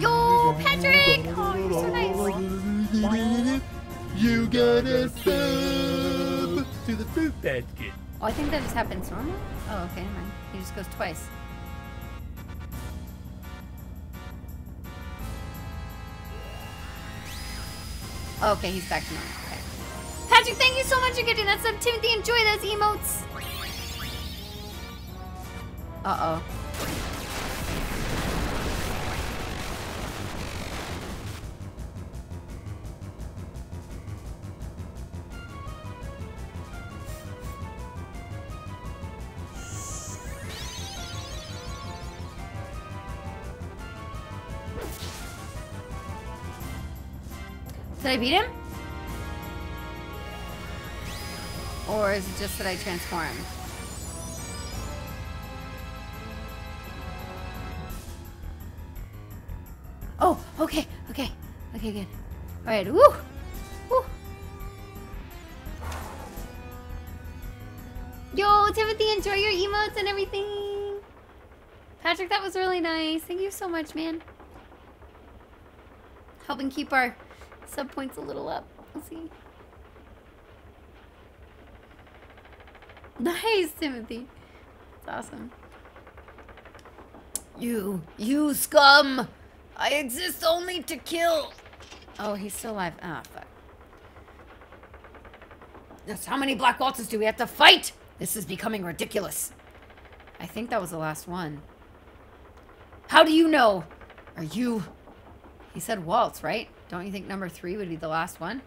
[SPEAKER 1] Yo, Patrick! Oh, you're so nice.
[SPEAKER 2] You got a sub to the fruit basket.
[SPEAKER 1] Oh, I think that just happens normal? Oh, okay, never mind. He just goes twice. Oh, okay, he's back to normal. Okay. Patrick, thank you so much for getting that sub. Timothy, enjoy those emotes. Uh-oh. Beat him? Or is it just that I transform? Oh, okay, okay, okay, good. All right, woo, woo. Yo, Timothy, enjoy your emotes and everything. Patrick, that was really nice. Thank you so much, man. Helping keep our sub points a little up. Let's see. Nice, Timothy. That's awesome. You, you scum! I exist only to kill! Oh, he's still alive. Ah, fuck. That's how many Black Waltzes do we have to fight? This is becoming ridiculous. I think that was the last one. How do you know? Are you... He said waltz, right? Don't you think number three would be the last one?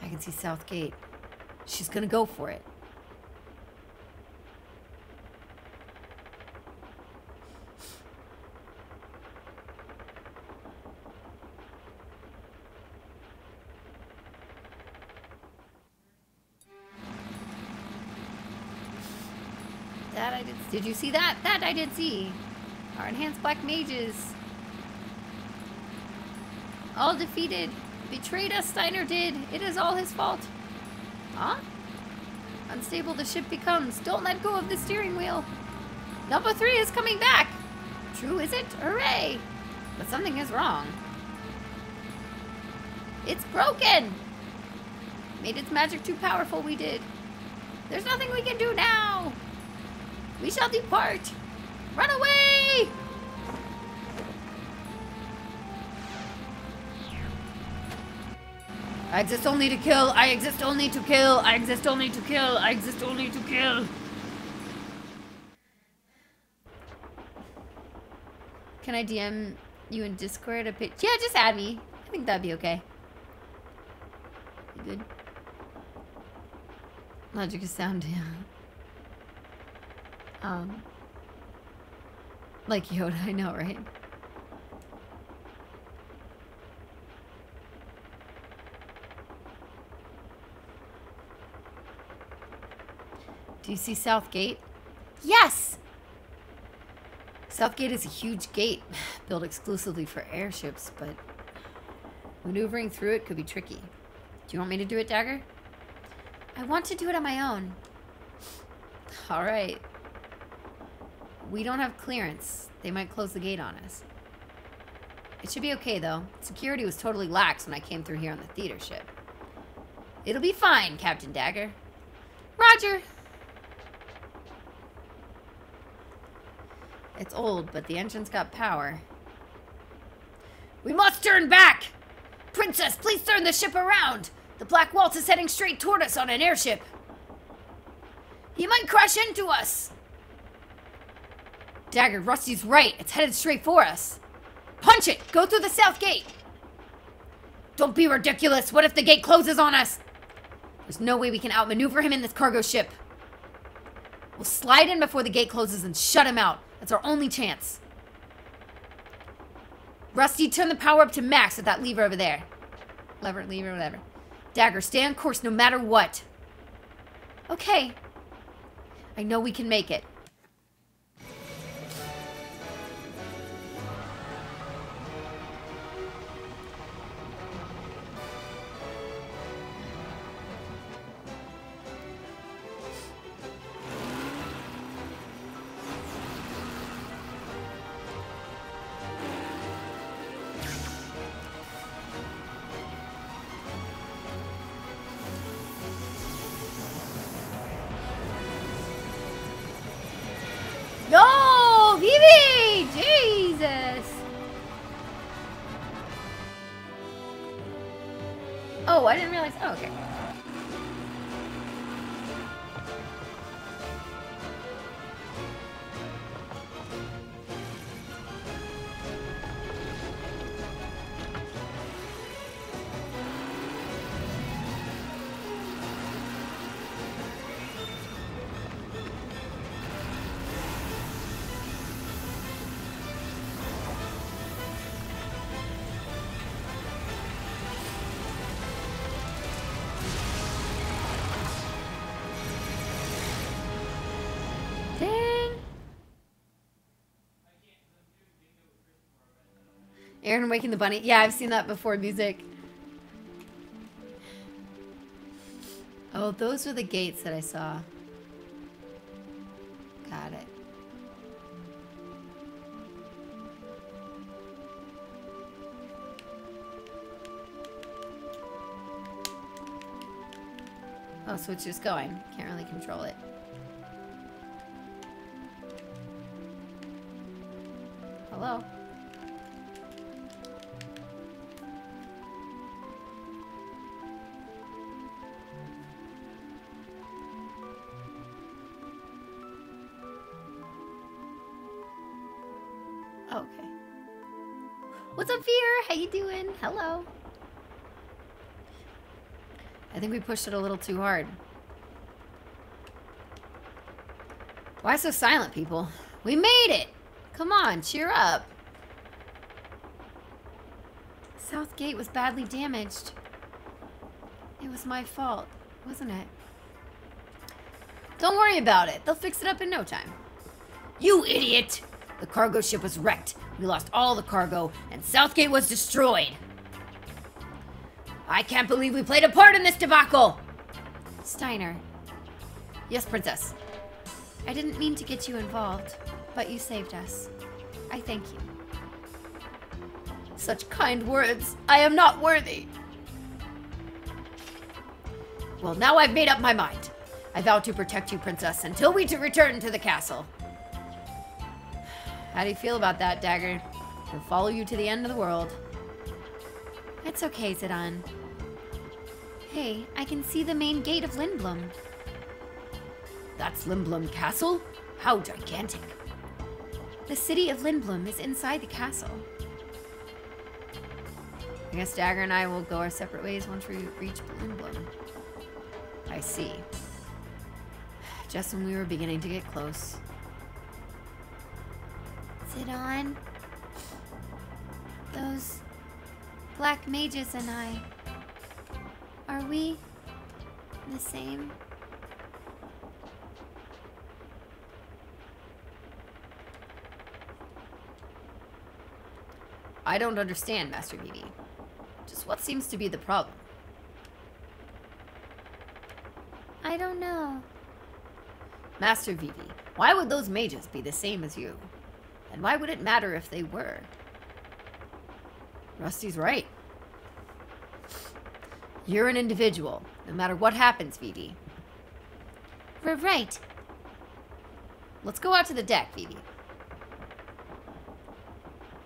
[SPEAKER 1] I can see South Gate. She's gonna go for it. That I did. Did you see that? That I did see. Our enhanced black mages. All defeated. Betrayed us, Steiner did. It is all his fault. Huh? Unstable the ship becomes. Don't let go of the steering wheel. Number three is coming back. True, is it? Hooray! But something is wrong. It's broken! Made its magic too powerful, we did. There's nothing we can do now! We shall depart! Run away! I exist only to kill. I exist only to kill. I exist only to kill. I exist only to kill. Can I DM you in Discord a pitch? Yeah, just add me. I think that'd be okay. Good? Logic is sound, yeah. Um, like Yoda, I know, right? Do you see South Gate? Yes! South Gate is a huge gate built exclusively for airships, but maneuvering through it could be tricky. Do you want me to do it, Dagger? I want to do it on my own. Alright. We don't have clearance. They might close the gate on us. It should be okay, though. Security was totally lax when I came through here on the theater ship. It'll be fine, Captain Dagger. Roger. It's old, but the engine's got power. We must turn back! Princess, please turn the ship around! The Black Waltz is heading straight toward us on an airship. He might crash into us! Dagger, Rusty's right. It's headed straight for us. Punch it! Go through the south gate! Don't be ridiculous! What if the gate closes on us? There's no way we can outmaneuver him in this cargo ship. We'll slide in before the gate closes and shut him out. That's our only chance. Rusty, turn the power up to max with that lever over there. Lever, lever, whatever. Dagger, stay on course no matter what. Okay. I know we can make it. Aaron waking the bunny. Yeah, I've seen that before. Music. Oh, those were the gates that I saw. Got it. Oh, so it's just going. Can't really control it. Hello? Hello. I think we pushed it a little too hard. Why so silent, people? We made it! Come on, cheer up. South Gate was badly damaged. It was my fault, wasn't it? Don't worry about it. They'll fix it up in no time. You idiot! The cargo ship was wrecked. We lost all the cargo, and Southgate was destroyed. I can't believe we played a part in this debacle! Steiner. Yes, Princess. I didn't mean to get you involved, but you saved us. I thank you. Such kind words. I am not worthy. Well, now I've made up my mind. I vow to protect you, Princess, until we to return to the castle. How do you feel about that, Dagger? I'll follow you to the end of the world. It's okay, Zidane. Hey, I can see the main gate of Lindblum. That's Lindblum Castle? How gigantic. The city of Lindblum is inside the castle. I guess Dagger and I will go our separate ways once we reach Lindblum. I see. Just when we were beginning to get close. Zidane. Those black mages and I. Are we the same? I don't understand, Master Vivi. Just what seems to be the problem? I don't know. Master Vivi, why would those mages be the same as you? And why would it matter if they were? Rusty's right. You're an individual, no matter what happens, Vivi. We're right. Let's go out to the deck, Vivi.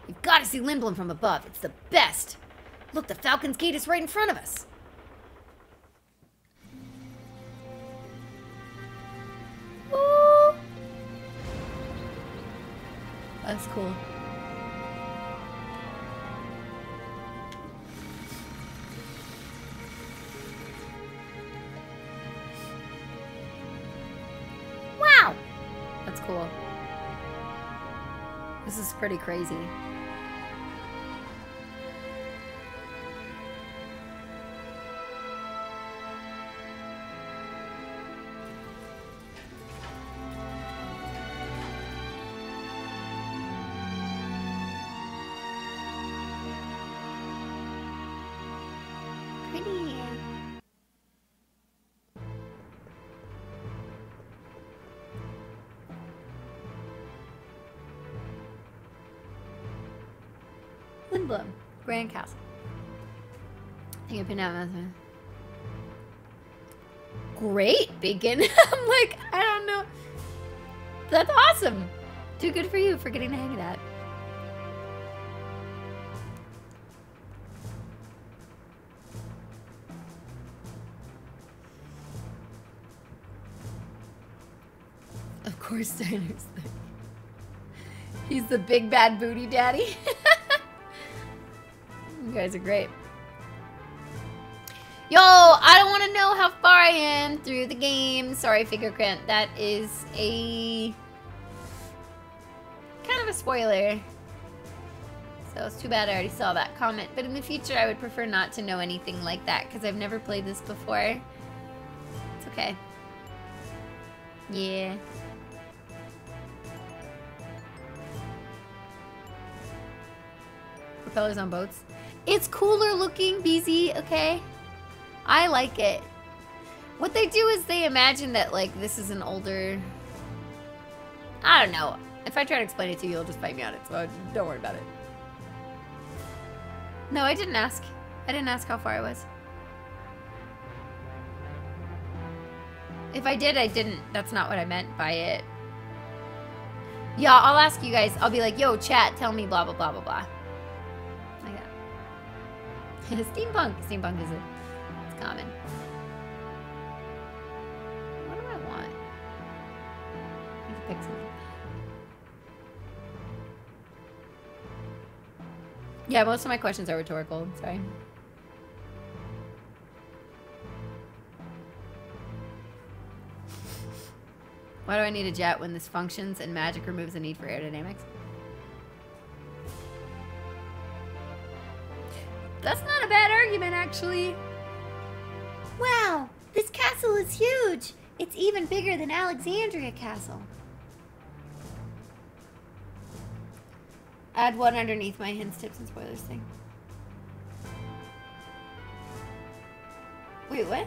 [SPEAKER 1] You've
[SPEAKER 3] gotta see Lindblum from above. It's the best. Look, the Falcon's Gate is right in front of us.
[SPEAKER 1] Ooh. That's cool. Cool. This is pretty crazy. Grand Castle. I think I pinned out Great, Bacon. I'm like, I don't know. That's awesome. Too good for you for getting the hang of that. Of course, Steiner's. He's the big bad booty daddy. guys are great. Yo, I don't want to know how far I am through the game. Sorry, Figure Grant. That is a kind of a spoiler. So it's too bad I already saw that comment. But in the future, I would prefer not to know anything like that because I've never played this before. It's okay. Yeah. Propellers on boats. It's cooler looking, BZ, okay? I like it. What they do is they imagine that, like, this is an older... I don't know. If I try to explain it to you, you'll just bite me on it, so don't worry about it. No, I didn't ask. I didn't ask how far I was. If I did, I didn't. That's not what I meant by it. Yeah, I'll ask you guys. I'll be like, yo, chat, tell me blah, blah, blah, blah, blah. Steampunk. Steampunk is it. It's common. What do I want? I to pick something. Yeah, most of my questions are rhetorical. Sorry. Why do I need a jet when this functions and magic removes the need for aerodynamics? That's not argument, actually. Wow, this castle is huge. It's even bigger than Alexandria Castle. Add one underneath my hints, tips, and spoilers thing. Wait, what?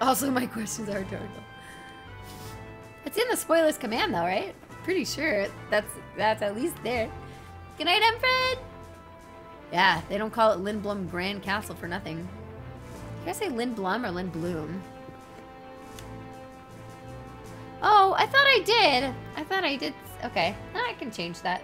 [SPEAKER 1] Also, my questions are rhetorical. It's in the spoilers command, though, right? Pretty sure that's that's at least there. Good night, Emfred. Yeah, they don't call it Lindblum Grand Castle for nothing. You guys say Lindblom or Lindblom? Oh, I thought I did. I thought I did. Okay, I can change that.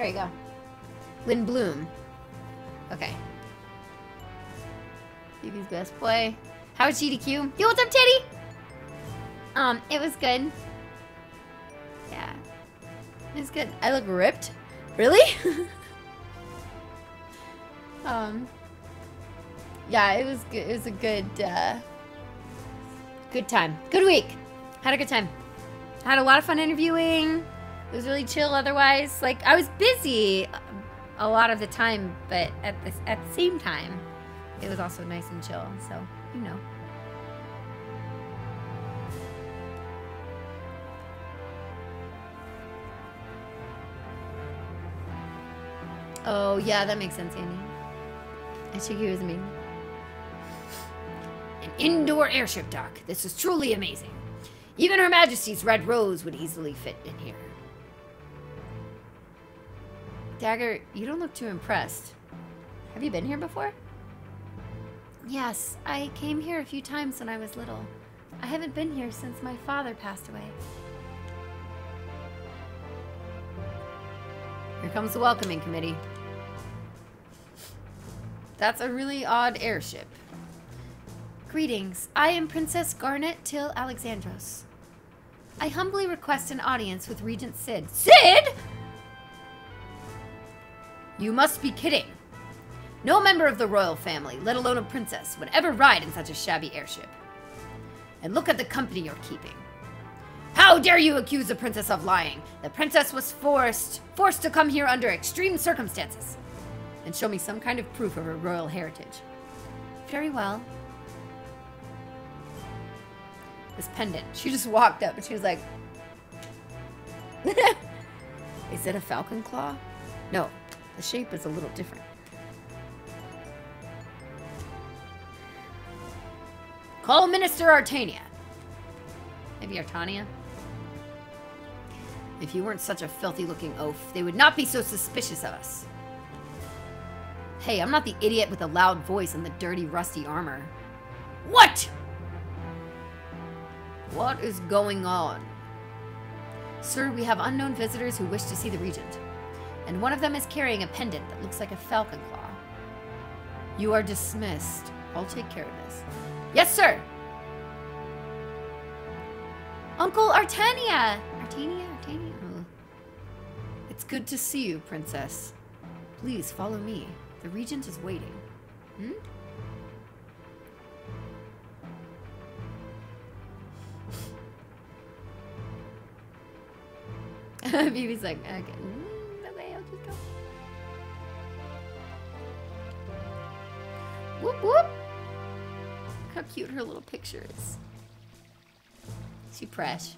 [SPEAKER 1] There you go.
[SPEAKER 3] Lynn Bloom.
[SPEAKER 1] Okay. Phoebe's best boy. How's GDQ? Yo, what's up, Teddy? Um, it was good. Yeah. It was good. I look ripped. Really? um. Yeah, it was good. It was a good, uh, good time. Good week. Had a good time. Had a lot of fun interviewing. It was really chill. Otherwise, like I was busy a lot of the time, but at the at the same time, it was also nice and chill. So you know. Oh yeah, that makes sense, Andy. He was amazing.
[SPEAKER 3] An indoor airship dock. This is truly amazing. Even Her Majesty's Red Rose would easily fit in here.
[SPEAKER 1] Dagger, you don't look too impressed. Have you been here before? Yes, I came here a few times when I was little. I haven't been here since my father passed away.
[SPEAKER 3] Here comes the welcoming committee. That's a really odd airship.
[SPEAKER 1] Greetings. I am Princess Garnet Til Alexandros. I humbly request an audience with Regent Cid.
[SPEAKER 3] Cid? You must be kidding. No member of the royal family, let alone a princess, would ever ride in such a shabby airship. And look at the company you're keeping. How dare you accuse the princess of lying? The princess was forced forced to come here under extreme circumstances. And show me some kind of proof of her royal heritage.
[SPEAKER 1] Very well.
[SPEAKER 3] This pendant. She just walked up and she was like, Is it a falcon claw? No, the shape is a little different. Call Minister Artania. Maybe Artania? If you weren't such a filthy looking oaf, they would not be so suspicious of us. Hey, I'm not the idiot with the loud voice and the dirty, rusty armor. What? What is going on? Sir, we have unknown visitors who wish to see the regent, and one of them is carrying a pendant that looks like a falcon claw. You are dismissed. I'll take care of this. Yes, sir!
[SPEAKER 1] Uncle Artania! Artania? Artania?
[SPEAKER 3] Oh. It's good to see you, princess. Please follow me. The regent is waiting. Hmm?
[SPEAKER 1] Phoebe's like, okay, Whoop whoop! Look how cute her little picture is. She fresh.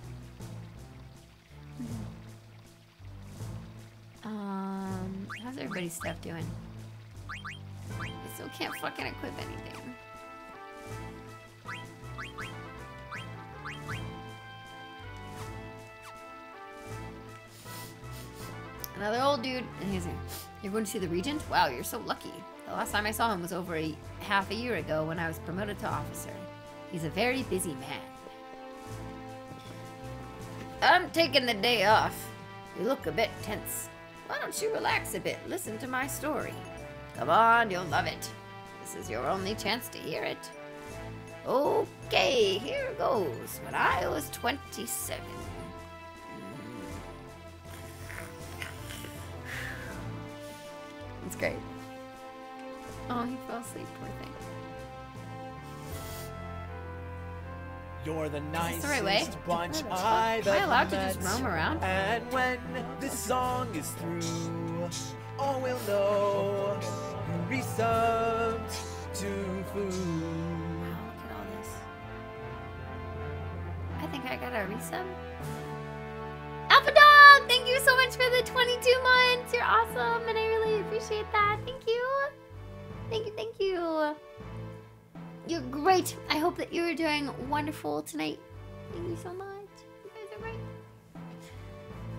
[SPEAKER 1] Um, how's everybody's stuff doing? I still can't fucking equip anything.
[SPEAKER 3] Another old dude, and he's like, You're going to see the regent? Wow, you're so lucky. The last time I saw him was over a half a year ago when I was promoted to officer. He's a very busy man. I'm taking the day off. You look a bit tense. Why don't you relax a bit? Listen to my story. Come on, you'll love it. This is your only chance to hear it. Okay, here goes. When I was 27. Hmm.
[SPEAKER 1] It's great. Oh, he fell asleep, poor thing.
[SPEAKER 2] You're the nicest
[SPEAKER 1] the right way?
[SPEAKER 2] bunch
[SPEAKER 1] Am
[SPEAKER 2] I've
[SPEAKER 1] I
[SPEAKER 2] ever
[SPEAKER 1] allowed to
[SPEAKER 2] met.
[SPEAKER 1] just roam around?
[SPEAKER 2] And when this song is through, all will know you resubbed to food.
[SPEAKER 1] Wow, look at all this. I think I got a resub. Alpha Dog, thank you so much for the 22 months. You're awesome, and I really appreciate that. Thank you. Thank you, thank you. You're great. I hope that you're doing wonderful tonight. Thank you so much. You guys are great.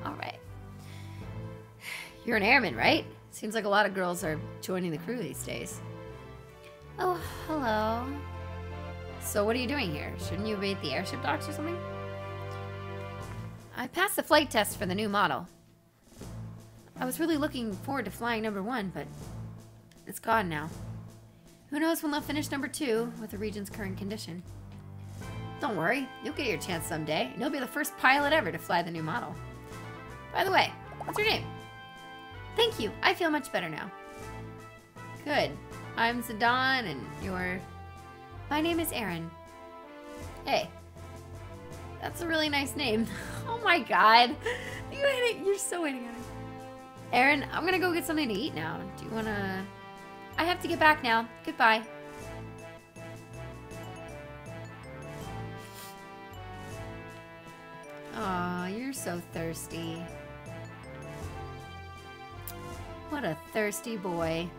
[SPEAKER 1] All right.
[SPEAKER 3] You're an airman, right? Seems like a lot of girls are joining the crew these days.
[SPEAKER 1] Oh, hello.
[SPEAKER 3] So what are you doing here? Shouldn't you be at the airship docks or something? I passed the flight test for the new model.
[SPEAKER 1] I was really looking forward to flying number one, but it's gone now. Who knows when they'll finish number two with the region's current condition. Don't worry, you'll get your chance someday, and you'll be the first pilot ever to fly the new model. By the way, what's your name? Thank you, I feel much better now. Good. I'm Zidane, and you're... My name is Aaron. Hey. That's a really nice name. oh my god. You're so hitting on it. Aaron, I'm gonna go get something to eat now. Do you wanna... I have to get back now. Goodbye. Aw, you're so thirsty. What a thirsty boy.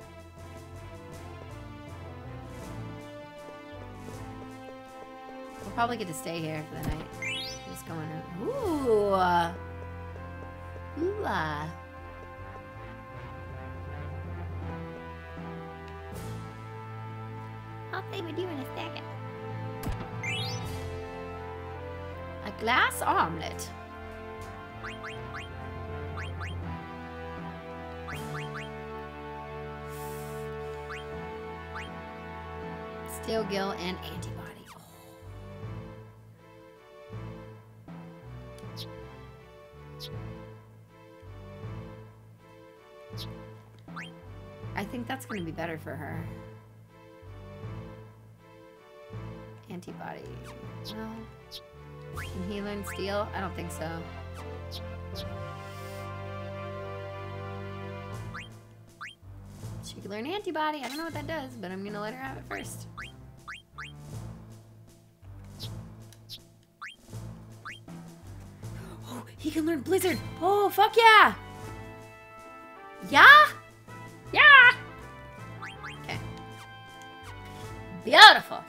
[SPEAKER 1] We'll probably get to stay here for the night. Just going out. Ooh. Ooh. -ah. I'll play with you in a second. A Glass Armlet. Steel gill and antibody. I think that's going to be better for her. Antibody. Well, can he learn steel? I don't think so. She could learn antibody. I don't know what that does, but I'm gonna let her have it first. Oh, he can learn blizzard. Oh, fuck yeah! Yeah? Yeah! Okay. Beautiful.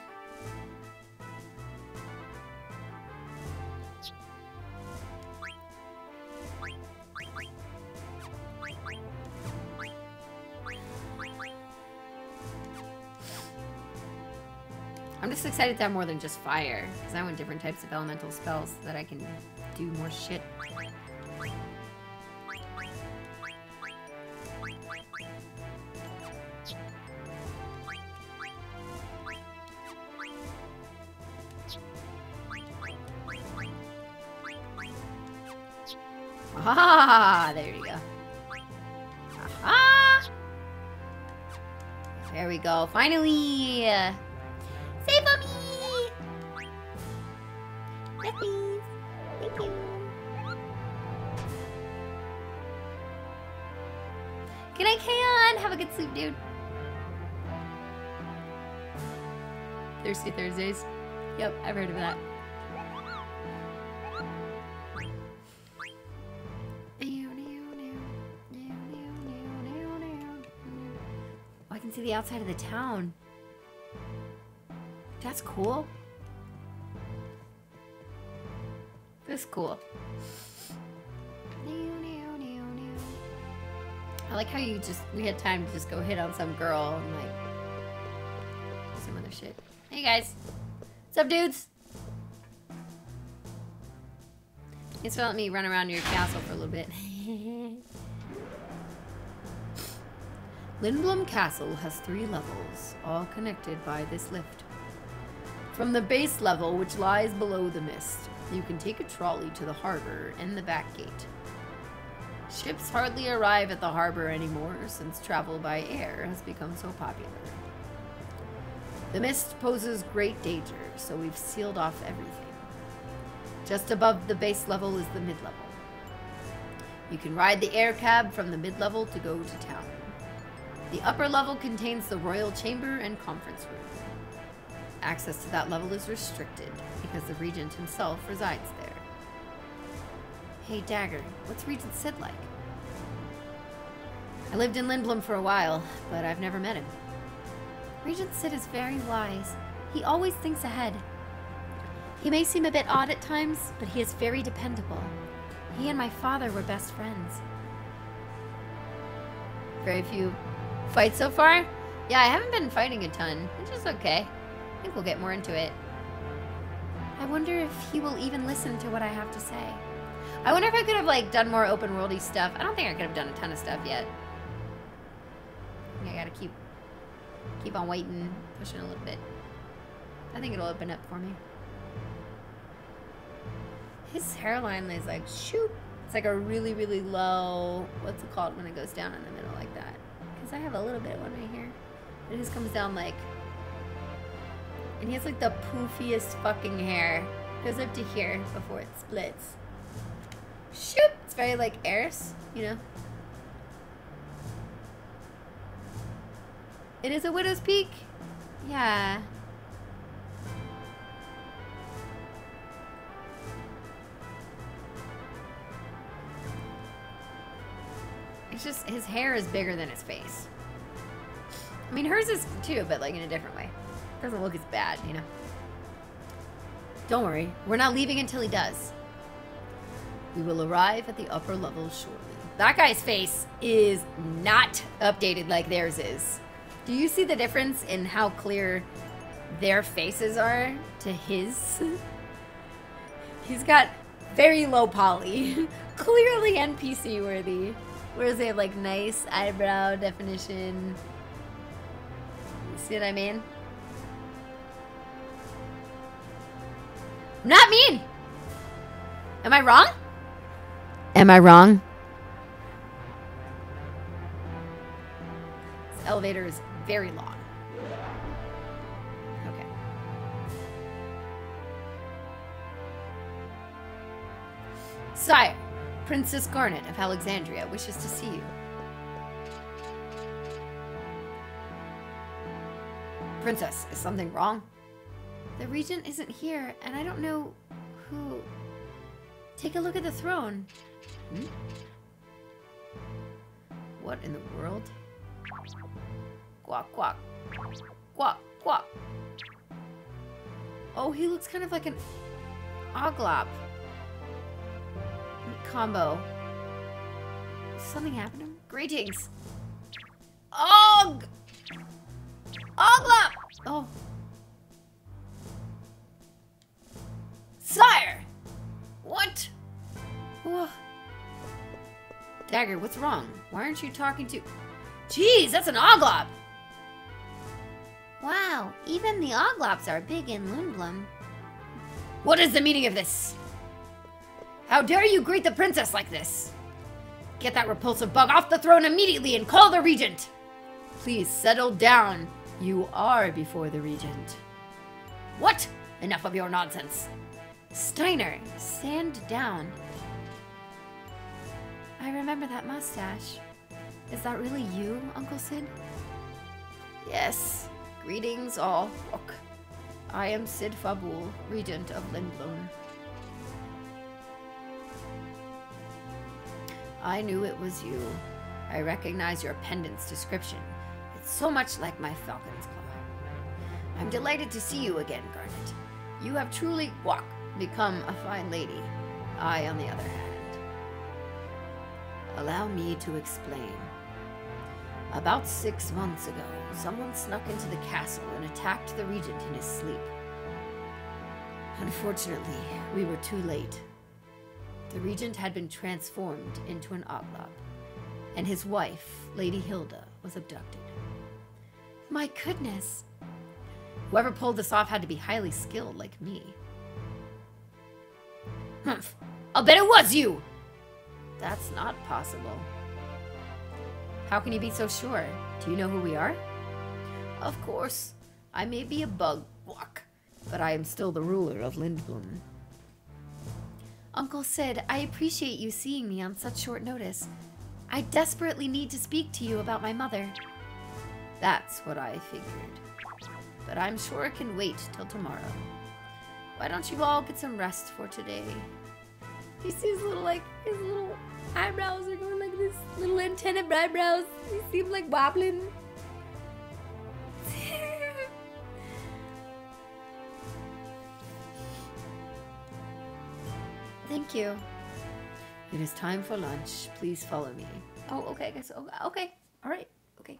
[SPEAKER 1] Just excited to have more than just fire, because I want different types of elemental spells so that I can do more shit. Ah, there you go. Aha! There we go. Finally! Save for me! Yes, please. Thank you. Good night, Kaon. Have a good sleep, dude. Thirsty Thursdays. Yep, I've heard of that. Oh, I can see the outside of the town. That's cool. That's cool. I like how you just, we had time to just go hit on some girl and like, some other shit. Hey guys. What's up dudes? Thanks for letting me run around your castle for a little bit. Lindblum Castle has three levels, all connected by this lift. From the base level, which lies below the mist, you can take a trolley to the harbor and the back gate. Ships hardly arrive at the harbor anymore since travel by air has become so popular. The mist poses great danger, so we've sealed off everything. Just above the base level is the mid-level. You can ride the air cab from the mid-level to go to town. The upper level contains the royal chamber and conference room. Access to that level is restricted because the regent himself resides there. Hey Dagger, what's Regent Cid like? I lived in Lindblum for a while, but I've never met him. Regent Cid is very wise. He always thinks ahead. He may seem a bit odd at times, but he is very dependable. He and my father were best friends. Very few fights so far? Yeah, I haven't been fighting a ton, which is okay. Think we'll get more into it. I wonder if he will even listen to what I have to say. I wonder if I could have like done more open worldy stuff. I don't think I could have done a ton of stuff yet. I I gotta keep keep on waiting, pushing a little bit. I think it'll open up for me. His hairline is like shoot. It's like a really, really low. What's it called when it goes down in the middle like that? Because I have a little bit of one right here. It just comes down like. And he has like the poofiest fucking hair. Goes up to here before it splits. Shoot! It's very like Eris, you know? It is a widow's peak? Yeah. It's just, his hair is bigger than his face. I mean, hers is too, but like in a different way. Doesn't look as bad, you know? Don't worry, we're not leaving until he does. We will arrive at the upper level shortly. That guy's face is not updated like theirs is. Do you see the difference in how clear their faces are to his? He's got very low poly. Clearly NPC worthy. Whereas they have like nice eyebrow definition. See what I mean? Not mean! Am I wrong? Am I wrong? This elevator is very long. Okay. Sire, Princess Garnet of Alexandria wishes to see you. Princess, is something wrong? The regent isn't here, and I don't know who. Take a look at the throne. Hmm? What in the world? Quack, quack. Quack, quack. Oh, he looks kind of like an Oglop combo. Something happened to him? Greetings. Og! Oglop! Oh. Sire! What? Wha- Dagger, what's wrong? Why aren't you talking to... Jeez, that's an Oglop! Wow, even the Oglops are big in Lindblum. What is the meaning of this? How dare you greet the princess like this? Get that repulsive bug off the throne immediately and call the regent! Please settle down. You are before the regent. What? Enough of your nonsense. Steiner, sand down. I remember that mustache. Is that really you, Uncle Cid? Yes. Greetings, all. Look. I am Cid Fabool, Regent of Lindblum. I knew it was you. I recognize your pendant's description. It's so much like my falcon's claw. I'm delighted to see you again, Garnet. You have truly walk, become a fine lady. I, on the other hand. Allow me to explain. About six months ago, someone snuck into the castle and attacked the regent in his sleep. Unfortunately, we were too late. The regent had been transformed into an Oglop, and his wife, Lady Hilda, was abducted. My goodness! Whoever pulled this off had to be highly skilled like me. Humph! I'll bet it was you! That's not possible. How can you be so sure? Do you know who we are? Of course. I may be a bug walk, but I am still the ruler of Lindblum. Uncle Cid, I appreciate you seeing me on such short notice. I desperately need to speak to you about my mother. That's what I figured. But I'm sure it can wait till tomorrow. Why don't you all get some rest for today? You see his little, like, his little eyebrows are going like this. Little antenna eyebrows. You see him, like, wobbling. Thank you. It is time for lunch. Please follow me. Oh, okay. I guess. Oh, okay. All right. Okay.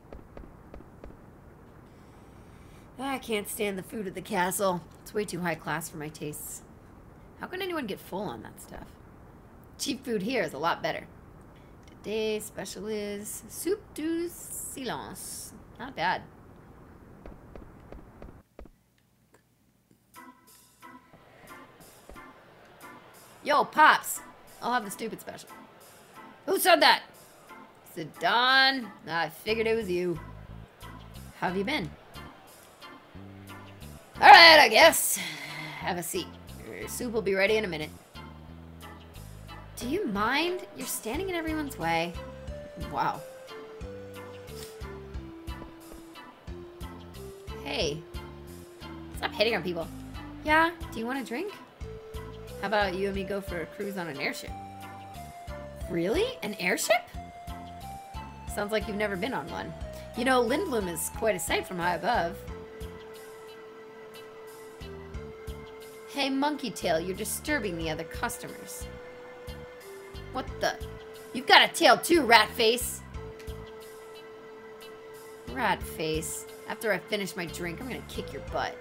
[SPEAKER 1] Ah, I can't stand the food at the castle. It's way too high class for my tastes. How can anyone get full on that stuff? Cheap food here is a lot better. Today's special is soup du silence. Not bad. Yo, Pops. I'll have the stupid special. Who said that? Zidane? I figured it was you. How have you been? Alright, I guess. Have a seat. Your soup will be ready in a minute. Do you mind? You're standing in everyone's way. Wow. Hey. Stop hitting on people. Yeah? Do you want a drink? How about you and me go for a cruise on an airship? Really? An airship? Sounds like you've never been on one. You know, Lindblum is quite a sight from high above. Hey, Monkey Tail, you're disturbing the other customers. What the? You've got a tail too, rat face. Rat face. After I finish my drink, I'm gonna kick your butt.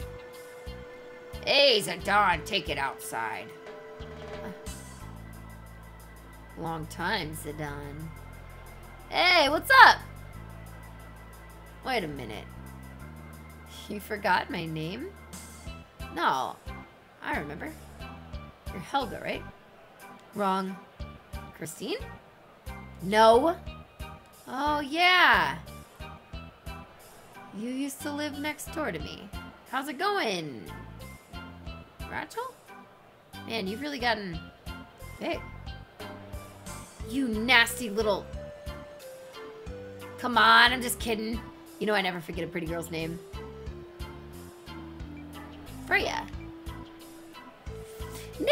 [SPEAKER 1] Hey, Zidane, take it outside. Long time, Zidane. Hey, what's up? Wait a minute. You forgot my name? No, I remember. You're Helga, right? Wrong. Christine? No. Oh, yeah. You used to live next door to me. How's it going? Rachel? Man, you've really gotten big. You nasty little... Come on, I'm just kidding. You know I never forget a pretty girl's name. Freya. New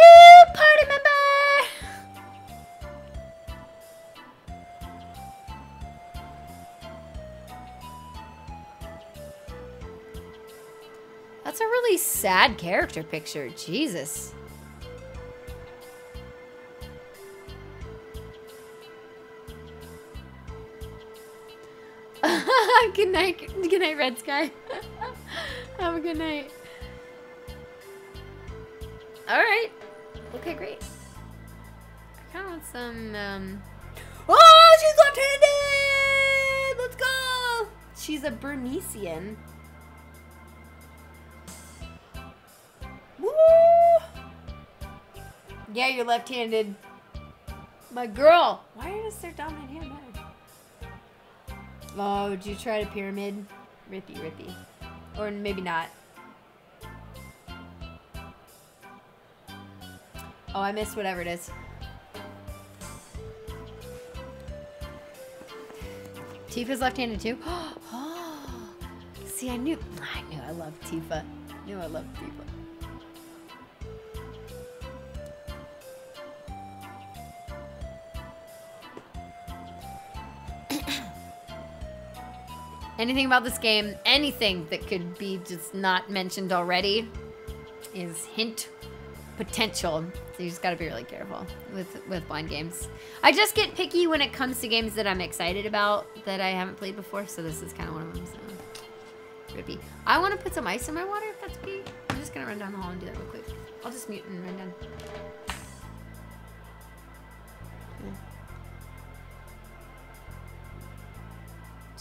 [SPEAKER 1] party member! That's a really sad character picture. Jesus. good night. Good night, Red Sky. Have a good night. Alright. Okay, great. I kind of want some, um... Oh, she's left-handed! Let's go! She's a Burmecian. Woo! Yeah, you're left-handed. My girl. Why is there dominant hand matter? Oh, would you try the pyramid? Rippy, rippy. Or maybe not. Oh, I missed whatever it is. Tifa's left-handed too? Oh, see, I knew, I knew I loved Tifa. I knew I loved Tifa. Anything about this game, anything that could be just not mentioned already, is hint potential. So you just gotta be really careful with with blind games. I just get picky when it comes to games that I'm excited about that I haven't played before. So this is kind of one of them. So rippy. I want to put some ice in my water if that's okay. I'm just gonna run down the hall and do that real quick. I'll just mute and run down.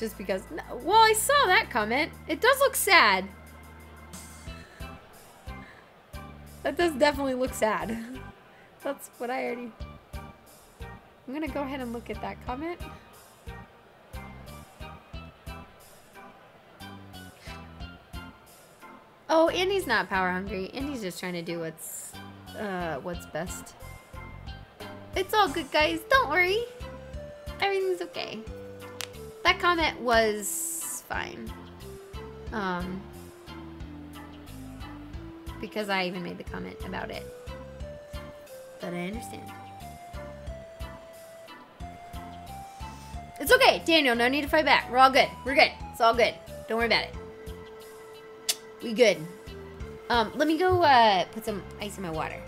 [SPEAKER 1] Just because. Well, I saw that comment. It does look sad. That does definitely look sad. That's what I already... I'm gonna go ahead and look at that comment. Oh, Andy's not power hungry. Andy's just trying to do what's, uh, what's best. It's all good, guys. Don't worry. Everything's okay. That comment was fine. Um, because I even made the comment about it. But I understand. It's okay, Daniel. No need to fight back. We're all good. We're good. It's all good. Don't worry about it. We good. Um, let me go uh, put some ice in my water.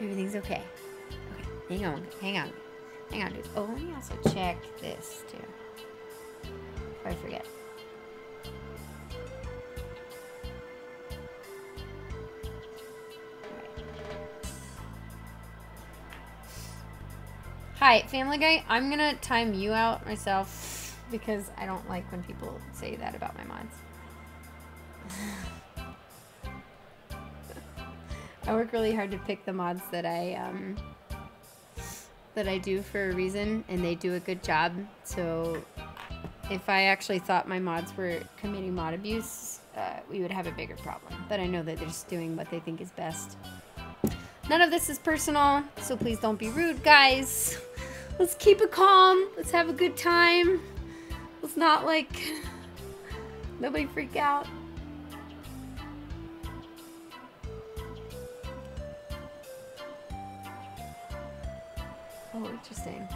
[SPEAKER 1] Everything's okay. Okay, hang on. Hang on. Hang on, dude. Oh, let me also check this, too. I forget. Hi, Family Guy. I'm gonna time you out myself because I don't like when people say that about my mods. I work really hard to pick the mods that I um, that I do for a reason, and they do a good job. So, if I actually thought my mods were committing mod abuse, uh, we would have a bigger problem. But I know that they're just doing what they think is best. None of this is personal, so please don't be rude, guys. Let's keep it calm. Let's have a good time. Let's not like nobody freak out. Oh, interesting.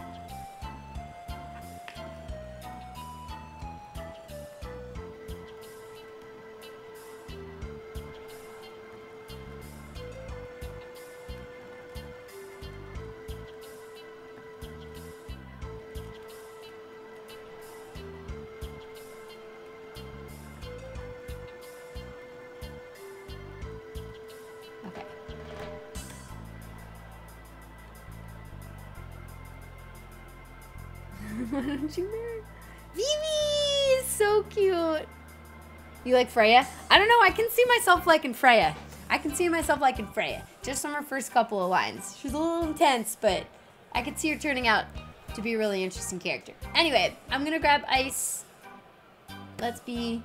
[SPEAKER 1] You like Freya? I don't know. I can see myself liking Freya. I can see myself liking Freya. Just from her first couple of lines. She's a little intense, but I could see her turning out to be a really interesting character. Anyway, I'm gonna grab ice. Let's be.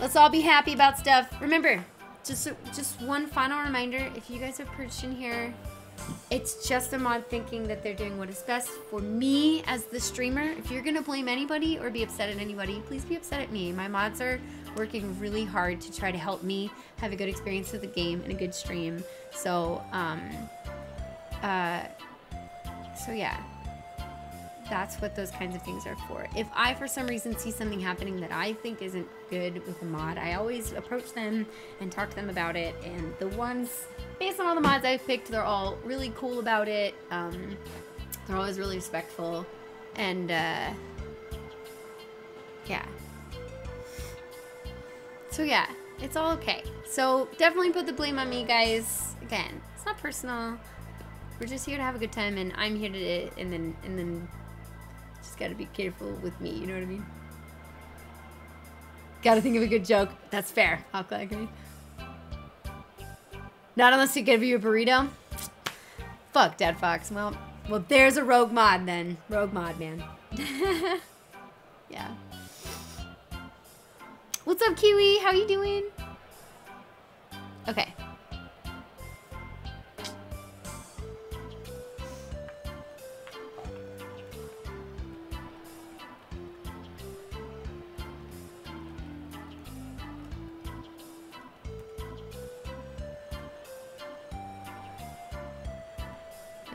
[SPEAKER 1] Let's all be happy about stuff. Remember, just just one final reminder: if you guys have purchased in here, it's just a mod thinking that they're doing what is best for me as the streamer. If you're gonna blame anybody or be upset at anybody, please be upset at me. My mods are working really hard to try to help me have a good experience with the game and a good stream. So, um, uh, so yeah, that's what those kinds of things are for. If I, for some reason, see something happening that I think isn't good with a mod, I always approach them and talk to them about it. And the ones, based on all the mods I've picked, they're all really cool about it. Um, they're always really respectful. And, uh, yeah. So, yeah, it's all okay. So, definitely put the blame on me, guys. Again, it's not personal. We're just here to have a good time, and I'm here to, and then, and then just gotta be careful with me, you know what I mean? Gotta think of a good joke. That's fair. I'll agree. Not unless you give you a burrito. Fuck, Dad Fox. Well, well, there's a rogue mod then. Rogue mod, man. yeah. What's up, Kiwi? How you doing? Okay.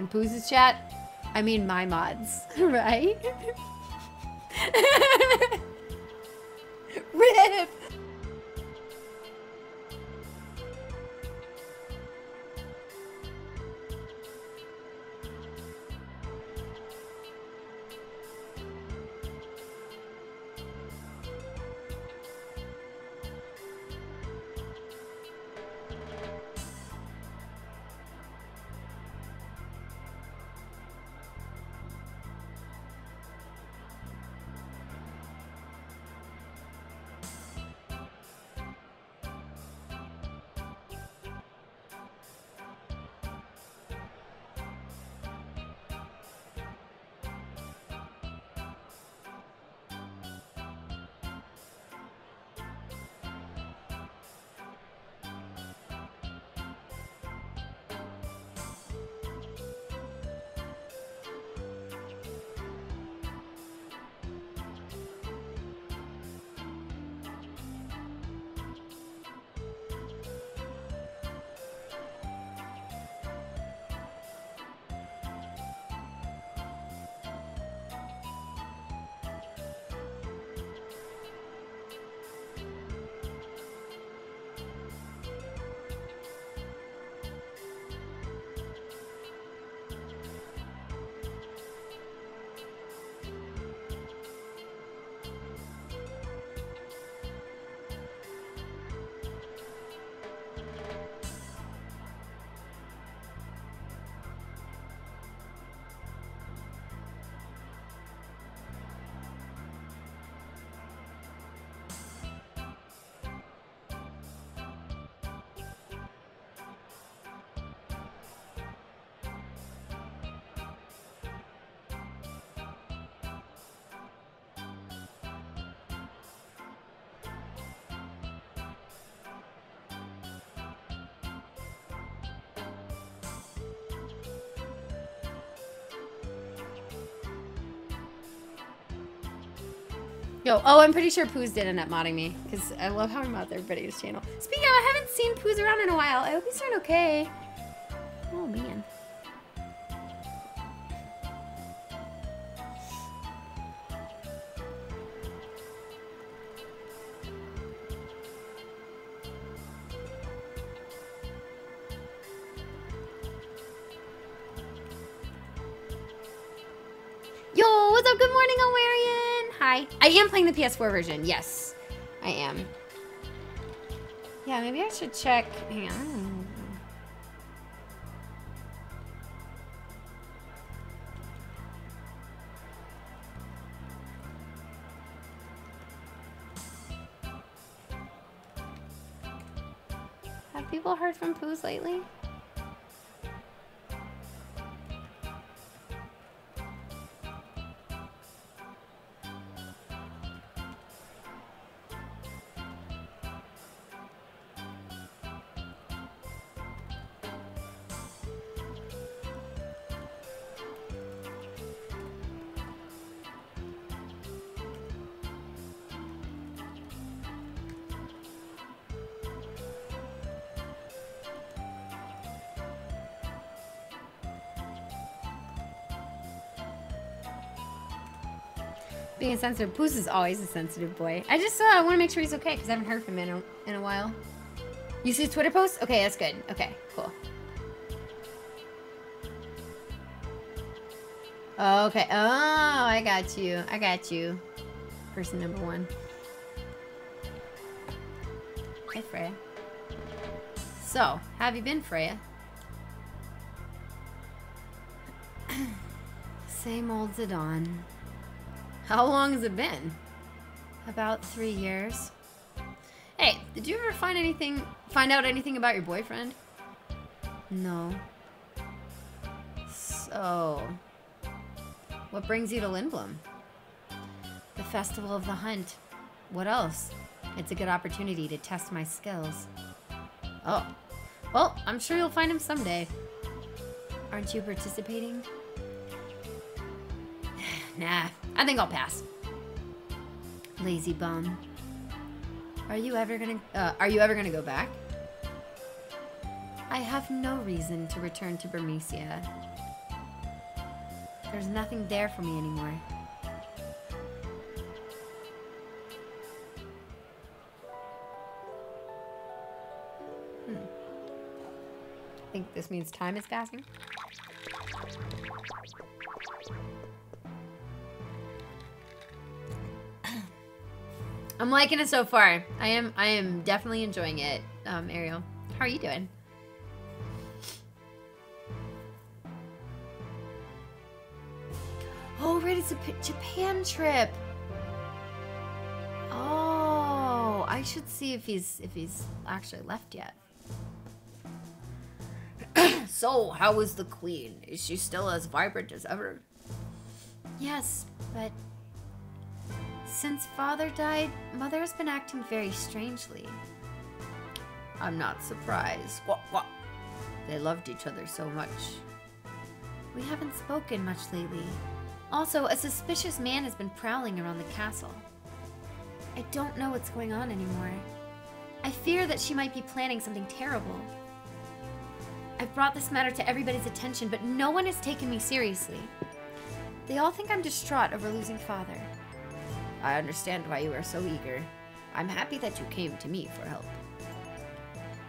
[SPEAKER 1] And Pooh's chat? I mean my mods, right? Rip! Oh, I'm pretty sure Poos did end up modding me because I love how he mods everybody's channel. Speaking of, I haven't seen Poos around in a while. I hope he's doing okay. PS4 version. Yes, I am. Yeah, maybe I should check. Hang on. Have people heard from Poos lately? Being sensitive, Poos is always a sensitive boy. I just uh, I want to make sure he's okay because I haven't heard from him in a, in a while. You see Twitter post? Okay, that's good. Okay, cool. Okay. Oh, I got you. I got you. Person number one. Hey, Freya. So, have you been, Freya? Same old Zidane. How long has it been? About three years. Hey, did you ever find anything, find out anything about your boyfriend? No. So, what brings you to Lindblum? The Festival of the Hunt. What else? It's a good opportunity to test my skills. Oh. Well, I'm sure you'll find him someday. Aren't you participating? nah, I think I'll pass. Lazy bum. Are you ever gonna, uh, are you ever gonna go back? I have no reason to return to Burmecia. There's nothing there for me anymore. Hmm. I think this means time is passing. I'm liking it so far. I am I am definitely enjoying it, um, Ariel. How are you doing? Oh, right, it's a P Japan trip. Oh, I should see if he's if he's actually left yet. so, how is the queen? Is she still as vibrant as ever? Yes, but since father died, mother has been acting very strangely. I'm not surprised. What, what? They loved each other so much. We haven't spoken much lately. Also, a suspicious man has been prowling around the castle. I don't know what's going on anymore. I fear that she might be planning something terrible. I've brought this matter to everybody's attention, but no one has taken me seriously. They all think I'm distraught over losing father. I understand why you are so eager. I'm happy that you came to me for help.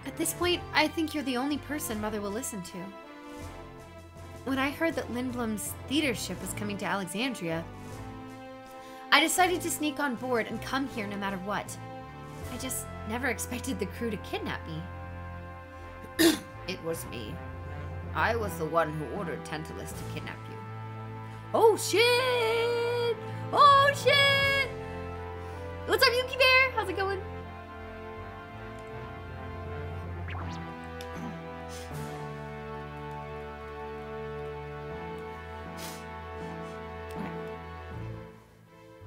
[SPEAKER 1] At this point, I think you're the only person Mother will listen to. When I heard that Lindblum's theater ship was coming to Alexandria, I decided to sneak on board and come here no matter what. I just never expected the crew to kidnap me. it was me. I was the one who ordered Tantalus to kidnap you. Oh shit! Oh shit! What's up, Yuki Bear? How's it going?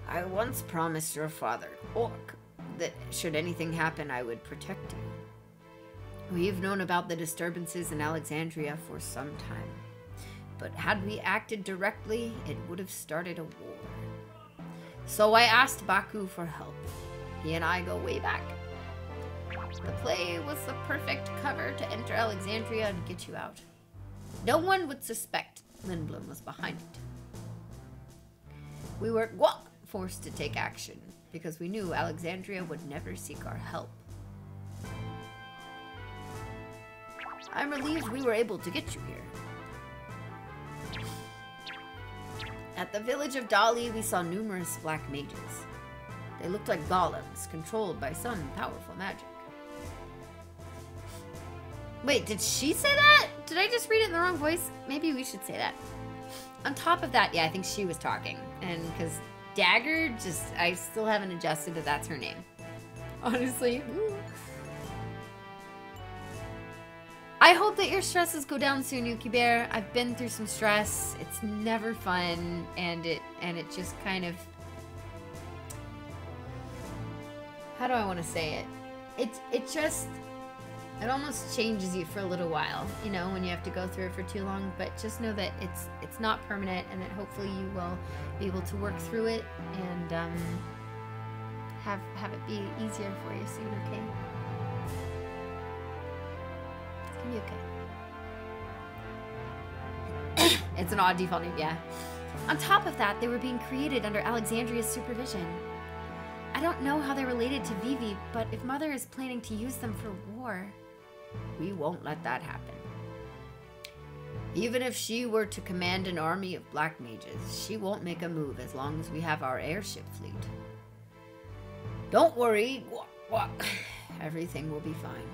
[SPEAKER 1] I once promised your father, Orc, that should anything happen, I would protect you. We've known about the disturbances in Alexandria for some time, but had we acted directly, it would have started a war. So I asked Baku for help. He and I go way back. The play was the perfect cover to enter Alexandria and get you out. No one would suspect Lindblum was behind it. We were gwah, forced to take action because we knew Alexandria would never seek our help. I'm relieved we were able to get you here. At the village of Dali, we saw numerous black mages. They looked like golems, controlled by some powerful magic. Wait, did she say that? Did I just read it in the wrong voice? Maybe we should say that. On top of that, yeah, I think she was talking. And because Dagger, just, I still haven't adjusted that that's her name. Honestly. Hmm. I hope that your stresses go down soon, Yuki Bear. I've been through some stress. It's never fun, and it and it just kind of how do I want to say it? It it just it almost changes you for a little while, you know, when you have to go through it for too long. But just know that it's it's not permanent, and that hopefully you will be able to work through it and um, have have it be easier for you soon. Okay. Okay. it's an odd default name, yeah. On top of that, they were being created under Alexandria's supervision. I don't know how they're related to Vivi, but if Mother is planning to use them for war, we won't let that happen. Even if she were to command an army of black mages, she won't make a move as long as we have our airship fleet. Don't worry, everything will be fine.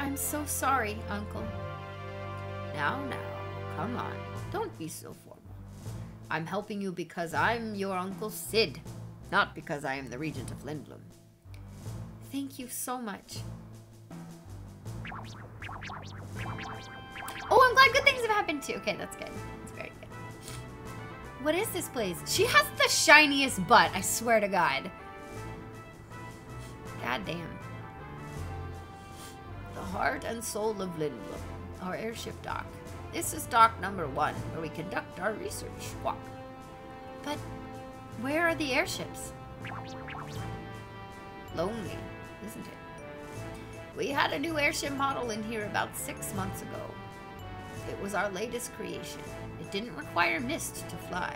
[SPEAKER 1] I'm so sorry, Uncle. Now, now, come on. Don't be so formal. I'm helping you because I'm your Uncle Cid, not because I am the Regent of Lindblum. Thank you so much. Oh, I'm glad good things have happened too. Okay, that's good. That's very good. What is this place? She has the shiniest butt, I swear to God. God damn. The heart and soul of Lindblum, our airship dock. This is dock number one, where we conduct our research. Walk. But where are the airships? Lonely, isn't it? We had a new airship model in here about six months ago. It was our latest creation. It didn't require mist to fly.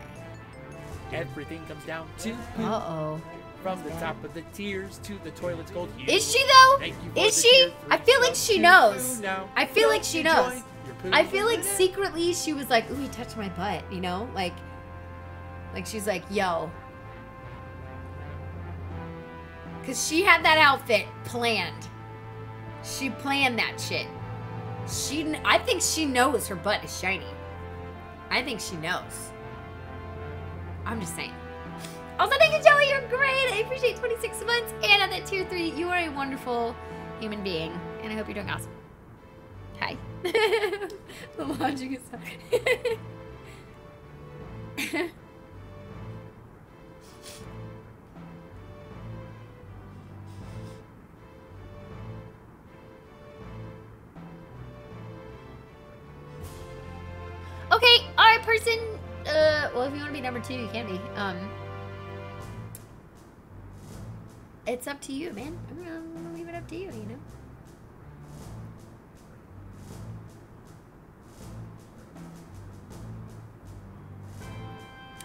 [SPEAKER 2] Everything comes down to
[SPEAKER 1] Uh-oh.
[SPEAKER 2] From the top of the tiers to the toilet's gold. You
[SPEAKER 1] Is she though? Is she? I feel like she knows. I feel like she knows. I feel like secretly she was like, ooh, he touched my butt, you know? Like, like she's like, yo. Because she had that outfit planned. She planned that shit. She, I think she knows her butt is shiny. I think she knows. I'm just saying. Also, thank you, Joey. You're great. I appreciate 26 months. And at that tier 3, you are a wonderful human being. And I hope you're doing awesome. Hi. the logic is so. okay, alright, person. Uh, well, if you want to be number two, you can be. Um, it's up to you, man. I'm gonna, leave it up to you, you know?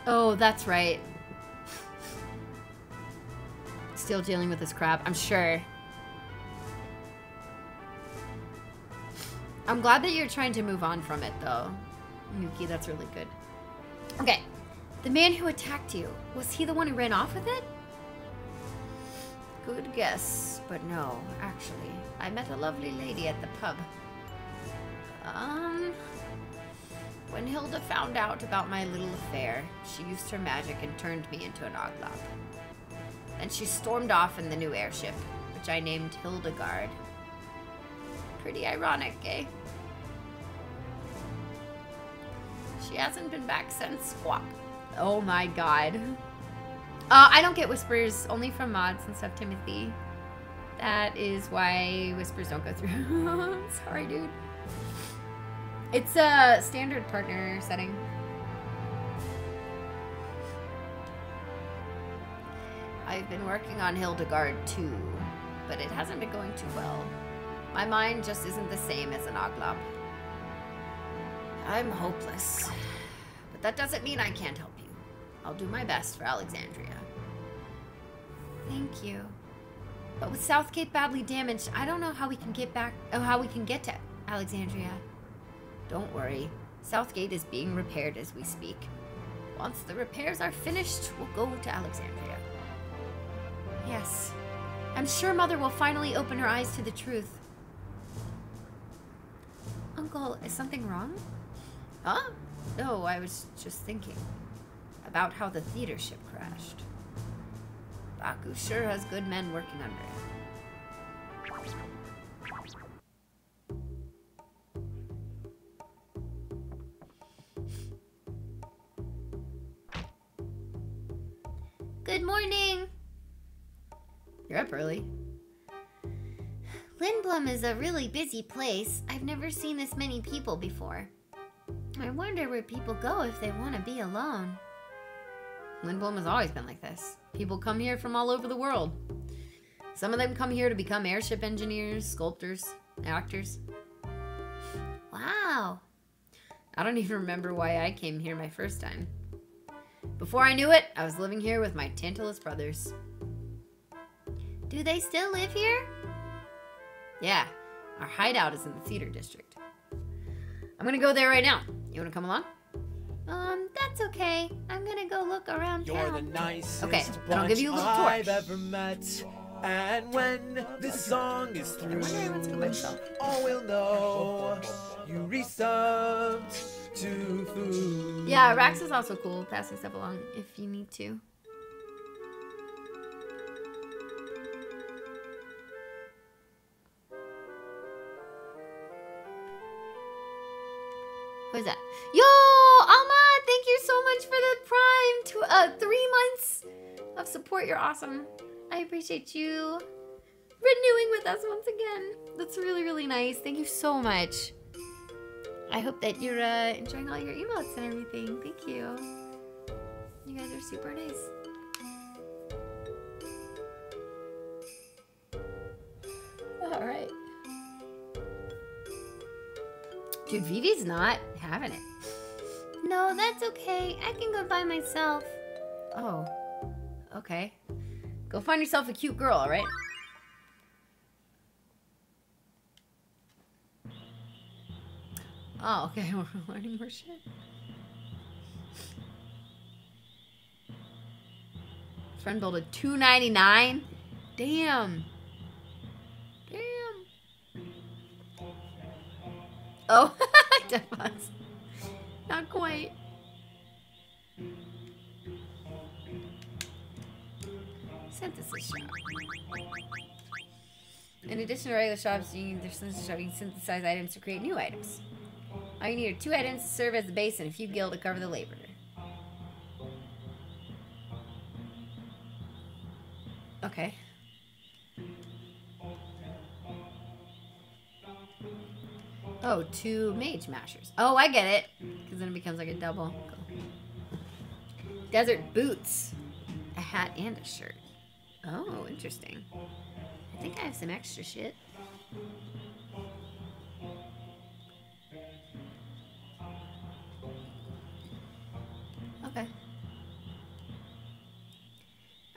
[SPEAKER 1] Oh, that's right. Still dealing with this crap, I'm sure. I'm glad that you're trying to move on from it, though. Yuki, that's really good. Okay. The man who attacked you, was he the one who ran off with it? Good guess, but no, actually. I met a lovely lady at the pub. Um, when Hilda found out about my little affair, she used her magic and turned me into an Oglop. Then she stormed off in the new airship, which I named Hildegard. Pretty ironic, eh? She hasn't been back since Squawk. Oh my god. Uh, I don't get whispers, only from mods and stuff, Timothy. That is why whispers don't go through. Sorry, dude. It's a standard partner setting. I've been working on Hildegard too, but it hasn't been going too well. My mind just isn't the same as an Oglop. I'm hopeless. But that doesn't mean I can't help you. I'll do my best for Alexandria.
[SPEAKER 4] Thank you. But with Southgate badly damaged, I don't know how we can get back. Oh, how we can get to Alexandria.
[SPEAKER 1] Don't worry. Southgate is being repaired as we speak. Once the repairs are finished, we'll go to Alexandria.
[SPEAKER 4] Yes. I'm sure Mother will finally open her eyes to the truth. Uncle, is something wrong?
[SPEAKER 1] Huh? No, I was just thinking about how the theater ship crashed. Baku sure has good men working under it.
[SPEAKER 4] Good morning.
[SPEAKER 1] You're up early.
[SPEAKER 4] Lindblum is a really busy place. I've never seen this many people before. I wonder where people go if they want to be alone.
[SPEAKER 1] Lindblum has always been like this. People come here from all over the world. Some of them come here to become airship engineers, sculptors, actors.
[SPEAKER 4] Wow.
[SPEAKER 1] I don't even remember why I came here my first time. Before I knew it, I was living here with my Tantalus brothers.
[SPEAKER 4] Do they still live here?
[SPEAKER 1] Yeah, our hideout is in the theater district. I'm gonna go there right now. You wanna come along?
[SPEAKER 4] Um, that's okay. I'm gonna go look around
[SPEAKER 2] You're
[SPEAKER 4] town.
[SPEAKER 2] the nicest
[SPEAKER 1] Okay, then I'll give you a little torch.
[SPEAKER 2] I've ever met. And when this song is through,
[SPEAKER 1] wonder what's going on.
[SPEAKER 2] all will know you resubbed to food.
[SPEAKER 4] Yeah, Rax is also cool, passing stuff along if you need to. What is that? Yo, Alma, thank you so much for the prime to uh three months of support. You're awesome. I appreciate you renewing with us once again. That's really, really nice. Thank you so much. I hope that you're uh, enjoying all your emotes and everything. Thank you. You guys are super nice.
[SPEAKER 1] All right. Dude, Vivi's not having it.
[SPEAKER 4] No, that's okay. I can go by myself.
[SPEAKER 1] Oh. Okay. Go find yourself a cute girl, alright? Oh, okay. We're learning more shit. Friend built a 299? Damn. Damn. Oh, Devos. Not quite. Synthesis shop. In addition to regular shops, you their synthesis shop, you can synthesize items to create new items. All you need are two items to serve as the base and a few gil to cover the labor. Okay. Oh, two mage mashers. Oh, I get it. Because then it becomes like a double. Cool. Desert boots. A hat and a shirt. Oh, interesting. I think I have some extra shit. Okay.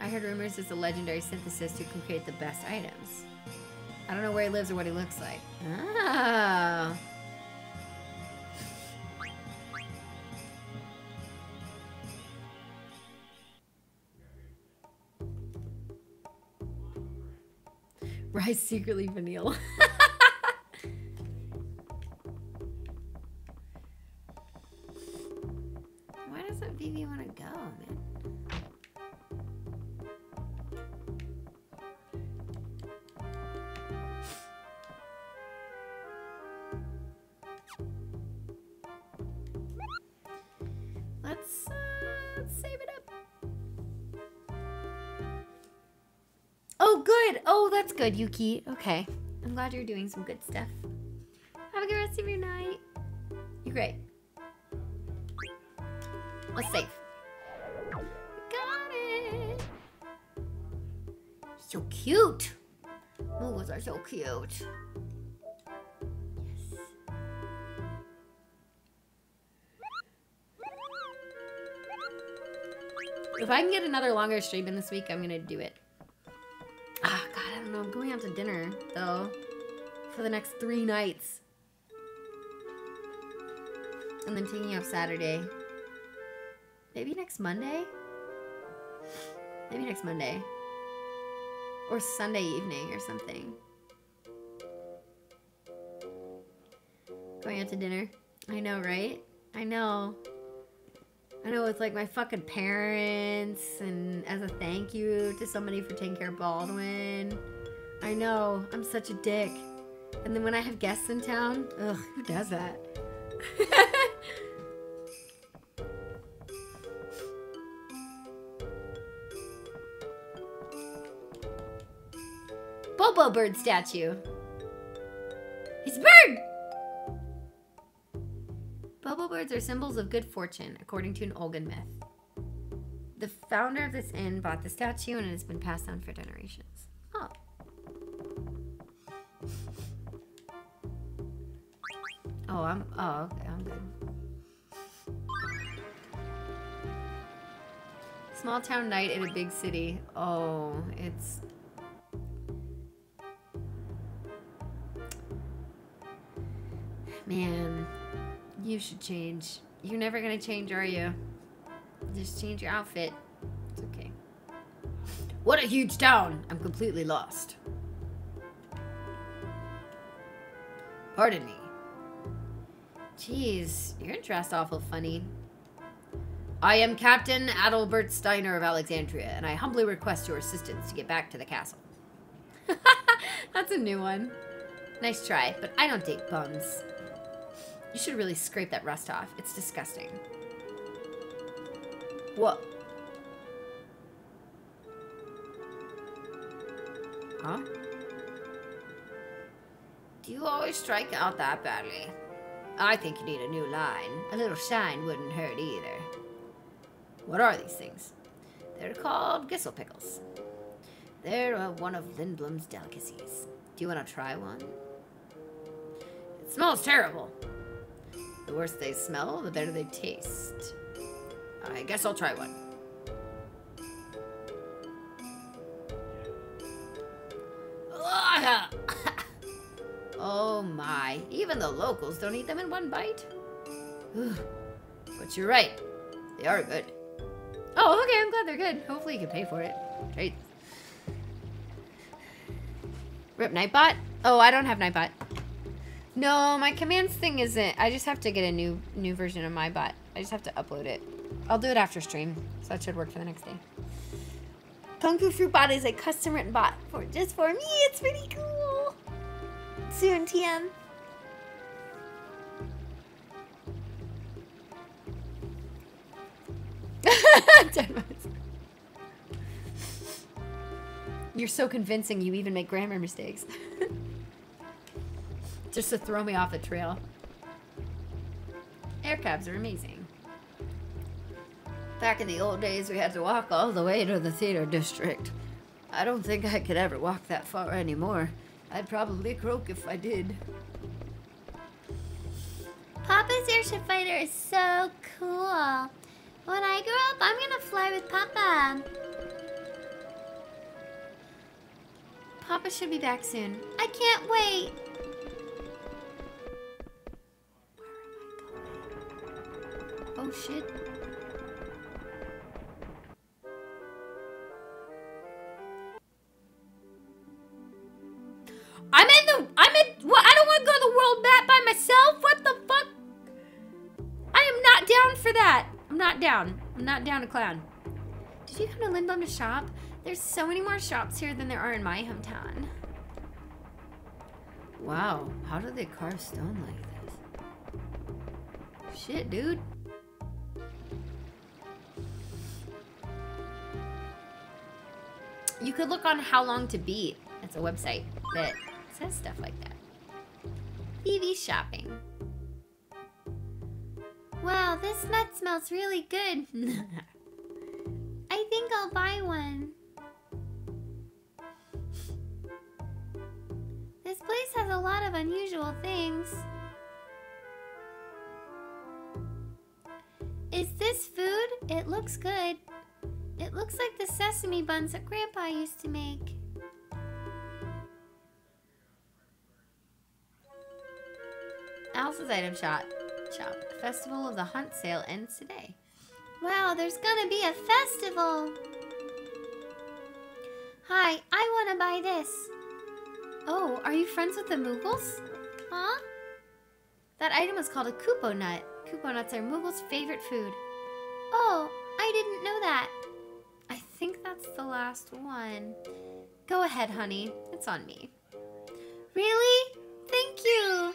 [SPEAKER 1] I heard rumors it's a legendary synthesis who can create the best items. I don't know where he lives or what he looks like. Ah. Rice secretly vanilla.
[SPEAKER 4] good, Yuki. Okay. I'm glad you're doing some good stuff. Have a good rest of your night. You're great. Let's save. Got it.
[SPEAKER 1] So cute. Moogles are so cute. Yes. If I can get another longer stream in this week, I'm gonna do it. I'm going out to dinner, though, for the next three nights. And then taking off Saturday. Maybe next Monday? Maybe next Monday. Or Sunday evening or something. Going out to dinner. I know, right? I know. I know it's like my fucking parents and as a thank you to somebody for taking care of Baldwin. I know, I'm such a dick. And then when I have guests in town, ugh, who does that? Bobo bird statue. It's a bird! Bobo birds are symbols of good fortune, according to an Olgan myth. The founder of this inn bought the statue and it has been passed down for generations. Oh. I'm. Oh, okay, I'm good. Small town night in a big city. Oh, it's. Man, you should change. You're never gonna change, are you? Just change your outfit. It's okay. What a huge town! I'm completely lost. Pardon me. Jeez, you're dressed awful funny. I am Captain Adelbert Steiner of Alexandria, and I humbly request your assistance to get back to the castle. That's a new one. Nice try, but I don't date bums. You should really scrape that rust off. It's disgusting. What? Huh? Do you always strike out that badly? I think you need a new line. A little shine wouldn't hurt either. What are these things? They're called Gysahl pickles. They're uh, one of Lindblum's delicacies. Do you want to try one? It smells terrible. The worse they smell, the better they taste. I guess I'll try one. oh my, even the locals don't eat them in one bite. but you're right, they are good. Oh, okay, I'm glad they're good. Hopefully you can pay for it. Great. Rip Nightbot? Oh, I don't have Nightbot. No, my commands thing isn't. I just have to get a new new version of my bot. I just have to upload it. I'll do it after stream, so that should work for the next day. Kung Fu Fruit Bot is a custom written bot for just for me. It's pretty cool. Soon, TM. You're so convincing you even make grammar mistakes. Just to throw me off the trail. Air cabs are amazing. Back in the old days, we had to walk all the way to the theater district. I don't think I could ever walk that far anymore. I'd probably croak if I did.
[SPEAKER 5] Papa's airship fighter is so cool. When I grow up, I'm gonna fly with Papa. Papa should be back soon. I can't wait. Oh shit.
[SPEAKER 1] Down. I'm not down to clown.
[SPEAKER 5] Did you come to Lindblum to shop? There's so many more shops here than there are in my hometown.
[SPEAKER 1] Wow, how do they carve stone like this? Shit, dude. You could look on How Long to Beat. It's a website that says stuff like that.
[SPEAKER 5] EV shopping this nut smells really good. I think I'll buy one.
[SPEAKER 6] This place has a lot of unusual things. Is this food? It looks good. It looks like the sesame buns that Grandpa used to make.
[SPEAKER 1] Alice's item shop. Shop. Festival of the Hunt sale ends today.
[SPEAKER 6] Wow, there's gonna be a festival. Hi, I wanna buy this.
[SPEAKER 1] Oh, are you friends with the Moogles?
[SPEAKER 6] Huh?
[SPEAKER 1] That item is called a Kupo nut. Kupo nuts are Moogle's favorite food.
[SPEAKER 6] Oh, I didn't know that.
[SPEAKER 1] I think that's the last one. Go ahead, honey. It's on me.
[SPEAKER 6] Really? Thank you.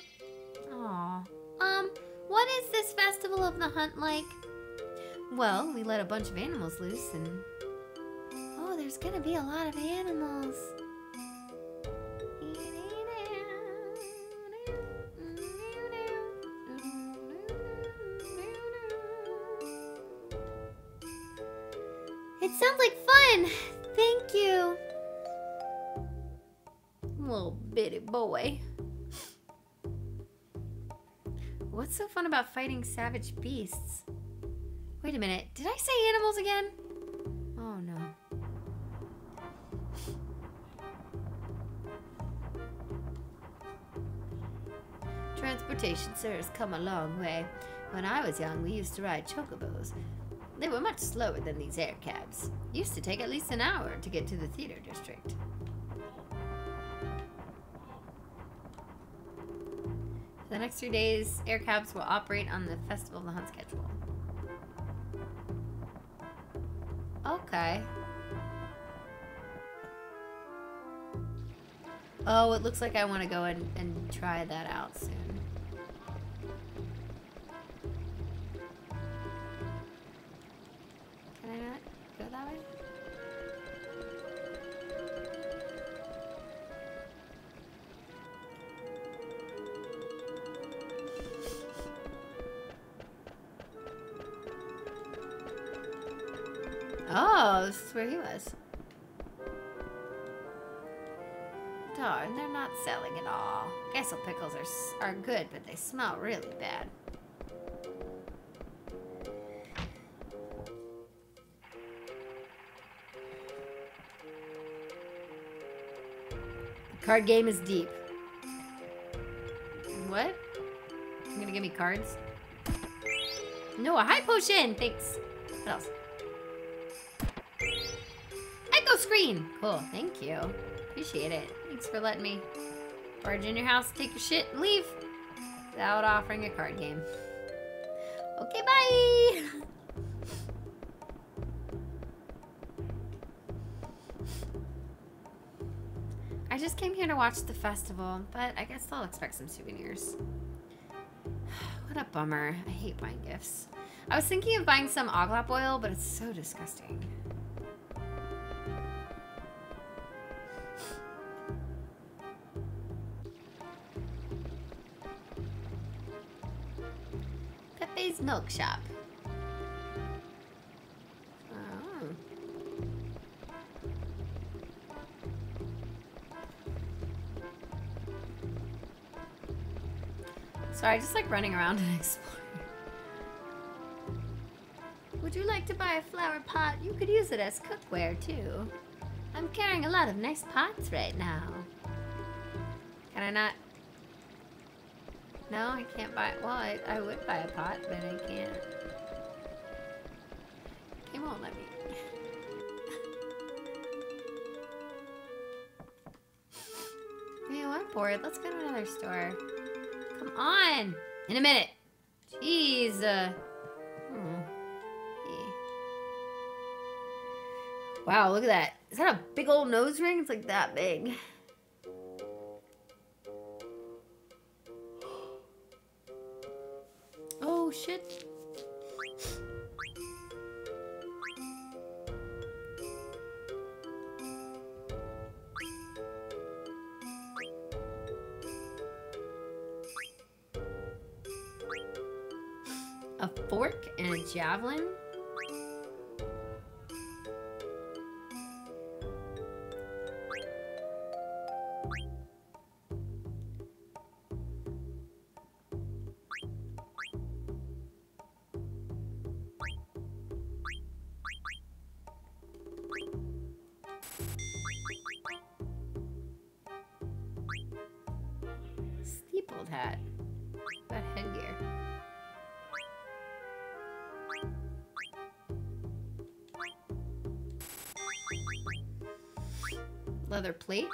[SPEAKER 1] Aw.
[SPEAKER 6] Um, what is this Festival of the Hunt like?
[SPEAKER 1] Well, we let a bunch of animals loose and
[SPEAKER 6] Oh, there's gonna be a lot of animals. It sounds like fun. Thank you.
[SPEAKER 1] little bitty boy. What's so fun about fighting savage beasts? Wait a minute, did I say animals again? Oh no. Transportation, sir, has come a long way. When I was young, we used to ride chocobos. They were much slower than these air cabs. Used to take at least an hour to get to the theater district. The next three days, air cabs will operate on the Festival of the Hunt schedule. Okay. Oh, it looks like I want to go and, and try that out soon. Can I not go that way? This is where he was. Darn, they're not selling at all. Gysahl pickles are, are good, but they smell really bad. The card game is deep. What? You gonna give me cards? No, a high potion! Thanks. What else? Screen! Cool, thank you. Appreciate it. Thanks for letting me barge in your house, take your shit, and leave without offering a card game. Okay, bye! I just came here to watch the festival, but I guess I'll expect some souvenirs. What a bummer. I hate buying gifts. I was thinking of buying some oglop oil, but it's so disgusting. Pepe's Milk Shop. Oh. Sorry, just like running around and exploring. Would you like to buy a flower pot? You could use it as cookware too. I'm carrying a lot of nice pots right now. Can I not? No, I can't buy. it. Well, I, I would buy a pot, but I can't. He won't let me. Yeah, I'm bored. Let's go to another store. Come on! In a minute! Jeez! Uh, hmm. Wow, look at that. Is that a big old nose ring? It's like that big. Shit. A fork and a javelin? Leather plate.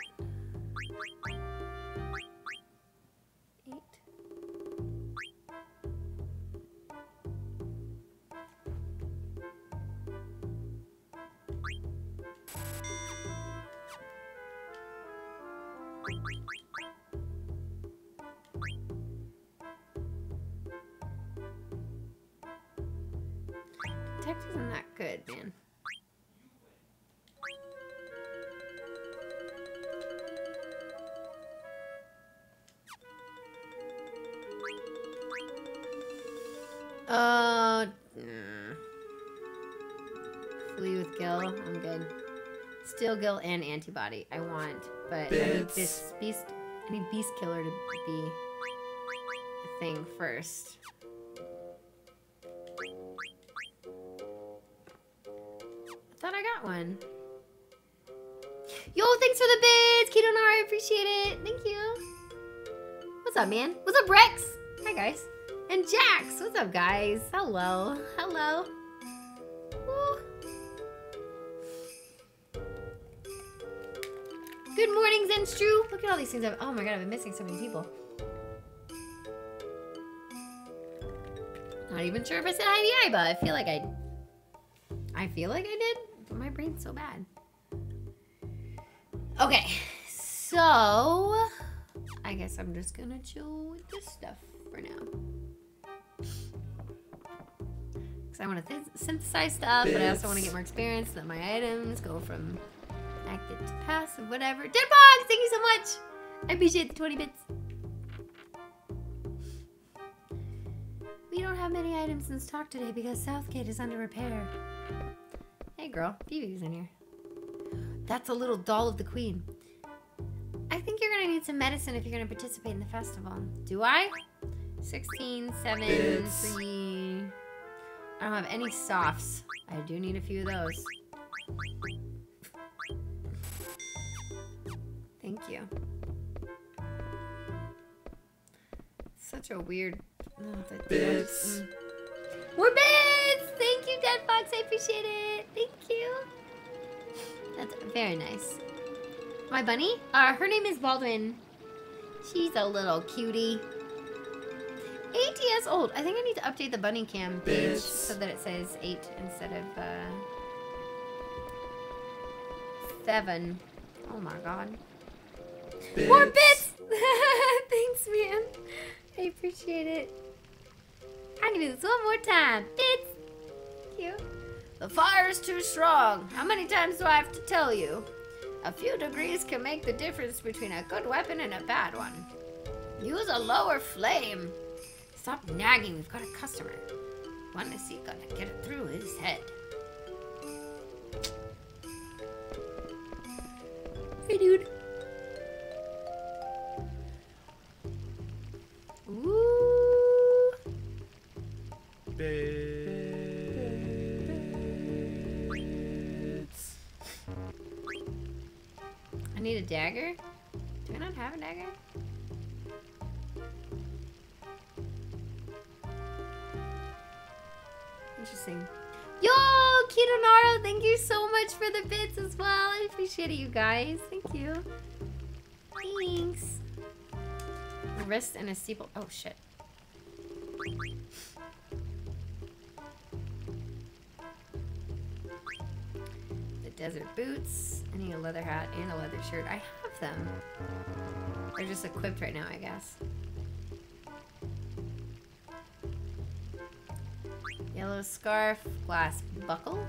[SPEAKER 1] Steel Gil and antibody. I want, but I need beast. I need beast killer to be a thing first. I thought I got one. Yo, thanks for the bits, Keto Nara. I appreciate it. Thank you. What's up, man? What's up, Rex? Hi, guys. And Jax. What's up, guys? Hello. Hello. Morning, Look at all these things. I've, oh my god, I've been missing so many people. Not even sure if I said to Iba. I feel like I. I feel like I did, but my brain's so bad. Okay, so I guess I'm just gonna chill with this stuff for now. Because I want to synthesize stuff, but I also want to get more experience so that my items go from active to passive, whatever. Deadbox, thank you so much. I appreciate the 20 bits. We don't have many items in stock today because Southgate is under repair. Hey girl, Phoebe's in here. That's a little doll of the queen. I think you're gonna need some medicine if you're gonna participate in the festival. Do I? 16, 7,
[SPEAKER 2] Bits.
[SPEAKER 1] 3. I don't have any softs. I do need a few of those. Thank you. Such a weird. oh, the-
[SPEAKER 2] Bits.
[SPEAKER 1] Mm. More bits! Thank you, Dead Fox. I appreciate it. Thank you. That's very nice. My bunny? Uh, her name is Baldwin. She's a little cutie. Eight years old. I think I need to update the bunny cam page so that it says eight instead of uh, seven. Oh my god. More bits! Thanks, man. I appreciate it. I can do this one more time. Bits! Thank you. The fire is too strong. How many times do I have to tell you? A few degrees can make the difference between a good weapon and a bad one. Use a lower flame. Stop nagging, we've got a customer. When is he gonna get it through his head? Hey, dude.
[SPEAKER 2] Bits.
[SPEAKER 1] I need a dagger. Do I not have a dagger? Interesting. Yo, Kitonaro, thank you so much for the bits as well. I appreciate it, you guys. Thank you. Thanks. A wrist and a steeple. Oh, shit. Desert boots. I need a leather hat and a leather shirt. I have them. They're just equipped right now, I guess. Yellow scarf, glass buckle.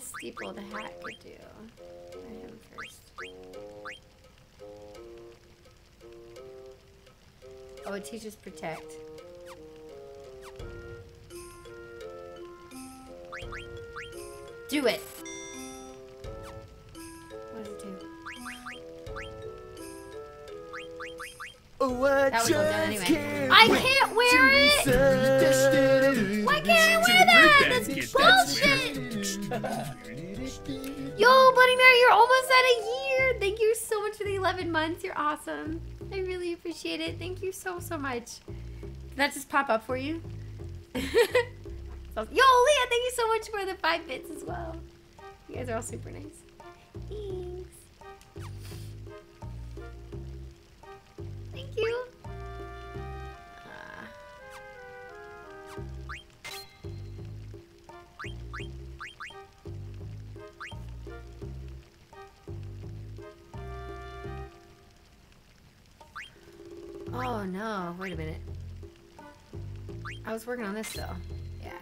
[SPEAKER 1] Let me see what the steeple the hat could do. Try him first. Oh, it teaches protect. Do it. What does it do?
[SPEAKER 2] Oh, I
[SPEAKER 1] That was all done anyway.
[SPEAKER 2] can't
[SPEAKER 1] I can't wear it! Yo, Bloody Mary, you're almost at a year. Thank you so much for the 11 months. You're awesome. I really appreciate it. Thank you so, so much. Did that just pop up for you? Yo, Leah, thank you so much for the five bits as well. You guys are all super nice. Oh no, wait a minute. I was working on this though. Yeah.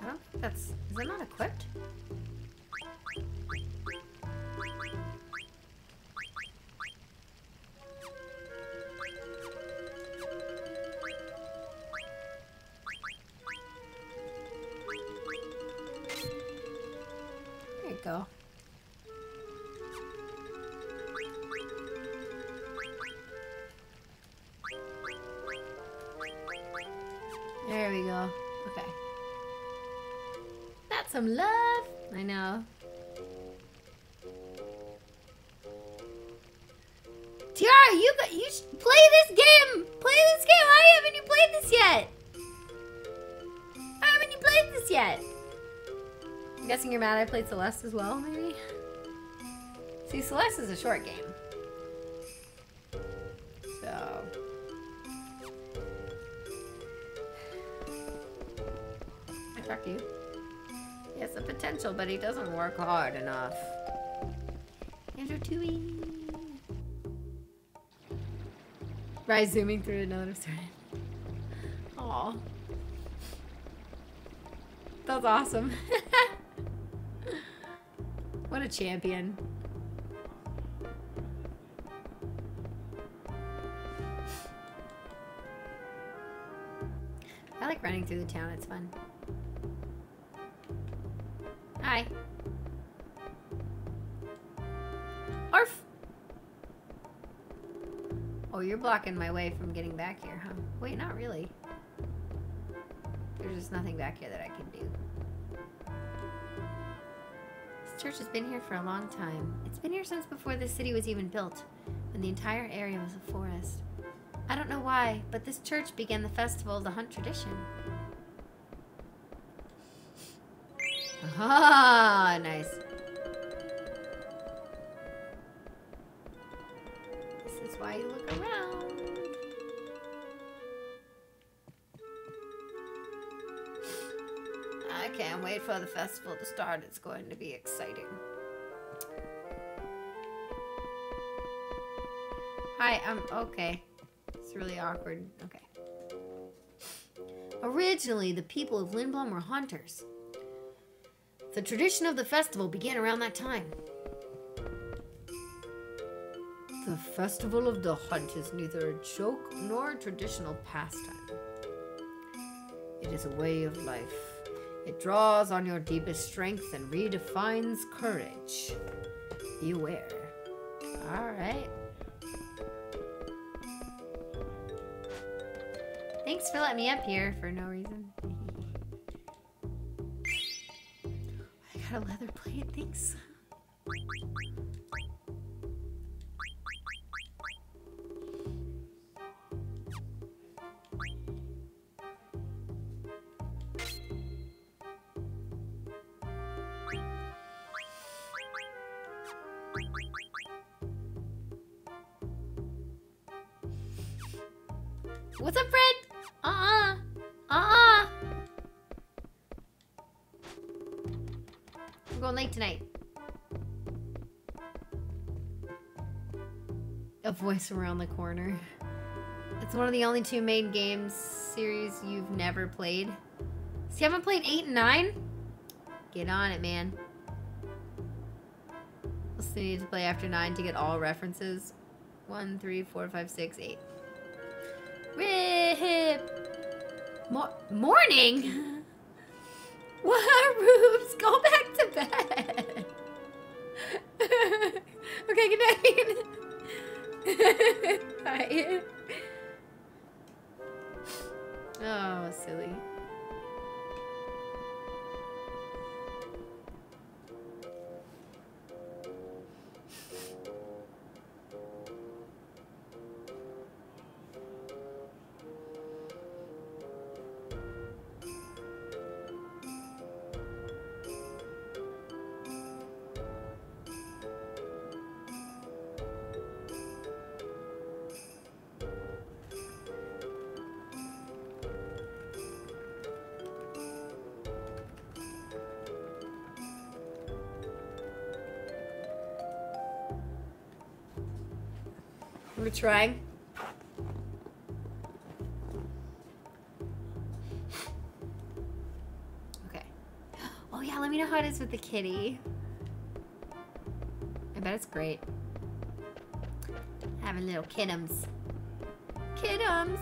[SPEAKER 1] I don't think that's. Is it not equipped? Some love. I know. Tiara, you you play this game. Play this game. Why haven't you played this yet? Why haven't you played this yet? I'm guessing you're mad I played Celeste as well, maybe? See, Celeste is a short game. So. I to you. He has the potential, but he doesn't work hard enough. Andrew Tui. Right, zooming through another started. Aw. That's awesome. what a champion. I like running through the town, it's fun. Hi. Arf! Oh, you're blocking my way from getting back here, huh? Wait, not really. There's just nothing back here that I can do. This church has been here for a long time. It's been here since before this city was even built, when the entire area was a forest. I don't know why, but this church began the festival of the hunt tradition. Ah, nice. This is why you look around. I can't wait for the festival to start. It's going to be exciting. Hi, um, okay. It's really awkward. Okay. Originally, the people of Lindblum were hunters. The tradition of the festival began around that time. The Festival of the Hunt is neither a joke nor a traditional pastime. It is a way of life. It draws on your deepest strength and redefines courage. Beware. Alright. Thanks for letting me up here for no reason. Got a leather plate, thanks. What's up, Fred? Going late tonight. A voice around the corner. It's one of the only two main games series you've never played. So you haven't played 8 and 9? Get on it, man. We'll still need to play after 9 to get all references. One, three, four, five, six, eight. Rip. Mo- morning. What, Rubes? Go back to bed. okay, good night. Bye. Oh, silly. We're trying. Okay. Oh yeah, let me know how it is with the kitty. I bet it's great. Having little kittums. Kittums.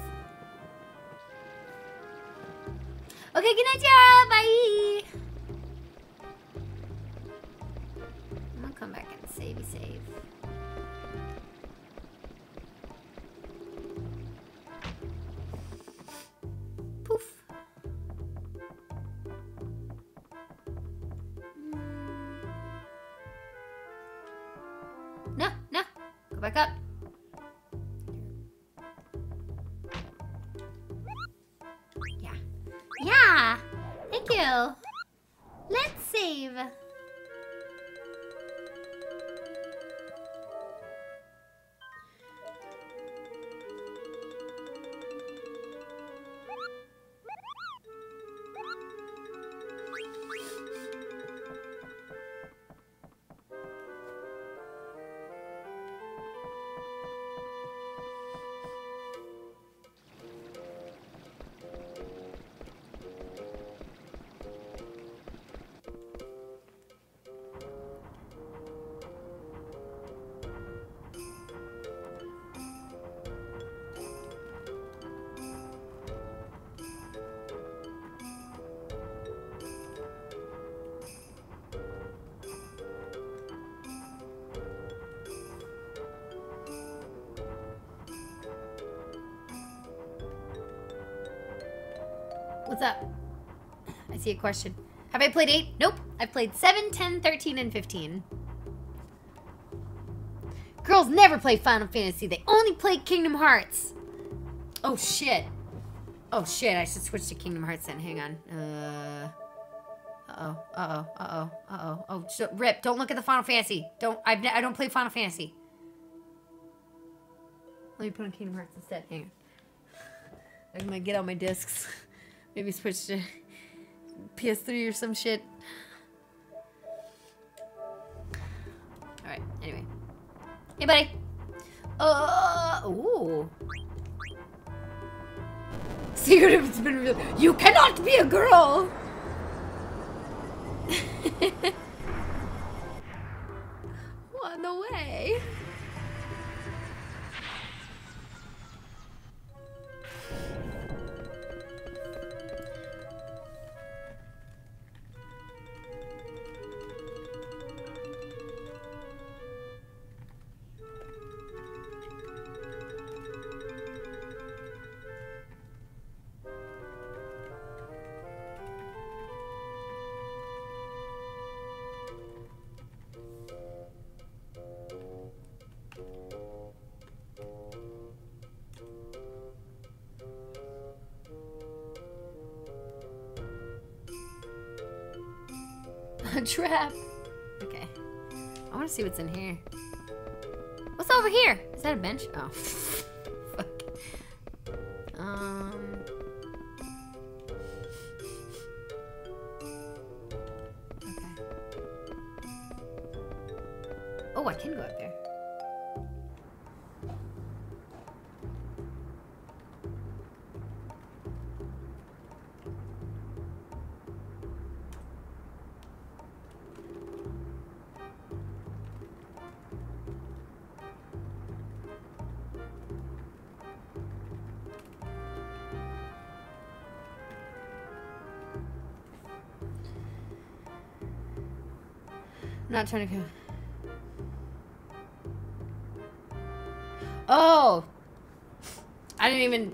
[SPEAKER 1] Okay, good night, Tiara. Bye. What's up? I see a question. Have I played 8? Nope. I've played 7, 10, 13, and 15. Girls never play Final Fantasy. They only play Kingdom Hearts. Oh, shit. Oh, shit. I should switch to Kingdom Hearts then. Hang on. Uh... Uh-oh. Uh-oh. Uh-oh. Uh-oh. Oh, Rip, don't look at the Final Fantasy. Don't... I've, I don't play Final Fantasy. Let me put on Kingdom Hearts instead. Hang on. I'm gonna get all my discs. Maybe switch to PS3 or some shit. Alright, anyway. Hey, buddy. Uh, ooh. Secret has been. You cannot be a girl! Oh. Trying to go. Oh, I didn't even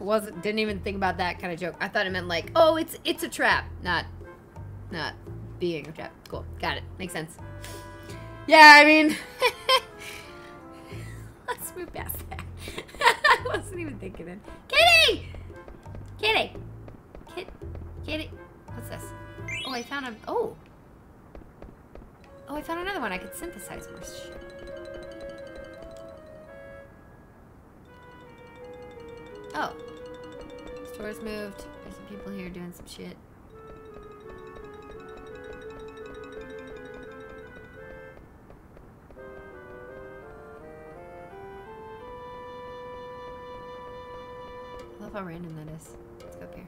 [SPEAKER 1] wasn't didn't even think about that kind of joke. I thought it meant like, oh, it's it's a trap, not not being a trap. Cool, got it. Makes sense. Yeah, I mean, let's move past that. I wasn't even thinking it. Synthesize more shit. Oh. Store's moved. There's some people here doing some shit. I love how random that is. Let's go up here.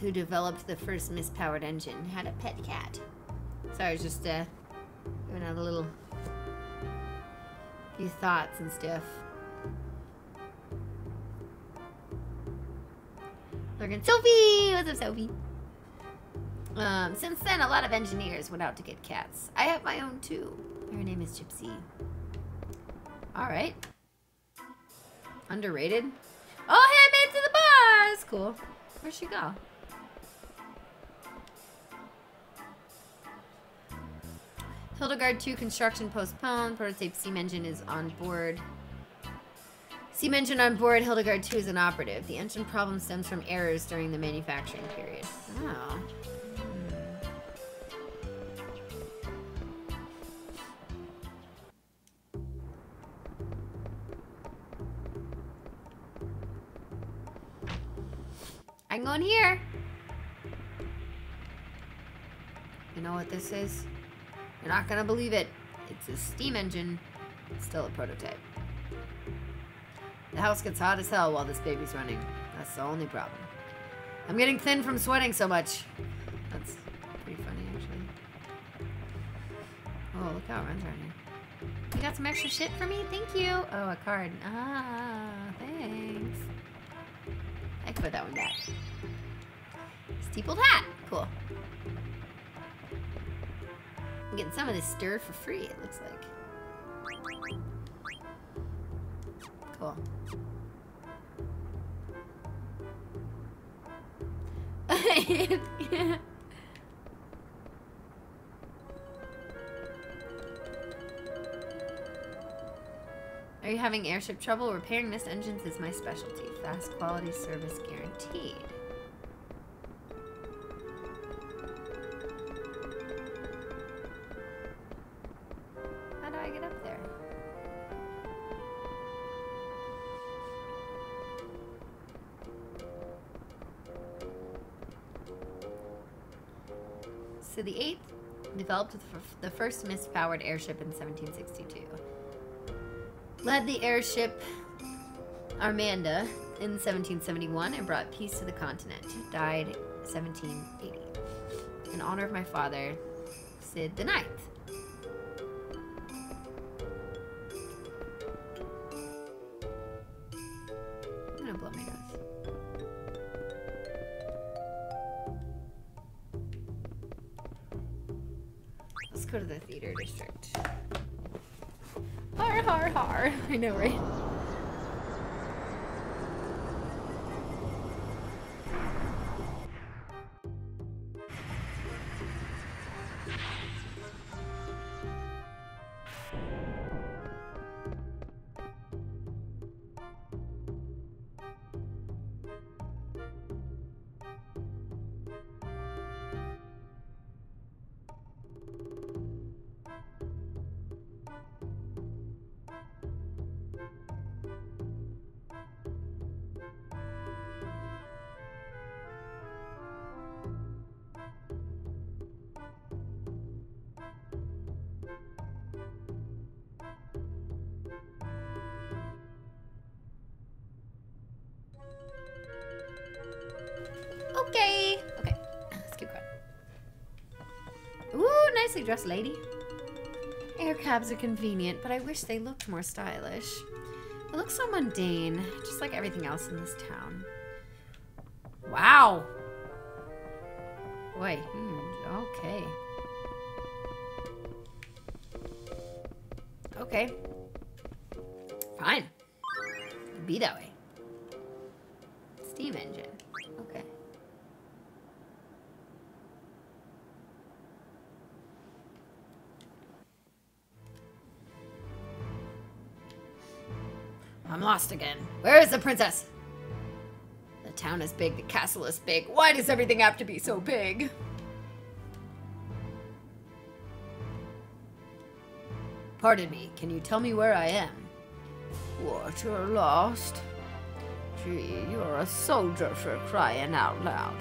[SPEAKER 1] Who developed the first mist-powered engine, had a pet cat. Sorry, I was just uh, giving out a little few thoughts and stuff. Looking Sophie! What's up, Sophie? Um, since then, a lot of engineers went out to get cats. I have my own too. Her name is Gypsy. Alright. Underrated. Oh, it to the bar! That's cool. Where'd she go? Hilda Garde 2 construction postponed. Prototype steam engine is on board. Steam engine on board. Hilda Garde 2 is inoperative. The engine problem stems from errors during the manufacturing period. Oh. Hmm. I can go in here. You know what this is? Not gonna believe it. It's a steam engine. Still a prototype. The house gets hot as hell while this baby's running. That's the only problem. I'm getting thin from sweating so much. That's pretty funny, actually. Oh, look how it runs here. You got some extra shit for me? Thank you. Oh, a card. Ah, thanks. I can put that one back. Steepled hat. Some of this stirred for free, it looks like. Cool. Are you having airship trouble? Repairing mist engines is my specialty. Fast quality service guaranteed. The first mist-powered airship in 1762. Led the airship Armanda in 1771 and brought peace to the continent. Died 1780. In honor of my father, Cid the Ninth. I'm gonna blow my nose. Let's go to the theater district. Har har har. I know, right?
[SPEAKER 7] Lady. Air cabs are convenient, but I wish they looked more stylish. It looks so mundane, just like everything else in this town.
[SPEAKER 1] Wow. Wait. Hmm, okay. Okay. Lost again. Where is the princess? The town is big, the castle is big. Why does everything have to be so big? Pardon me, can you tell me where I am? What, you're lost? Gee, you're a soldier for crying out loud.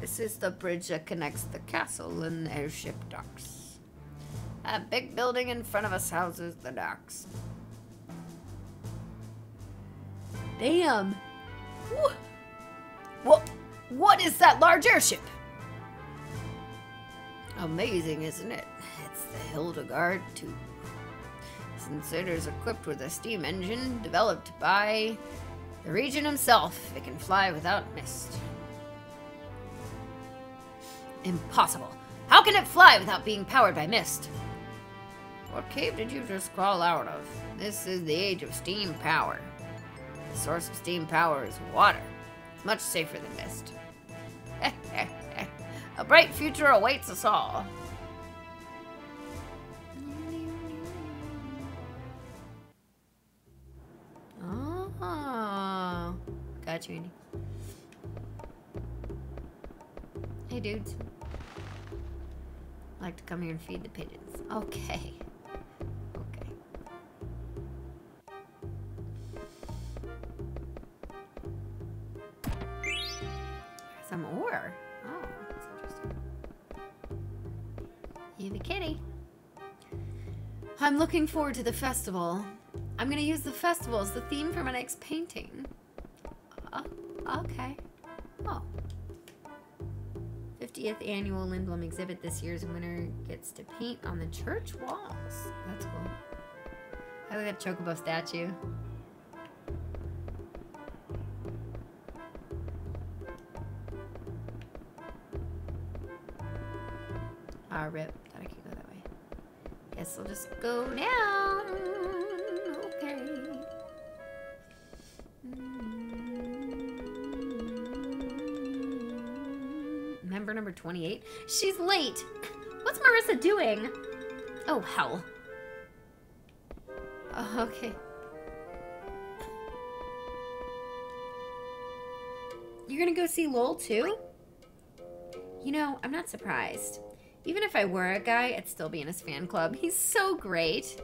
[SPEAKER 1] This is the bridge that connects the castle and the airship docks. That big building in front of us houses the docks. Damn. Wha- What? What is that large airship? Amazing, isn't it? It's the Hilda Garde 2. Since it is equipped with a steam engine developed by the regent himself, it can fly without mist. Impossible. How can it fly without being powered by mist? What cave did you just crawl out of? This is the age of steam power. Source of steam power is water. It's much safer than mist. A bright future awaits us all. Oh, got you, Andy. Hey, dudes. Like to come here and feed the pigeons. Okay. Looking forward to the festival. I'm gonna use the festival as the theme for my next painting. Oh, okay. Oh. 50th annual Lindblum exhibit this year's winner gets to paint on the church walls. That's cool. I like that chocobo statue. Go down. Okay. Mm. Member number 28. She's late. What's Marissa doing? Oh, hell. Oh, okay. You're gonna go see Lowell too? You know, I'm not surprised. Even if I were a guy, I'd still be in his fan club. He's so great.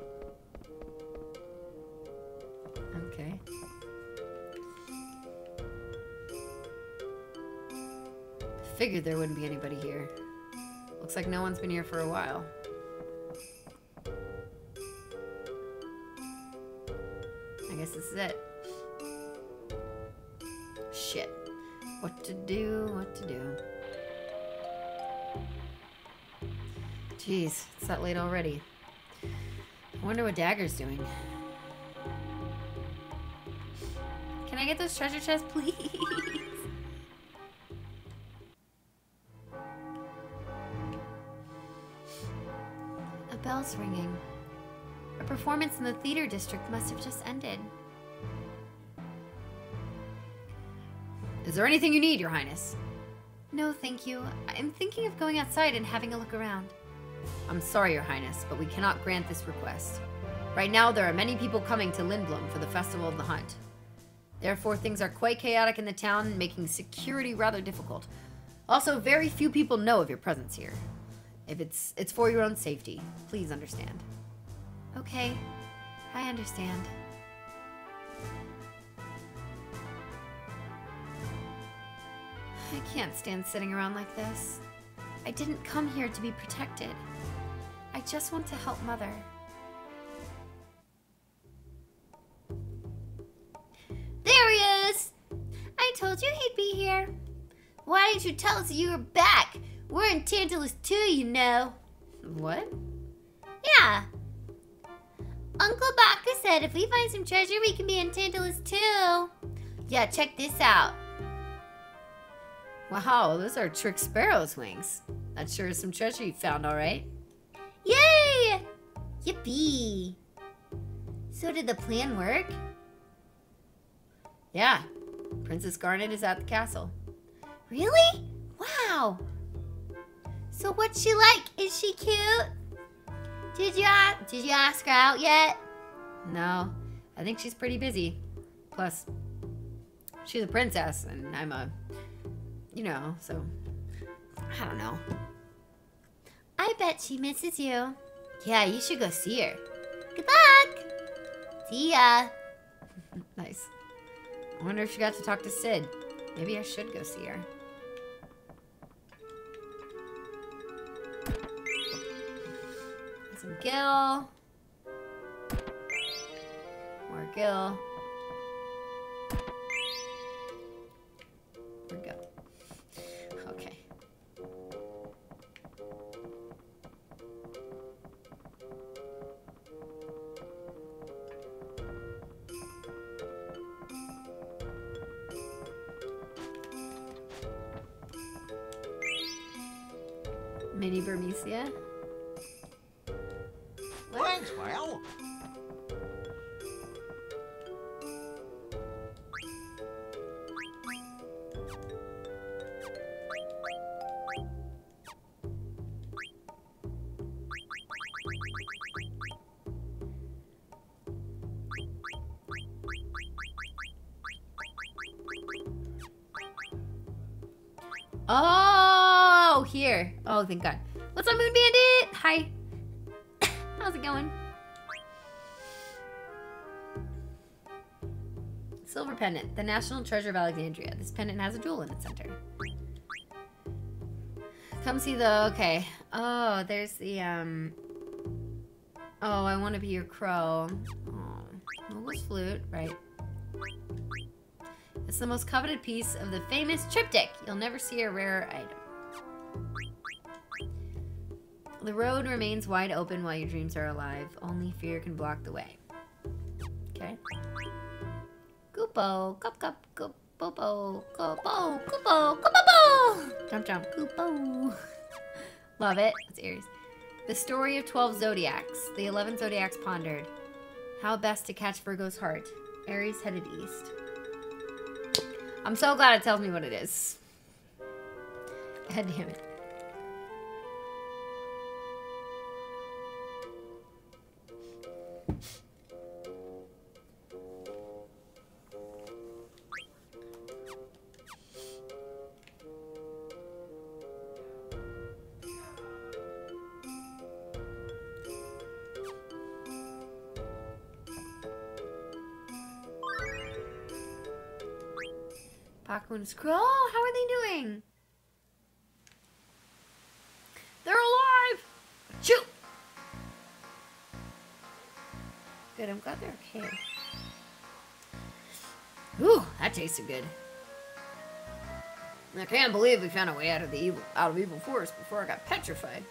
[SPEAKER 1] Okay. Figured there wouldn't be anybody here. Looks like no one's been here for a while. I guess this is it. Shit. What to do, what to do. Jeez, it's that late already. I wonder what Dagger's doing. Can I get those treasure chests, please? A bell's ringing. A performance in the theater district must have just ended. Is there anything you need, Your Highness? No, thank you. I'm thinking of going outside and having a look around. I'm sorry, Your Highness, but we cannot grant this request. Right now, there are many people coming to Lindblum for the Festival of the Hunt. Therefore, things are quite chaotic in the town, making security rather difficult. Also, very few people know of your presence here. If it's it's for your own safety, please understand. Okay, I understand. I can't stand sitting around like this. I didn't come here to be protected. I just want to help Mother. There he is! I told you he'd be here. Why didn't you tell us you were back?
[SPEAKER 8] We're in Tantalus too, you know.
[SPEAKER 1] What?
[SPEAKER 8] Yeah. Uncle Baku said if we find some treasure, we can be in Tantalus too. Yeah, check this out.
[SPEAKER 1] Wow, those are Trick Sparrow's wings. That sure is some treasure you found, all right.
[SPEAKER 8] Yay! Yippee! So did the plan work?
[SPEAKER 1] Yeah, Princess Garnet is at the castle.
[SPEAKER 8] Really? Wow. So what's she like? Is she cute? Did you did you ask her out yet?
[SPEAKER 1] No, I think she's pretty busy. Plus, she's a princess, and I'm a, you know, so I don't know.
[SPEAKER 8] I bet she misses you.
[SPEAKER 1] Yeah, you should go see her.
[SPEAKER 8] Good luck. See ya.
[SPEAKER 1] Nice. I wonder if she got to talk to Cid. Maybe I should go see her. Some Gil. More Gil. More Gil. Mini Burmecia.
[SPEAKER 9] Thanks, well.
[SPEAKER 1] Oh, here. Oh, thank God. Pendant, the national treasure of Alexandria. This pendant has a jewel in its center. Come see the. Okay. Oh, there's the um. Oh, I want to be your crow. Oh, Moguls flute, right? It's the most coveted piece of the famous triptych. You'll never see a rarer item. The road remains wide open while your dreams are alive. Only fear can block the way. Okay. Goopo, cup cup, goop, popo, goopo, goopo, goopo, jump jump, goopo. Love it. It's Aries. The story of 12 zodiacs. The 11 zodiacs pondered. How best to catch Virgo's heart. Aries headed east. I'm so glad it tells me what it is. God damn it. And Scroll, how are they doing? They're alive! Shoot! Good, I'm glad they're okay. Ooh, that tasted good. I can't believe we found a way out of the evil out of evil forest before I got petrified.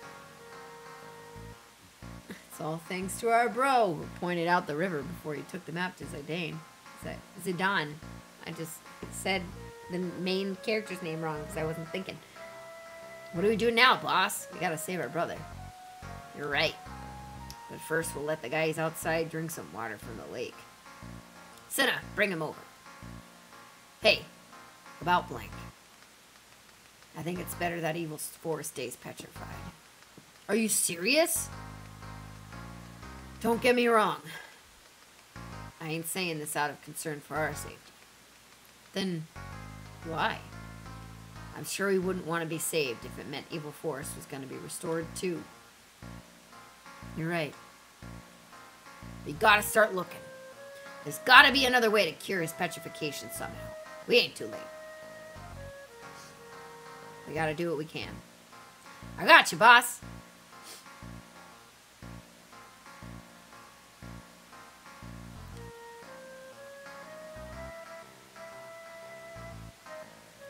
[SPEAKER 1] It's all thanks to our bro who pointed out the river before he took the map to Zidane. Zidane. I just said the main character's name wrong because I wasn't thinking. What do we do now, boss? We gotta save our brother. You're right. But first, we'll let the guys outside drink some water from the lake. Cinna, bring him over. Hey, about Blank. I think it's better that evil forest stays petrified. Are you serious? Don't get me wrong. I ain't saying this out of concern for our safety. Then why? I'm sure he wouldn't want to be saved if it meant Evil Forest was going to be restored too. You're right. We gotta start looking. There's gotta be another way to cure his petrification somehow. We ain't too late. We gotta do what we can. I got you, boss.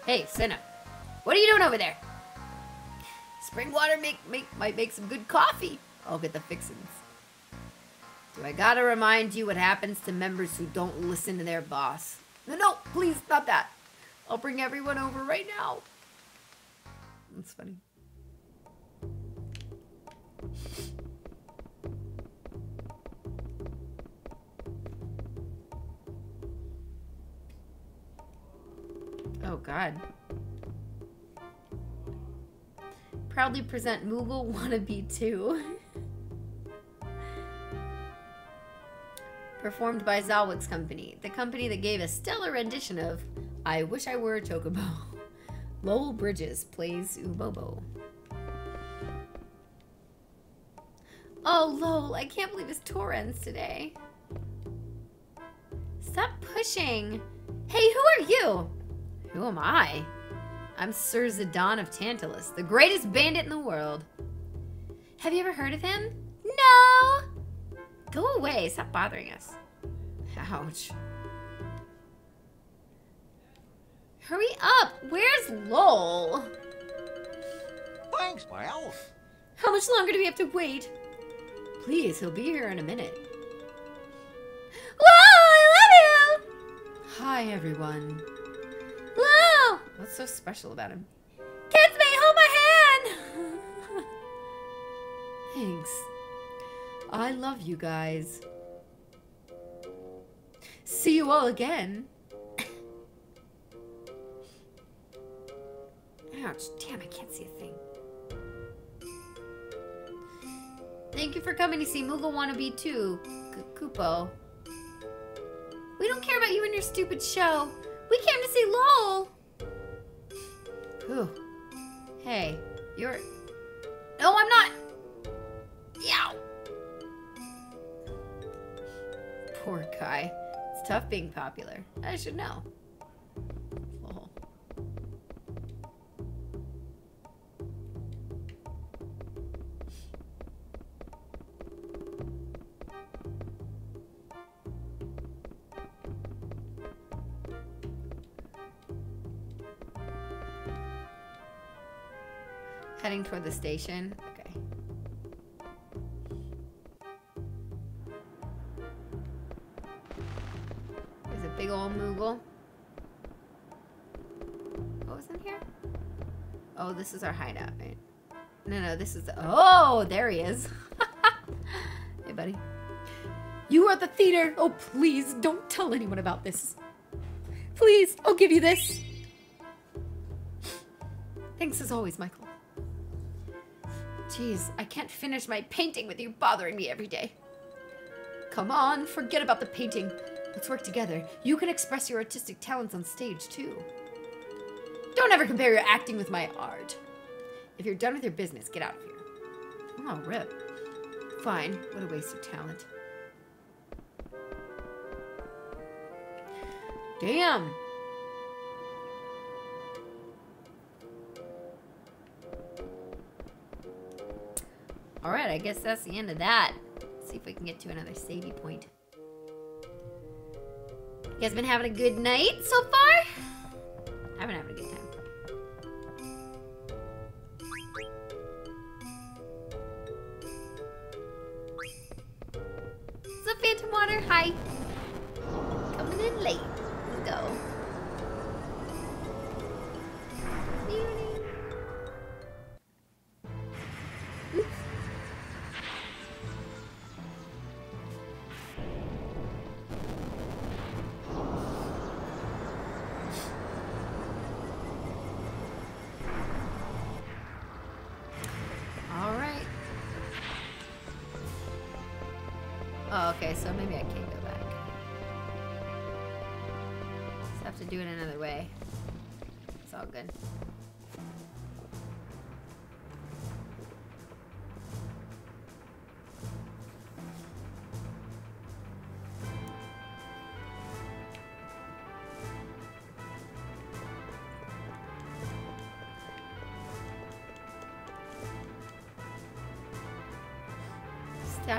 [SPEAKER 1] Hey, Cinna. What are you doing over there? Spring water make, make might make some good coffee. I'll get the fixins. Do I gotta remind you what happens to members who don't listen to their boss? No, no, please, not that. I'll bring everyone over right now. That's funny. Oh, God. Proudly present Moogle Wannabe 2. Performed by Zalwick's company, the company that gave a stellar rendition of I Wish I Were a Chocobo. Lowell Bridges plays Ubobo. Oh, Lowell, I can't believe his tour ends today. Stop pushing. Hey, who are you? Who am I? I'm Sir Zidane of Tantalus, the greatest bandit in the world. Have you ever heard of him? No! Go away, stop bothering us. Ouch. Hurry up! Where's Lowell?
[SPEAKER 9] Thanks, pal.
[SPEAKER 1] How much longer do we have to wait? Please, he'll be here in a minute. Lowell, I love you! Hi, everyone. What's so special about him? Kids, may hold my hand! Thanks. I love you guys. See you all again. Ouch, damn, I can't see a thing. Thank you for coming to see Moogle Wannabe 2, K Kupo. We don't care about you and your stupid show. We came to see Lowell. Whew. Hey, you're... No, I'm not. Yow. Poor guy. It's tough being popular. I should know. Heading toward the station. Okay. There's a big old Moogle. What was in here? Oh, this is our hideout, right? No, no, this is. Oh, there he is. hey, buddy. You are the theater. Oh, please, don't tell anyone about this. Please, I'll give you this. Thanks as always, Michael. Jeez, I can't finish my painting with you bothering me every day. Come on, forget about the painting. Let's work together. You can express your artistic talents on stage, too. Don't ever compare your acting with my art. If you're done with your business, get out of here. Oh, rip. Fine. What a waste of talent. Damn. Alright, I guess that's the end of that. Let's see if we can get to another savey point. You guys been having a good night so far? I've been having a good time.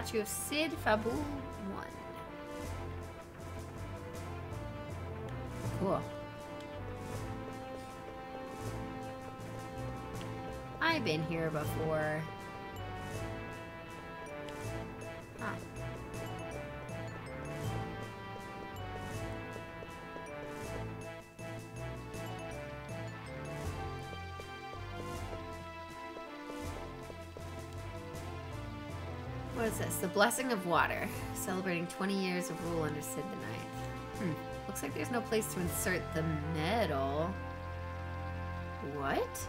[SPEAKER 1] Statue of Cid Fabool 1. Cool.
[SPEAKER 3] I've been here before. What is this? The Blessing of Water. Celebrating 20 years of rule under Cid the Ninth. Hmm. Looks like there's no place to insert the medal. What?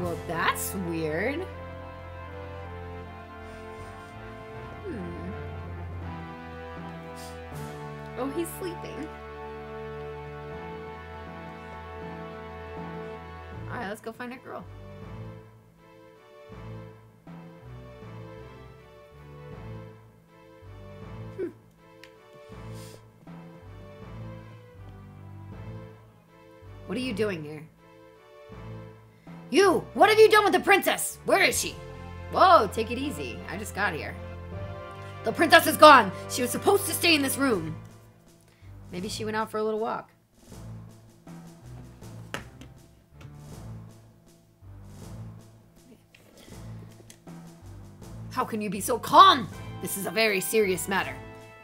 [SPEAKER 3] Well, that's weird. Hmm.
[SPEAKER 1] Oh, he's sleeping.
[SPEAKER 3] Go find that girl. Hmm. What are you doing here? You! What have you done with the princess? Where is she? Whoa, take it easy. I just got here. The princess is gone. She was supposed to stay in this room. Maybe she went out for a little walk. How can you be so calm? This is a very serious matter.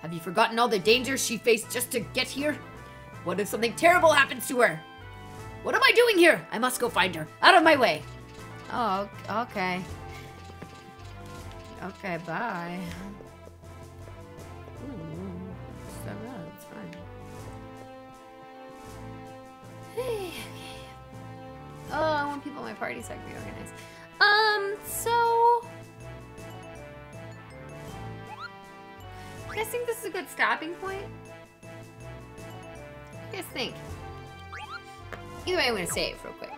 [SPEAKER 3] Have you forgotten all the dangers she faced just to get here? What if something terrible happens to her? What am I doing here? I must go find her. Out of my way. Oh, okay. Okay, bye. So it's fine.
[SPEAKER 1] Oh, I want people at my party so I can be organized. Um, so. Think this is a good stopping point? What do you guys think? Either way, I'm gonna save real quick.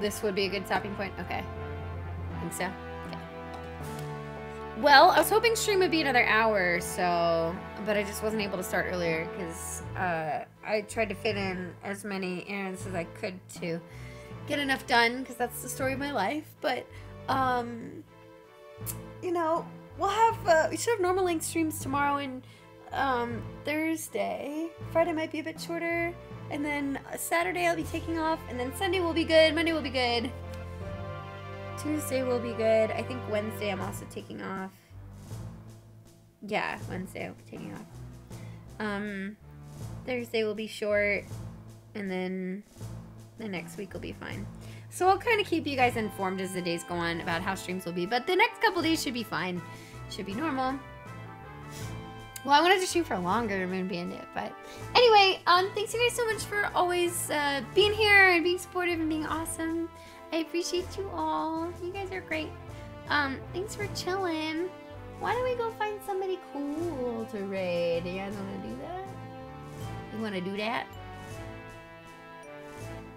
[SPEAKER 1] This would be a good stopping point. Okay. Think so? Okay. Well, I was hoping stream would be another hour so, but I just wasn't able to start earlier because uh, I tried to fit in as many errands as I could to get enough done because that's the story of my life. But, um, you know, we'll have, uh, we should have normal length streams tomorrow and um, Thursday. Friday might be a bit shorter. And then Saturday I'll be taking off, and then Sunday will be good. Monday will be good. Tuesday will be good. I think Wednesday I'm also taking off. Yeah, Wednesday I'll be taking off. Um, Thursday will be short, and then the next week will be fine. So I'll kind of keep you guys informed as the days go on about how streams will be. But the next couple days should be fine. Should be normal. Well, I wanted to shoot for longer Moon Bandit, but anyway, um, thanks you guys so much for always uh, being here and being supportive and being awesome. I appreciate you all. You guys are great. Um, thanks for chilling. Why don't we go find somebody cool to raid? You guys want to do that? You want to do that?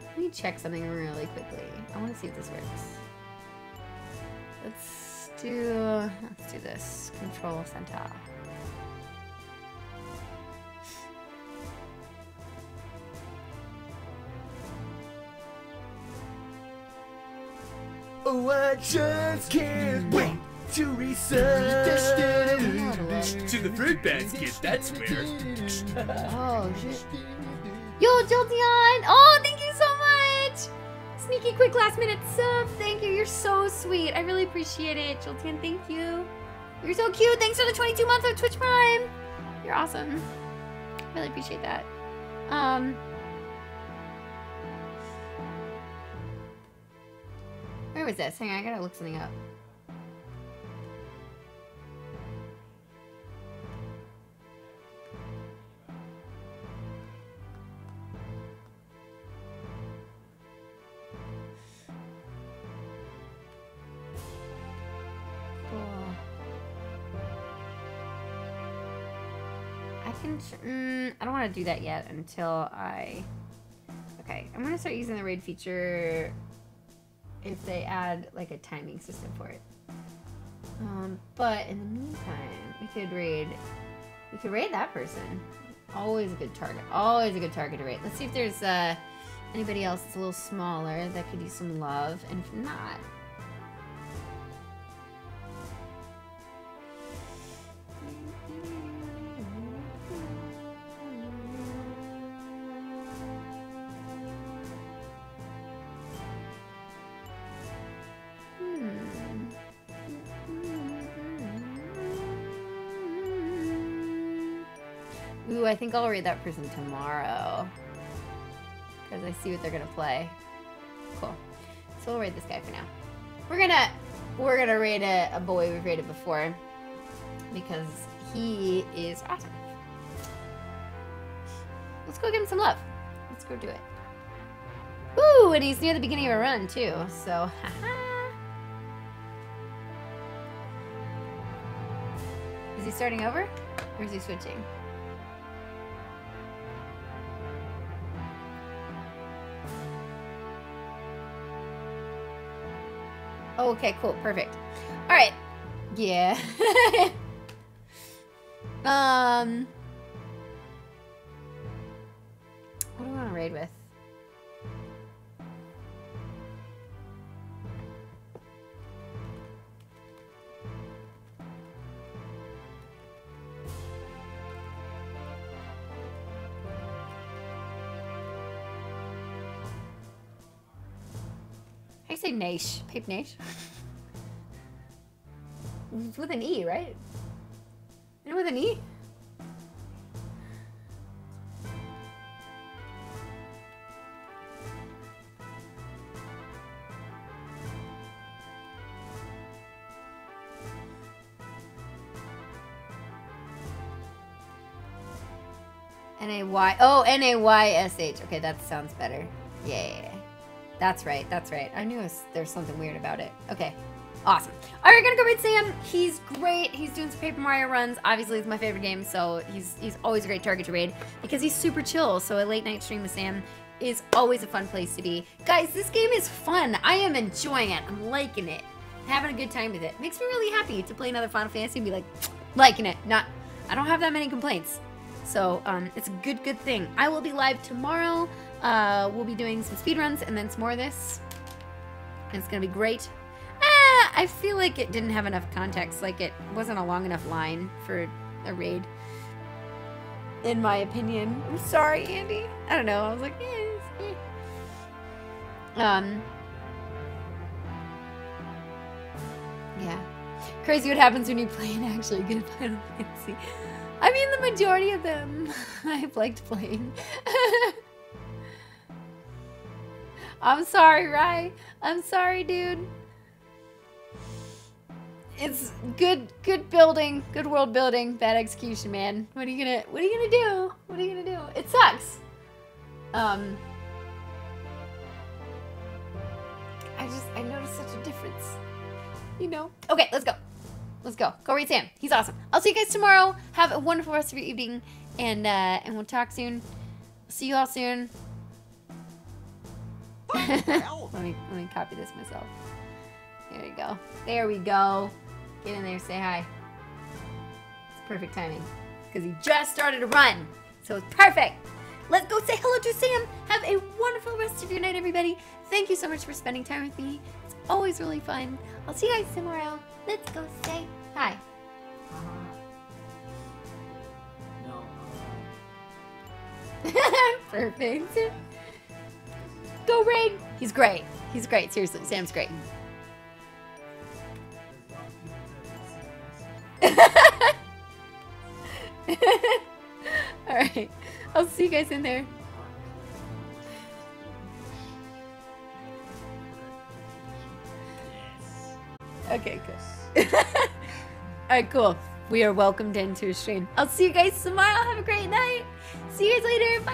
[SPEAKER 1] Let me check something really quickly. I want to see if this works. Let's do. Let's do this. Control center.
[SPEAKER 2] Oh, I just can't wait to research to the fruit basket. That's where.
[SPEAKER 1] Oh shit. Yo, Jolteon! Oh, thank you so much! Sneaky quick last minute sub. Thank you. You're so sweet. I really appreciate it. Jolteon, thank you. You're so cute. Thanks for the 22 months of Twitch Prime. You're awesome. Really appreciate that. Um Where was this? Hang on, I gotta look something up. I can. Mm, I don't want to do that yet until I. Okay, I'm gonna start using the raid feature if they add like a timing system for it. Um, but in the meantime, we could raid. We could raid that person. Always a good target. Always a good target to raid. Let's see if there's uh, anybody else that's a little smaller that could use some love. And if not, I think I'll raid that person tomorrow. Because I see what they're gonna play. Cool. So we'll raid this guy for now. We're gonna we're gonna raid a, a boy we've raided before. Because he is awesome. Let's go give him some love. Let's go do it. Ooh, and he's near the beginning of a run too, so haha. Is he starting over? Or is he switching? Oh, okay, cool, perfect. All right, yeah. um, what do I want to raid with? Say Nash. Pape Nash. With an E, right? Isn't with an E? N-A-Y. Oh, N-A-Y-S-H. Okay, that sounds better. Yeah. That's right. That's right. I knew it was, there was something weird about it. Okay. Awesome. All right, gonna go raid Sam. He's great. He's doing some Paper Mario runs. Obviously, it's my favorite game, so he's he's always a great target to raid because he's super chill. So a late night stream with Sam is always a fun place to be. Guys, this game is fun. I am enjoying it. I'm liking it. Having a good time with it. Makes me really happy to play another Final Fantasy and be like, liking it. Not, I don't have that many complaints. So um, it's a good, good thing. I will be live tomorrow. Uh, we'll be doing some speed runs and then some more of this. And it's gonna be great. Ah, I feel like it didn't have enough context. Like it wasn't a long enough line for a raid. In my opinion. I'm sorry, Andy. I don't know. I was like, eh, eh. Um. Yeah. Crazy what happens when you play an actually good Final Fantasy. I mean, the majority of them I've liked playing. I'm sorry, Rye. I'm sorry, dude. It's good good building, good world building, bad execution, man. What are you gonna what are you gonna do? What are you gonna do? It sucks. Um I just I noticed such a difference. You know? Okay, let's go. Let's go. Go read Sam. He's awesome. I'll see you guys tomorrow. Have a wonderful rest of your evening and uh and we'll talk soon. See you all soon. Let me let me copy this myself. There you go. There we go. Get in there, say hi. It's perfect timing. Because he just started to run. So it's perfect. Let's go say hello to Sam. Have a wonderful rest of your night, everybody. Thank you so much for spending time with me. It's always really fun. I'll see you guys tomorrow. Let's go say hi. Uh-huh. Perfect. Go raid. He's great. He's great. Seriously, Sam's great. All right. I'll see you guys in there. Okay, good. All right, cool. We are welcomed into a stream. I'll see you guys tomorrow. Have a great night. See you guys later. Bye.